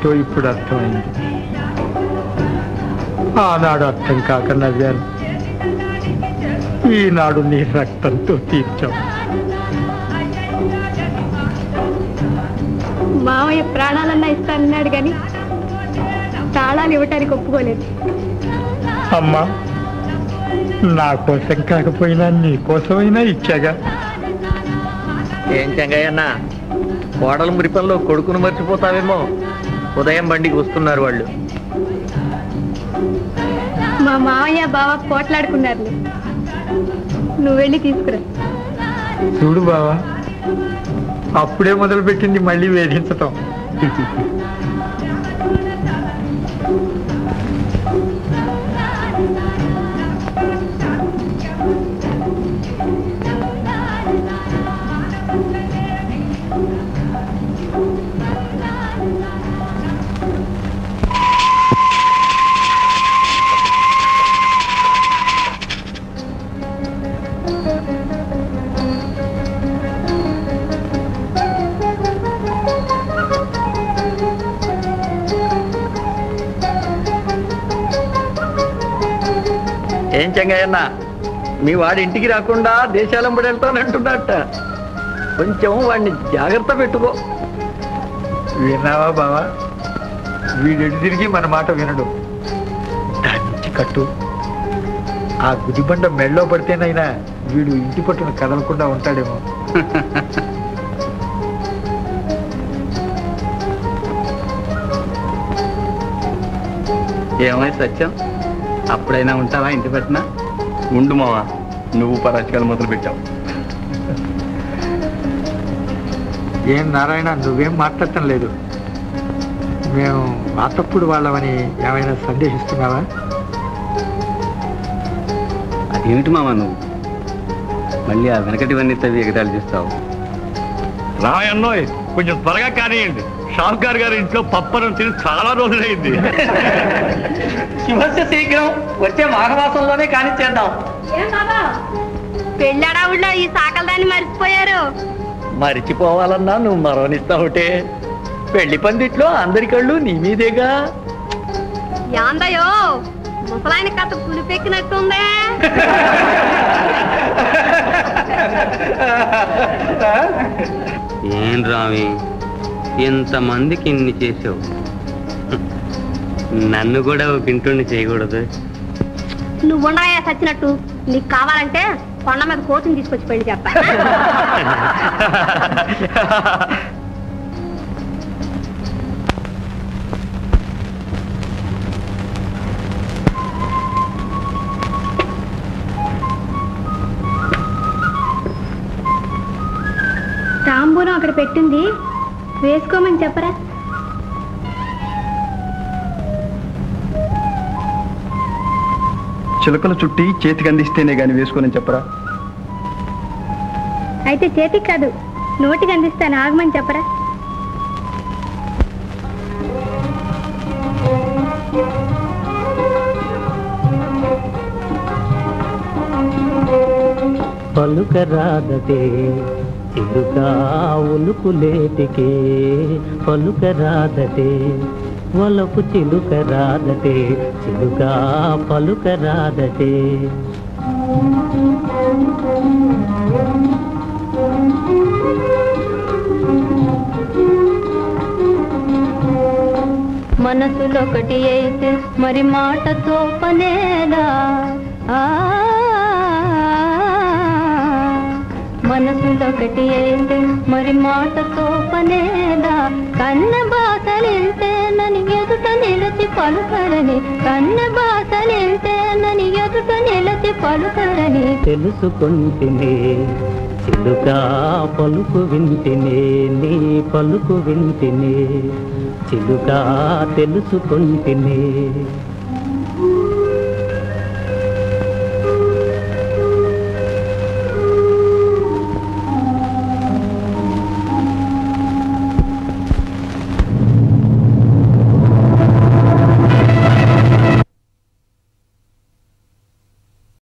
ఏమిటో ఇప్పుడు అర్థమైంది. ఆనాడు అర్థం కాక నవ్వాను. ఈనాడు నీ రక్తంతో తీర్చావు. మావయ్య ప్రాణాలన్నా ఇస్తానన్నాడు కానీ తాళాలు ఇవ్వటానికి ఒప్పుకోలేదు. అమ్మా నా కోసం కాకపోయినా నీ కోసమైనా ఇచ్చాగా. ఏం చెంగయ్యన్న కోడల మురిపంలో కొడుకును మర్చిపోతావేమో. ఉదయం బండికి వస్తున్నారు వాళ్ళు. మా మావయ్య బావ పోట్లాడుకున్నారు నువ్వు వెళ్ళి తీసుకురా. చూడు బావా అప్పుడే మొదలుపెట్టింది మళ్ళీ వేధించటం. చెంగయ్యన్న మీ వాడి ఇంటికి రాకుండా దేశాలంబడి వెళ్తానంటున్నట్ట కొంచెం వాడిని జాగ్రత్త పెట్టుకో. విన్నావా బావా? వీడెడు తిరిగి మన మాట వినడు. దానికి కట్టు. ఆ గుదిబండ మెళ్ళో పడితేనైనా వీడు ఇంటి పట్టున కదలకుండా ఉంటాడేమో. ఏమై సత్యం? అప్పుడైనా ఉంటావా ఇంటి పెట్టినా? ఉండు మావా నువ్వు పరాచకాలు మొదలు పెట్టావు. ఏం నారాయణ నువ్వేం మాట్లాడటం లేదు. మేము వాతప్పుడు వాళ్ళమని ఏమైనా సందేహిస్తున్నావా? అదేమిటి మామ నువ్వు? మళ్ళీ ఆ వెనకటివన్నీ తవ్వి ఎగతాళి చేస్తావు. రాయన్నోయ్ కొంచెం త్వరగా కానివ్వండి షావుకార్ గారి ఇంట్లో పప్పరం తిని చాలా రోజులైంది. శుభస్య శీఘ్రం వచ్చే మాఘమాసంలోనే కానిచ్చేద్దాం పెళ్ళాడా ఊళ్ళో ఈ సాకల దాన్ని మర్చిపోయారు? మరిచిపోవాలన్నా నువ్వు మరవనిస్తావుటే. పెళ్ళి పందిట్లో అందరి కళ్ళు నీ మీదేగా. యాందయో ముసలాయన కథ పులిపెక్కినట్టుందే. ఏం రావి? ఇంతమందికి ఇన్ని చేసావు? నన్ను కూడా ఒక ఇంటుండి చేయకూడదు. నువ్వు ఉండయా సచ్చినట్టు? నీకు కావాలంటే కొండ మీద కోతిని తీసుకొచ్చి పెళ్ళి చేస్తా. తాంబూలం అక్కడ పెట్టింది. వేసుకోమని చెప్పరా? చిలకలు చుట్టి చేతికి అందిస్తేనే గాని వేసుకోనని చెప్పరా? అయితే చేతికి కాదు నోటికి అందిస్తాను ఆగమని చెప్పరా? పలుకరాదటే చిలుక ఉలుకులేటికే పలుకరాదటే వలపు చిలుక రాదటే పలుక పలుకరాదటే మనసులొకటి అయితే మరి మాటతో పనేగా? ఆ మనసులొకటి ఏంటి మరి మాటతో పనేదా కన్న బాసలింతేనని ఎదుట నిలచి పలుకరని. కన్న బాసలింతేనని ఎదుట నిలచి పలుకరని. తెలుసుకుంటేనే చిలుక పలుకు వింటినే నీ పలుకు వింటినే. చిలుక తెలుసుకుంటేనే